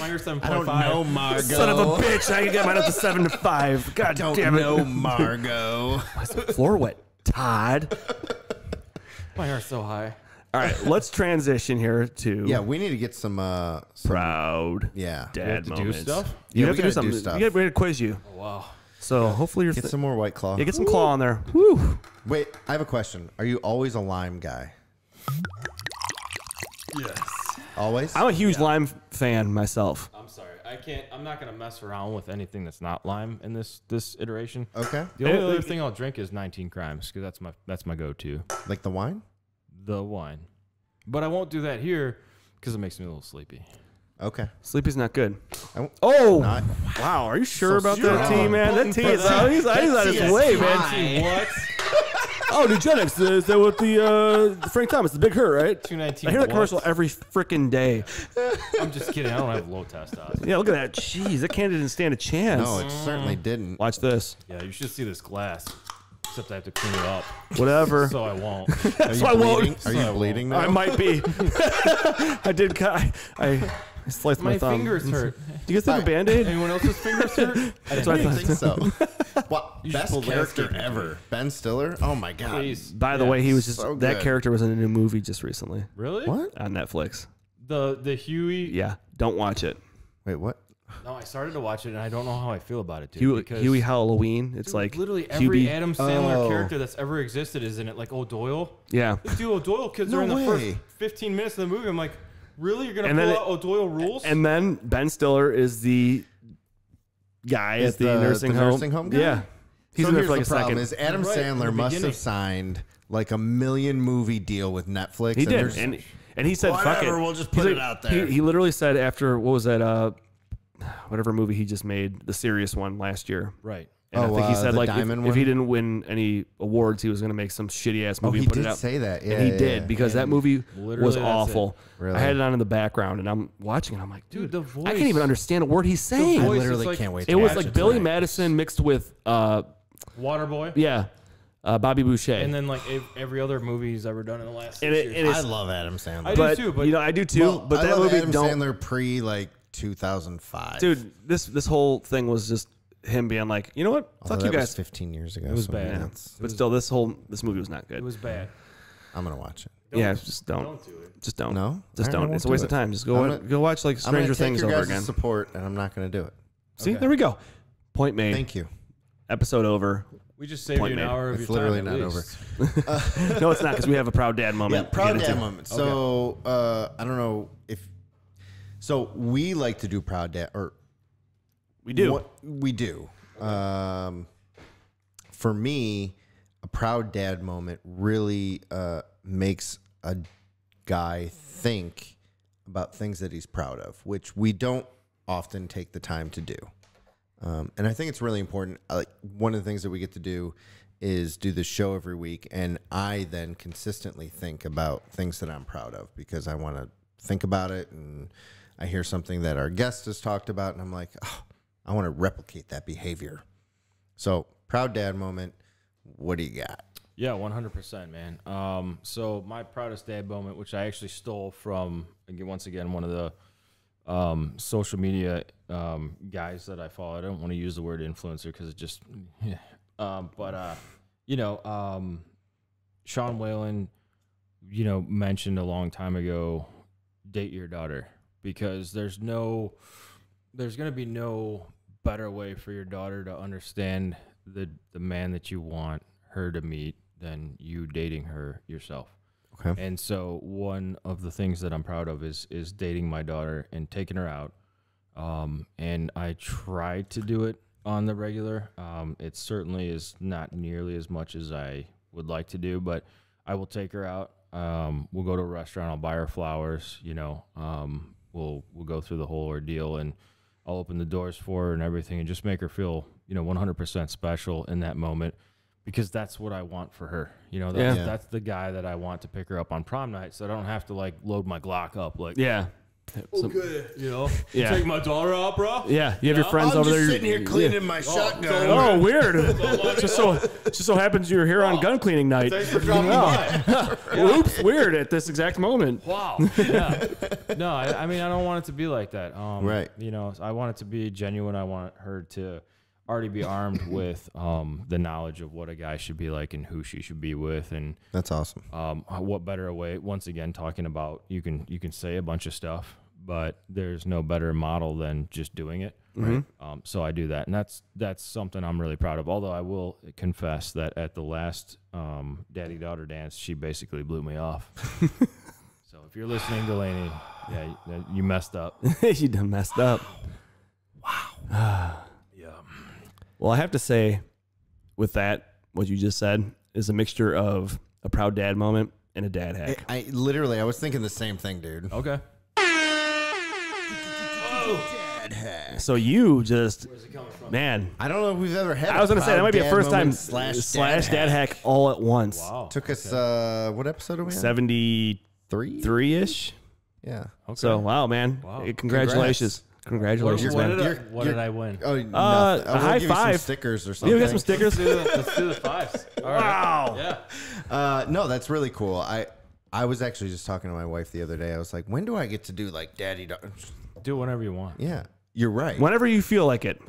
mine are seven I point don't five. know, Margo. Son of a bitch! I can get mine up to seven to five. God don't damn it! know, Margo. Floor wet, Todd. My are so high. All right, let's transition here to yeah, we need to get some. uh some, proud Yeah, dad We have to do moments. stuff? You Yeah, have we to do gotta do something. stuff. You got, we're gonna quiz you. Oh, wow. So hopefully you're get th- some more white claw. yeah, get some claw on there. Woo! Wait, I have a question. Are you always a lime guy? Yes. Always. I'm a huge lime fan myself. I'm sorry. I can't. I'm not gonna mess around with anything that's not lime in this this iteration. Okay, The only other thing I'll drink is 19 Crimes because that's my that's my go-to. like the wine. the wine. But I won't do that here because it makes me a little sleepy. Okay. Sleepy's not good. I Oh, Not- wow. Are you sure So about that tea, man? That tea is out. He's, he's on his way, man. What? Oh, Nugenix. Is that with the uh, Frank Thomas, the big hurt, right? 219 I hear that what? commercial every freaking day. I'm just kidding. I don't have low testosterone. Yeah, look at that. Jeez, that candidate didn't stand a chance. No, it certainly didn't. Watch this. Yeah, you should see this glass. Except I have to clean it up. Whatever. So I won't. Are you I won't. Are you bleeding now? I might be. I did. cut- I, I sliced my, My thumb. fingers hurt. Do you guys have a band aid? Anyone else's fingers hurt? That's what I I thought. think so. What should best pull character landscaping ever? Ben Stiller. Oh my god. Please. By the Yeah. way, he was just so that good. character was in a new movie just recently Really? What? on Netflix. The the Huey. Yeah, don't watch it. Wait, what? No, I started to watch it and I don't know how I feel about it, dude. Huey, because Huey Halloween. It's dude, like literally every Hubie. Adam Sandler Oh. character that's ever existed is in it. Like O'Doyle. Yeah, The dude O'Doyle kids No are in the way. first 15 minutes of the movie. I'm like, really? You're gonna And pull then out O'Doyle rules? and then Ben Stiller is the guy Is at the, the- nursing the home. nursing home guy? Yeah, he's so in there for like the a problem: second. is Adam Right, Sandler must beginning. have signed like a million movie deal with Netflix. he and did, and and he said, "Fuck it." Whatever, we'll just He's put it like- out there. He, he literally said after what was that? Uh, whatever movie he just made, the serious one last year. right. And I Oh, think he uh, said the like if, Diamond if he didn't win any awards, he was going to make some shitty ass oh, movie he and put did it out. say that. Yeah, and he yeah, did yeah. because that movie Literally, was that's awful. Really? I had it on in the background, and I'm watching it. I'm like, Dude, dude, the voice. I can't even understand a word he's saying. I voice is literally like- can't wait. It was watch like it Billy tonight. Madison mixed with, uh, Waterboy. yeah, uh, Bobby Boucher. And then like ev- every other movie he's ever done in the last And six it- years. and I it's- love Adam Sandler. I do but too, but- you know, I do too. Well, but I that love movie Adam don't, Sandler pre like 2005. dude. This this whole thing was just him being like, you know what? Although Fuck that you was guys. 15 years ago. It was so bad. Yeah. that's- But still, this whole this movie was not good. it was bad. I'm gonna watch it. yeah, just don't, Don't do it. just don't, No? just Alright, I don't. won't It's a do waste it. of time. Just go I'm gonna- go watch like I'm gonna Stranger take Things your over guys' again. support, and I'm not gonna do it. See, Okay. there we go. Point made. Thank you. Episode over. We just saved Point you an made. hour of It's your time. literally at not least. no, it's not because we have a proud dad moment. Yeah, to proud get dad into. moment. So uh, I don't know if. So we like to do proud dad, or We do. What, we do. Um, for me, a proud dad moment really uh, makes a guy think about things that he's proud of, which we don't often take the time to do. Um, and I think it's really important. uh, one of the things that we get to do is do the show every week, and I then consistently think about things that I'm proud of because I want to think about it, and I hear something that our guest has talked about, and I'm like, oh, I want to replicate that behavior. So proud dad moment. What do you got? Yeah, one hundred percent, man. Um, so my proudest dad moment, which I actually stole from again, once again one of the um, social media um, guys that I follow. I don't want to use the word influencer because it just, yeah. Um, but uh, you know, um, Sean Whalen, you know, mentioned a long time ago, date your daughter because there's no, there's gonna be no better way for your daughter to understand the the man that you want her to meet than you dating her yourself. Okay. And so one of the things that I'm proud of is is dating my daughter and taking her out. Um, and I try to do it on the regular. Um, it certainly is not nearly as much as I would like to do, but I will take her out. Um, we'll go to a restaurant. I'll buy her flowers. You know, um, we'll we'll go through the whole ordeal, and I'll open the doors for her and everything, and just make her feel you know 100% special in that moment because that's what I want for her. You know, that's, Yeah. that's the guy that I want to pick her up on prom night, so I don't have to like load my Glock up. Like, Yeah. So- okay, you know, Yeah. take my daughter out, bro. yeah. You have your friends over there. Sitting here cleaning yeah. my shotgun. Oh, weird. just so just so happens you're here on gun cleaning night. Thanks for dropping by. Oops, weird at this exact moment. Wow. Yeah. no, I, I mean, I don't want it to be like that. Um, Right. You know, I want it to be genuine. I want her to already be armed with um, the knowledge of what a guy should be like and who she should be with, and That's awesome. um, what better way? Once again, talking about you can you can say a bunch of stuff, but there's no better model than just doing it. Right. Um, so I do that, and that's that's something I'm really proud of. Although I will confess that at the last um, daddy daughter dance, she basically blew me off. so if you're listening, Delaney, yeah, you, messed up. you done messed up. Yeah. Well, I have to say, with that, what you just said is a mixture of a proud dad moment and a dad hack. I literally, I was thinking the same thing, dude. Okay. So you just, man. I don't know if we've ever had. I was gonna say that might be a first time moment slash slash dad, dad hack. hack all at once. Wow. Took us. uh What episode are we on? Seventy Three. three ish. Yeah. Okay. So wow, man. Wow. Eh, Congratulations. What, what man. did, I, You're- what you're- did I win? Oh, Uh, nothing. a I will high give you some five. stickers or something. we got some stickers. Let's do the fives. All right. Wow. Yeah. Uh, no, that's really cool. I I was actually just talking to my wife the other day. I was like, when do I get to do like daddy? Do-? Do whatever you want. Yeah, you're right. Whenever you feel like it.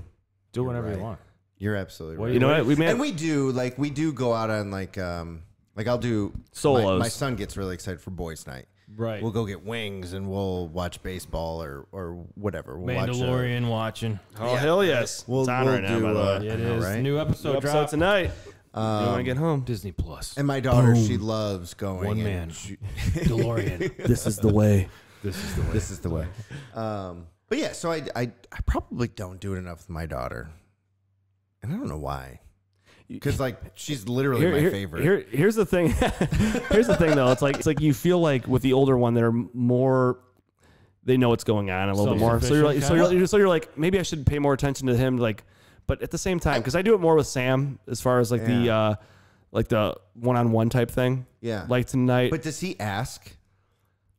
Do whatever right. you want. You're absolutely What right. You know what? We and we do like we do go out on like um like I'll do my- Solos. My, son gets really excited for boys' night. Right. We'll go get wings and we'll watch baseball or or whatever. We'll watch, uh, Mandalorian watching. Oh hell yes. We'll- it's on we'll right now, do, by the uh, way. It I know, is. right? New New episode episode drop. tonight. you want to get home? Disney Plus. and my daughter, she loves going. One and man. she- DeLorean. this is the way. this is the way. this is the way. Um, but yeah, so I, I I probably don't do it enough with my daughter, and I don't know why. Because like she's literally Here- my here- favorite. Here, here's the thing. here's the thing, though. It's like it's like you feel like with the older one, they're more. They know what's going on a little bit more. So you're like, so Self-sufficient you're, so you're like, maybe I should pay more attention to him. Like, but at the same time, because I do it more with Sam as far as like the, uh like the one-on-one type thing. Yeah. Like tonight. but does he ask,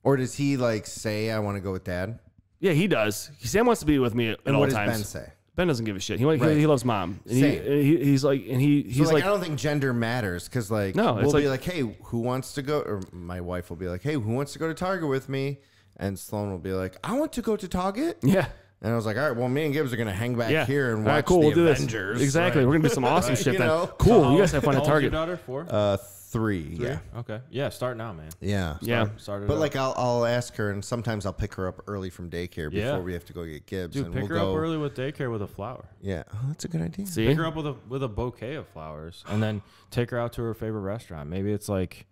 or does he like say I want to go with dad? yeah, he does. Sam wants to be with me at And all what does times. Ben say? Ben doesn't give a shit. He he, Right. he loves mom. And he, Same. he he's like and he he's So like, like, I don't think gender matters because like No, it's we'll be like- like, hey, who wants to go? Or my wife will be like, hey, who wants to go to Target with me? And Sloan will be like, I want to go to Target. yeah. And I was like, all right, well, me and Gibbs are gonna hang back Yeah. here and All watch right, cool. the we'll do Avengers. this. Exactly. We're gonna do some awesome shit You then. know? Cool. you guys have fun at old's your Target. daughter? Four. Uh, three. Yeah. Okay. Yeah. Start now, man. Yeah. Yeah. Start it But up. like I'll I'll ask her, and sometimes I'll pick her up early from daycare before Yeah. we have to go get Gibbs. dude, and pick we'll her go, up early with daycare with a flower. Yeah, oh, that's a good idea. See? Pick her up with a with a bouquet of flowers, and then take her out to her favorite restaurant. Maybe it's like,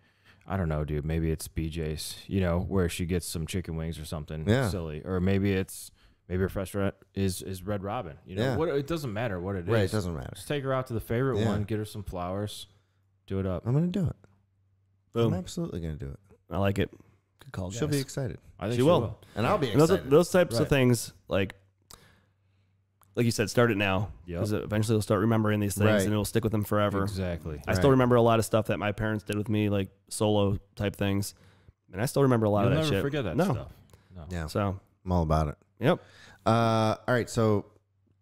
I don't know, dude. Maybe it's BJ's, you know, where she gets some chicken wings or something Yeah. silly, or maybe it's maybe her restaurant is is Red Robin. You know, Yeah. what it doesn't matter what it is. Right, it doesn't matter. Just take her out to the favorite Yeah. one, get her some flowers, do it up. I'm gonna do it. Boom. I'm absolutely gonna do it. I like it. Good call, She'll guys. be excited, I think She will. and I'll be And those, excited. those types Right. of things, like, like you said, start it now. Yep. Because eventually they'll start remembering these things Right. and it'll stick with them forever. Exactly. I still remember a lot of stuff that my parents did with me, like solo type things. And I still remember a lot You'll of that never shit. forget that no. stuff. No. yeah, So, I'm all about it. yep. Uh, all right, so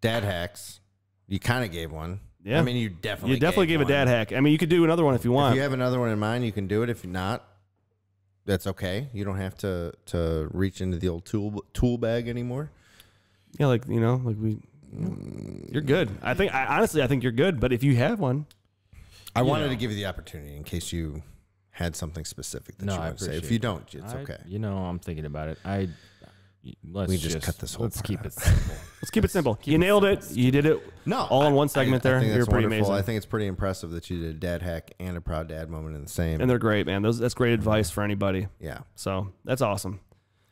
dad hacks. You kind of gave one. Yeah. I mean, you definitely you definitely gave a one. dad hack. I mean, you could do another one if you want. If you have another one in mind, you can do it. If not, that's okay. You don't have to to reach into the old tool tool bag anymore. yeah, like, you know, like we, you're good. I think, I, honestly, I think you're good. But if you have one, I wanted know. to give you the opportunity in case you had something specific that No, you want to say. If you don't, it's I- okay. You know, I'm thinking about it. I let's We just cut this whole Let's part keep out. it simple. let's keep it simple. you nailed it. You did it. No, all in one segment I, there. I think You're pretty wonderful. amazing. I think it's pretty impressive that you did a dad hack and a proud dad moment in the same. And they're great, man. Those That's great mm-hmm. advice for anybody. yeah. So that's awesome.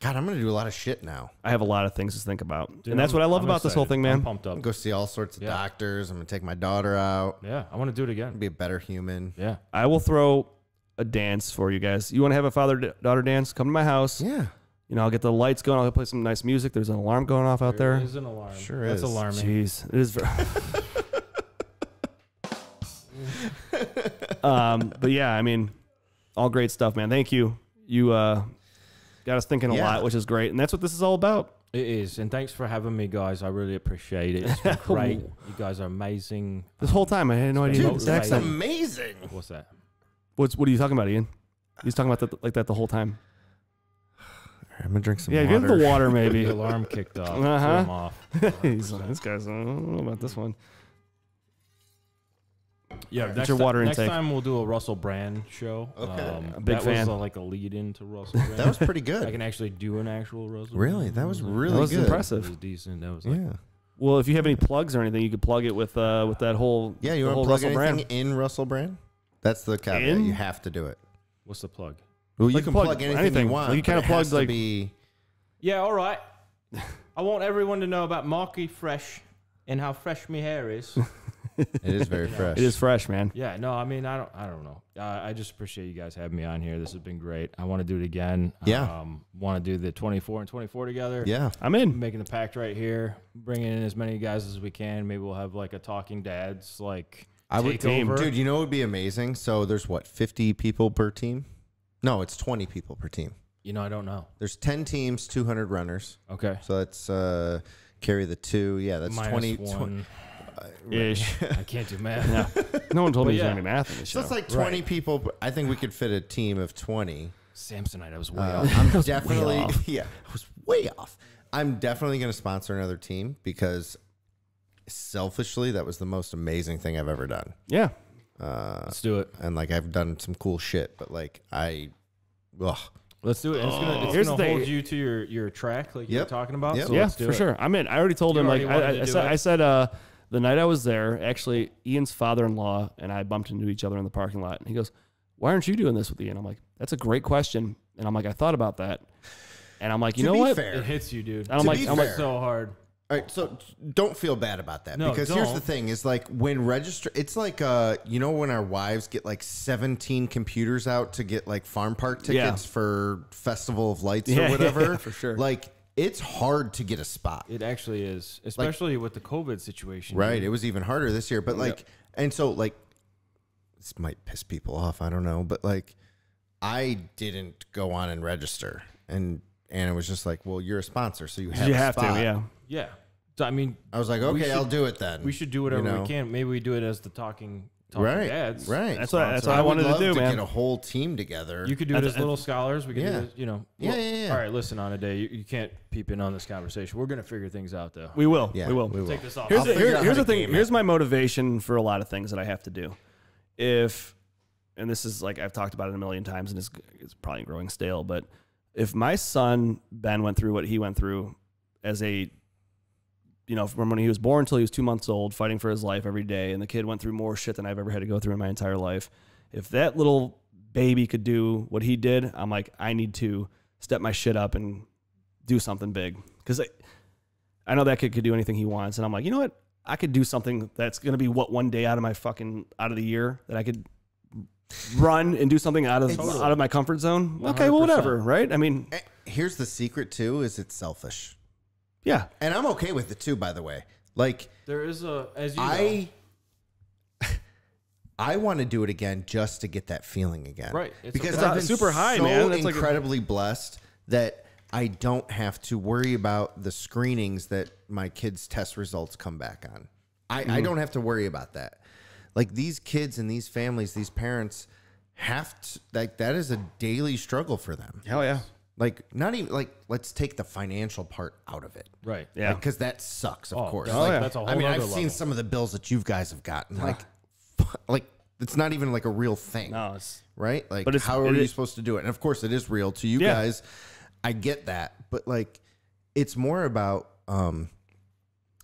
God, I'm gonna do a lot of shit now. I have a lot of things to think about. Dude, and that's I'm- what I love I'm about this whole excited. thing, I'm man. pumped up. go see all sorts of Yeah. doctors. I'm gonna take my daughter out. Yeah, I want to do it again. Be a better human. Yeah, I will throw a dance for you guys. You want to have a father daughter dance? Come to my house. Yeah. You know, I'll get the lights going. I'll play some nice music. There's an alarm going off out there. There is an alarm. Sure That's is. alarming. Jeez, it is. Very um, but yeah, I mean, all great stuff, man. Thank you. You uh, got us thinking a Yeah. lot, which is great, and that's what this is all about. It is, and thanks for having me, guys. I really appreciate it. It's been great. You guys are amazing. This whole time, I had no idea Dude, this that's That's accent. amazing. What's that? What's what are you talking about, Ian? He's talking about that like that the whole time. I'm gonna drink some yeah, water. give him the water, Maybe The maybe. alarm kicked off. Uh-huh. Threw him off. He's like, this guy's. I don't know about this one. Yeah, What's next, your ti- water next intake? time we'll do a Russell Brand show. Okay. Um, A big that fan. Was uh, like a lead into Russell Brand. That was pretty good. I can actually do an actual Russell. Really? Brand. That was really That was good. It impressive. was decent. That was like, Yeah. Well, if you have any plugs or anything, you could plug it with uh with that whole Yeah. You want whole to plug Russell anything brand. in Russell brand? That's the caveat. In? You have to do it. what's the plug? Well, you Like can plug plug, anything, anything. you want. Like you kinda it has plugged, to like- be. Yeah, all right. I want everyone to know about Marky Fresh and how fresh my hair is. It is very fresh. It is fresh, man. Yeah, no, I mean, I don't, I don't know. Uh, I just appreciate you guys having me on here. This has been great. I want to do it again. Yeah. Um, want to do the 24 and 24 together. Yeah. I'm in. Making the pact right here, bringing in as many guys as we can. Maybe we'll have like a talking dads like I would, takeover. dude. You know, it would be amazing. So there's what, 50 people per team? No, it's 20 people per team. You know, I don't know. There's 10 teams, 200 runners. Okay. So that's uh, carry the two. Yeah, that's Minus 20. one. Ish. I can't do math. Yeah. No one told But me there's yeah. gonna be math in this So it's like 20 people. I think we could fit a team of 20. Samsonite, I was way Uh, off. I'm definitely, off. yeah, I was way off. I'm definitely going to sponsor another team because selfishly, that was the most amazing thing I've ever done. yeah. Uh, Let's do it. and like I've done some cool shit, but like I, ugh. Let's do it. It's gonna, it's Here's gonna the thing. hold you to your, your track like you Yep. talking about. Yep. So yeah, let's do for it. sure. I'm in. I already told You him like already wanted I, to I do said. it? I said uh, the night I was there, actually, Ian's father-in-law and I bumped into each other in the parking lot, and he goes, "Why aren't you doing this with Ian?" I'm like, "That's a great question," and I'm like, "I thought about that," and I'm like, "You To know be what?" fair- It hits you, dude. And I'm To like, be I'm fair- like, so hard. All right, so don't feel bad about that No, because here's the don't. thing: is like when register, it's like uh, you know, when our wives get like 17 computers out to get like farm park Yeah. tickets for Festival of Lights Yeah, or yeah, whatever, yeah, for sure. Like it's hard to get a spot, It actually is, especially with the COVID situation. right? dude. It was even harder this year, but like, and so like, this might piss people off. I don't know, but like, I didn't go on and register, and and it was just like, well, you're a sponsor, so you have you a have to, spot. yeah. Yeah. So, I mean, I was like, We okay, should- I'll do it then. we should do whatever know? we can. Maybe we do it as the talking, talking right, dads. right. That's what that's what I would wanted to love do, to man. Get a whole team together. You could do it as little scholars. We could Yeah. do it, you know. Yeah, well, yeah, yeah. All right, listen on a day. You, you can't peep in on this conversation. We're gonna figure things out though. we will. yeah, we will. We will. Take this off. Here's I'll the, figure here- out here's how the thing. game Here's my motivation for a lot of things that I have to do. If, and this is like I've talked about it a million times, and it's, it's probably growing stale, but if my son Ben went through what he went through as a, you know, from when he was born until he was two months old, fighting for his life every day, and the kid went through more shit than I've ever had to go through in my entire life. If that little baby could do what he did, I'm like, I need to step my shit up and do something big because I, I know that kid could do anything he wants, and I'm like, you know what? I could do something that's gonna be what one day out of my fucking out of the year that I could run and do something out of It's- out of my comfort zone. Okay, well, whatever, right? I mean, Eh, Here's the secret too: is it's selfish, yeah, and I'm okay with it too. By the way, like There is a as you know, I, I want to do it again just to get that feeling again, Right. It's because okay. I've been super high, so man. That's like a- incredibly blessed that I don't have to worry about the screenings that my kids' test results come back on. I, Mm-hmm. I don't have to worry about that. Like these kids and these families, these parents have to like that is a daily struggle for them. hell yeah, Like not even like let's take the financial part out of it. right. yeah. Because that sucks, of Oh, course. that's, Like, yeah. that's a whole I mean, I've nother seen some of the bills that you guys have gotten. Like, like it's not even like a real thing, no, it's right? Like, But it's- how are you is- supposed to do it? And of course, it is real to you Yeah. guys. I get that, but like, it's more about um,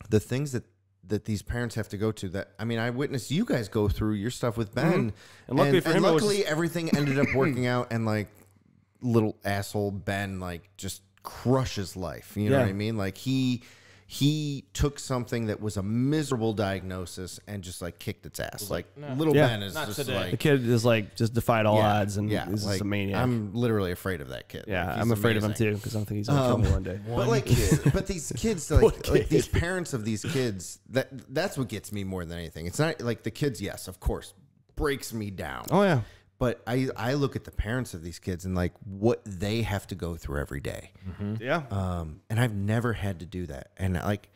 the things that that these parents have to go to. That I mean, I witnessed you guys go through your stuff with Ben, Mm-hmm. And luckily for him, it was luckily just- everything ended up working out, and like little asshole Ben like just crushes life. You know Yeah. what I mean? Like he he took something that was a miserable diagnosis and just like kicked its ass. Like little Yeah. Ben is Not just today. like the kid is like just defied all yeah, odds and yeah, is like, just a maniac. I'm literally afraid of that kid. yeah, Like, I'm afraid of him too because I don't think he's gonna um, kill me one day. But like, but these kids, like, like these parents of these kids, that that's what gets me more than anything. It's not like the kids. Yes, of course, breaks me down. Oh yeah, But I I look at the parents of these kids and like what they have to go through every day. yeah. Um, and I've never had to do that. And like,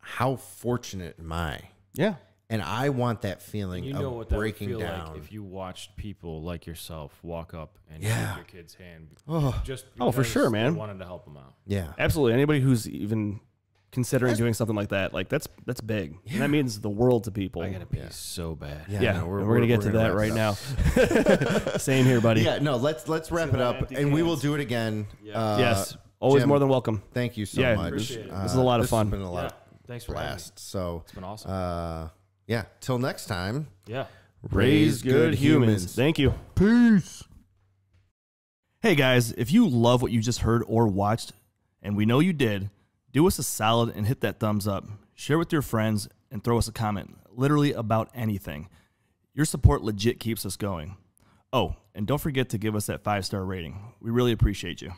how fortunate am I? yeah. And I want that feeling You of know what that would breaking feel down. like if you watched people like yourself walk up and Yeah. shake your kid's hand. Oh. just Oh, for sure, man. Wanted to help them out. yeah, Absolutely. Anybody who's even considering doing something like that, like that's that's big. And that means the world to people. I gotta pee so bad. yeah. yeah, no, we're, we're, gonna get to that right it now. Same here, buddy. Yeah, no, let's let's wrap it up, empty and we will do it again. Uh, yes, always Jim, more than welcome. Thank you so Yeah, much. appreciate it. Uh, This is a lot of fun. Been a lot Yeah. of Thanks for having me. blast. So It's been awesome. uh, yeah. Till next time. yeah. Raise good humans. Thank you. Peace. Hey guys, if you love what you just heard or watched, and we know you did, do us a solid and hit that thumbs up. Share with your friends and throw us a comment. literally about anything. Your support legit keeps us going. Oh, and don't forget to give us that five star rating. We really appreciate you.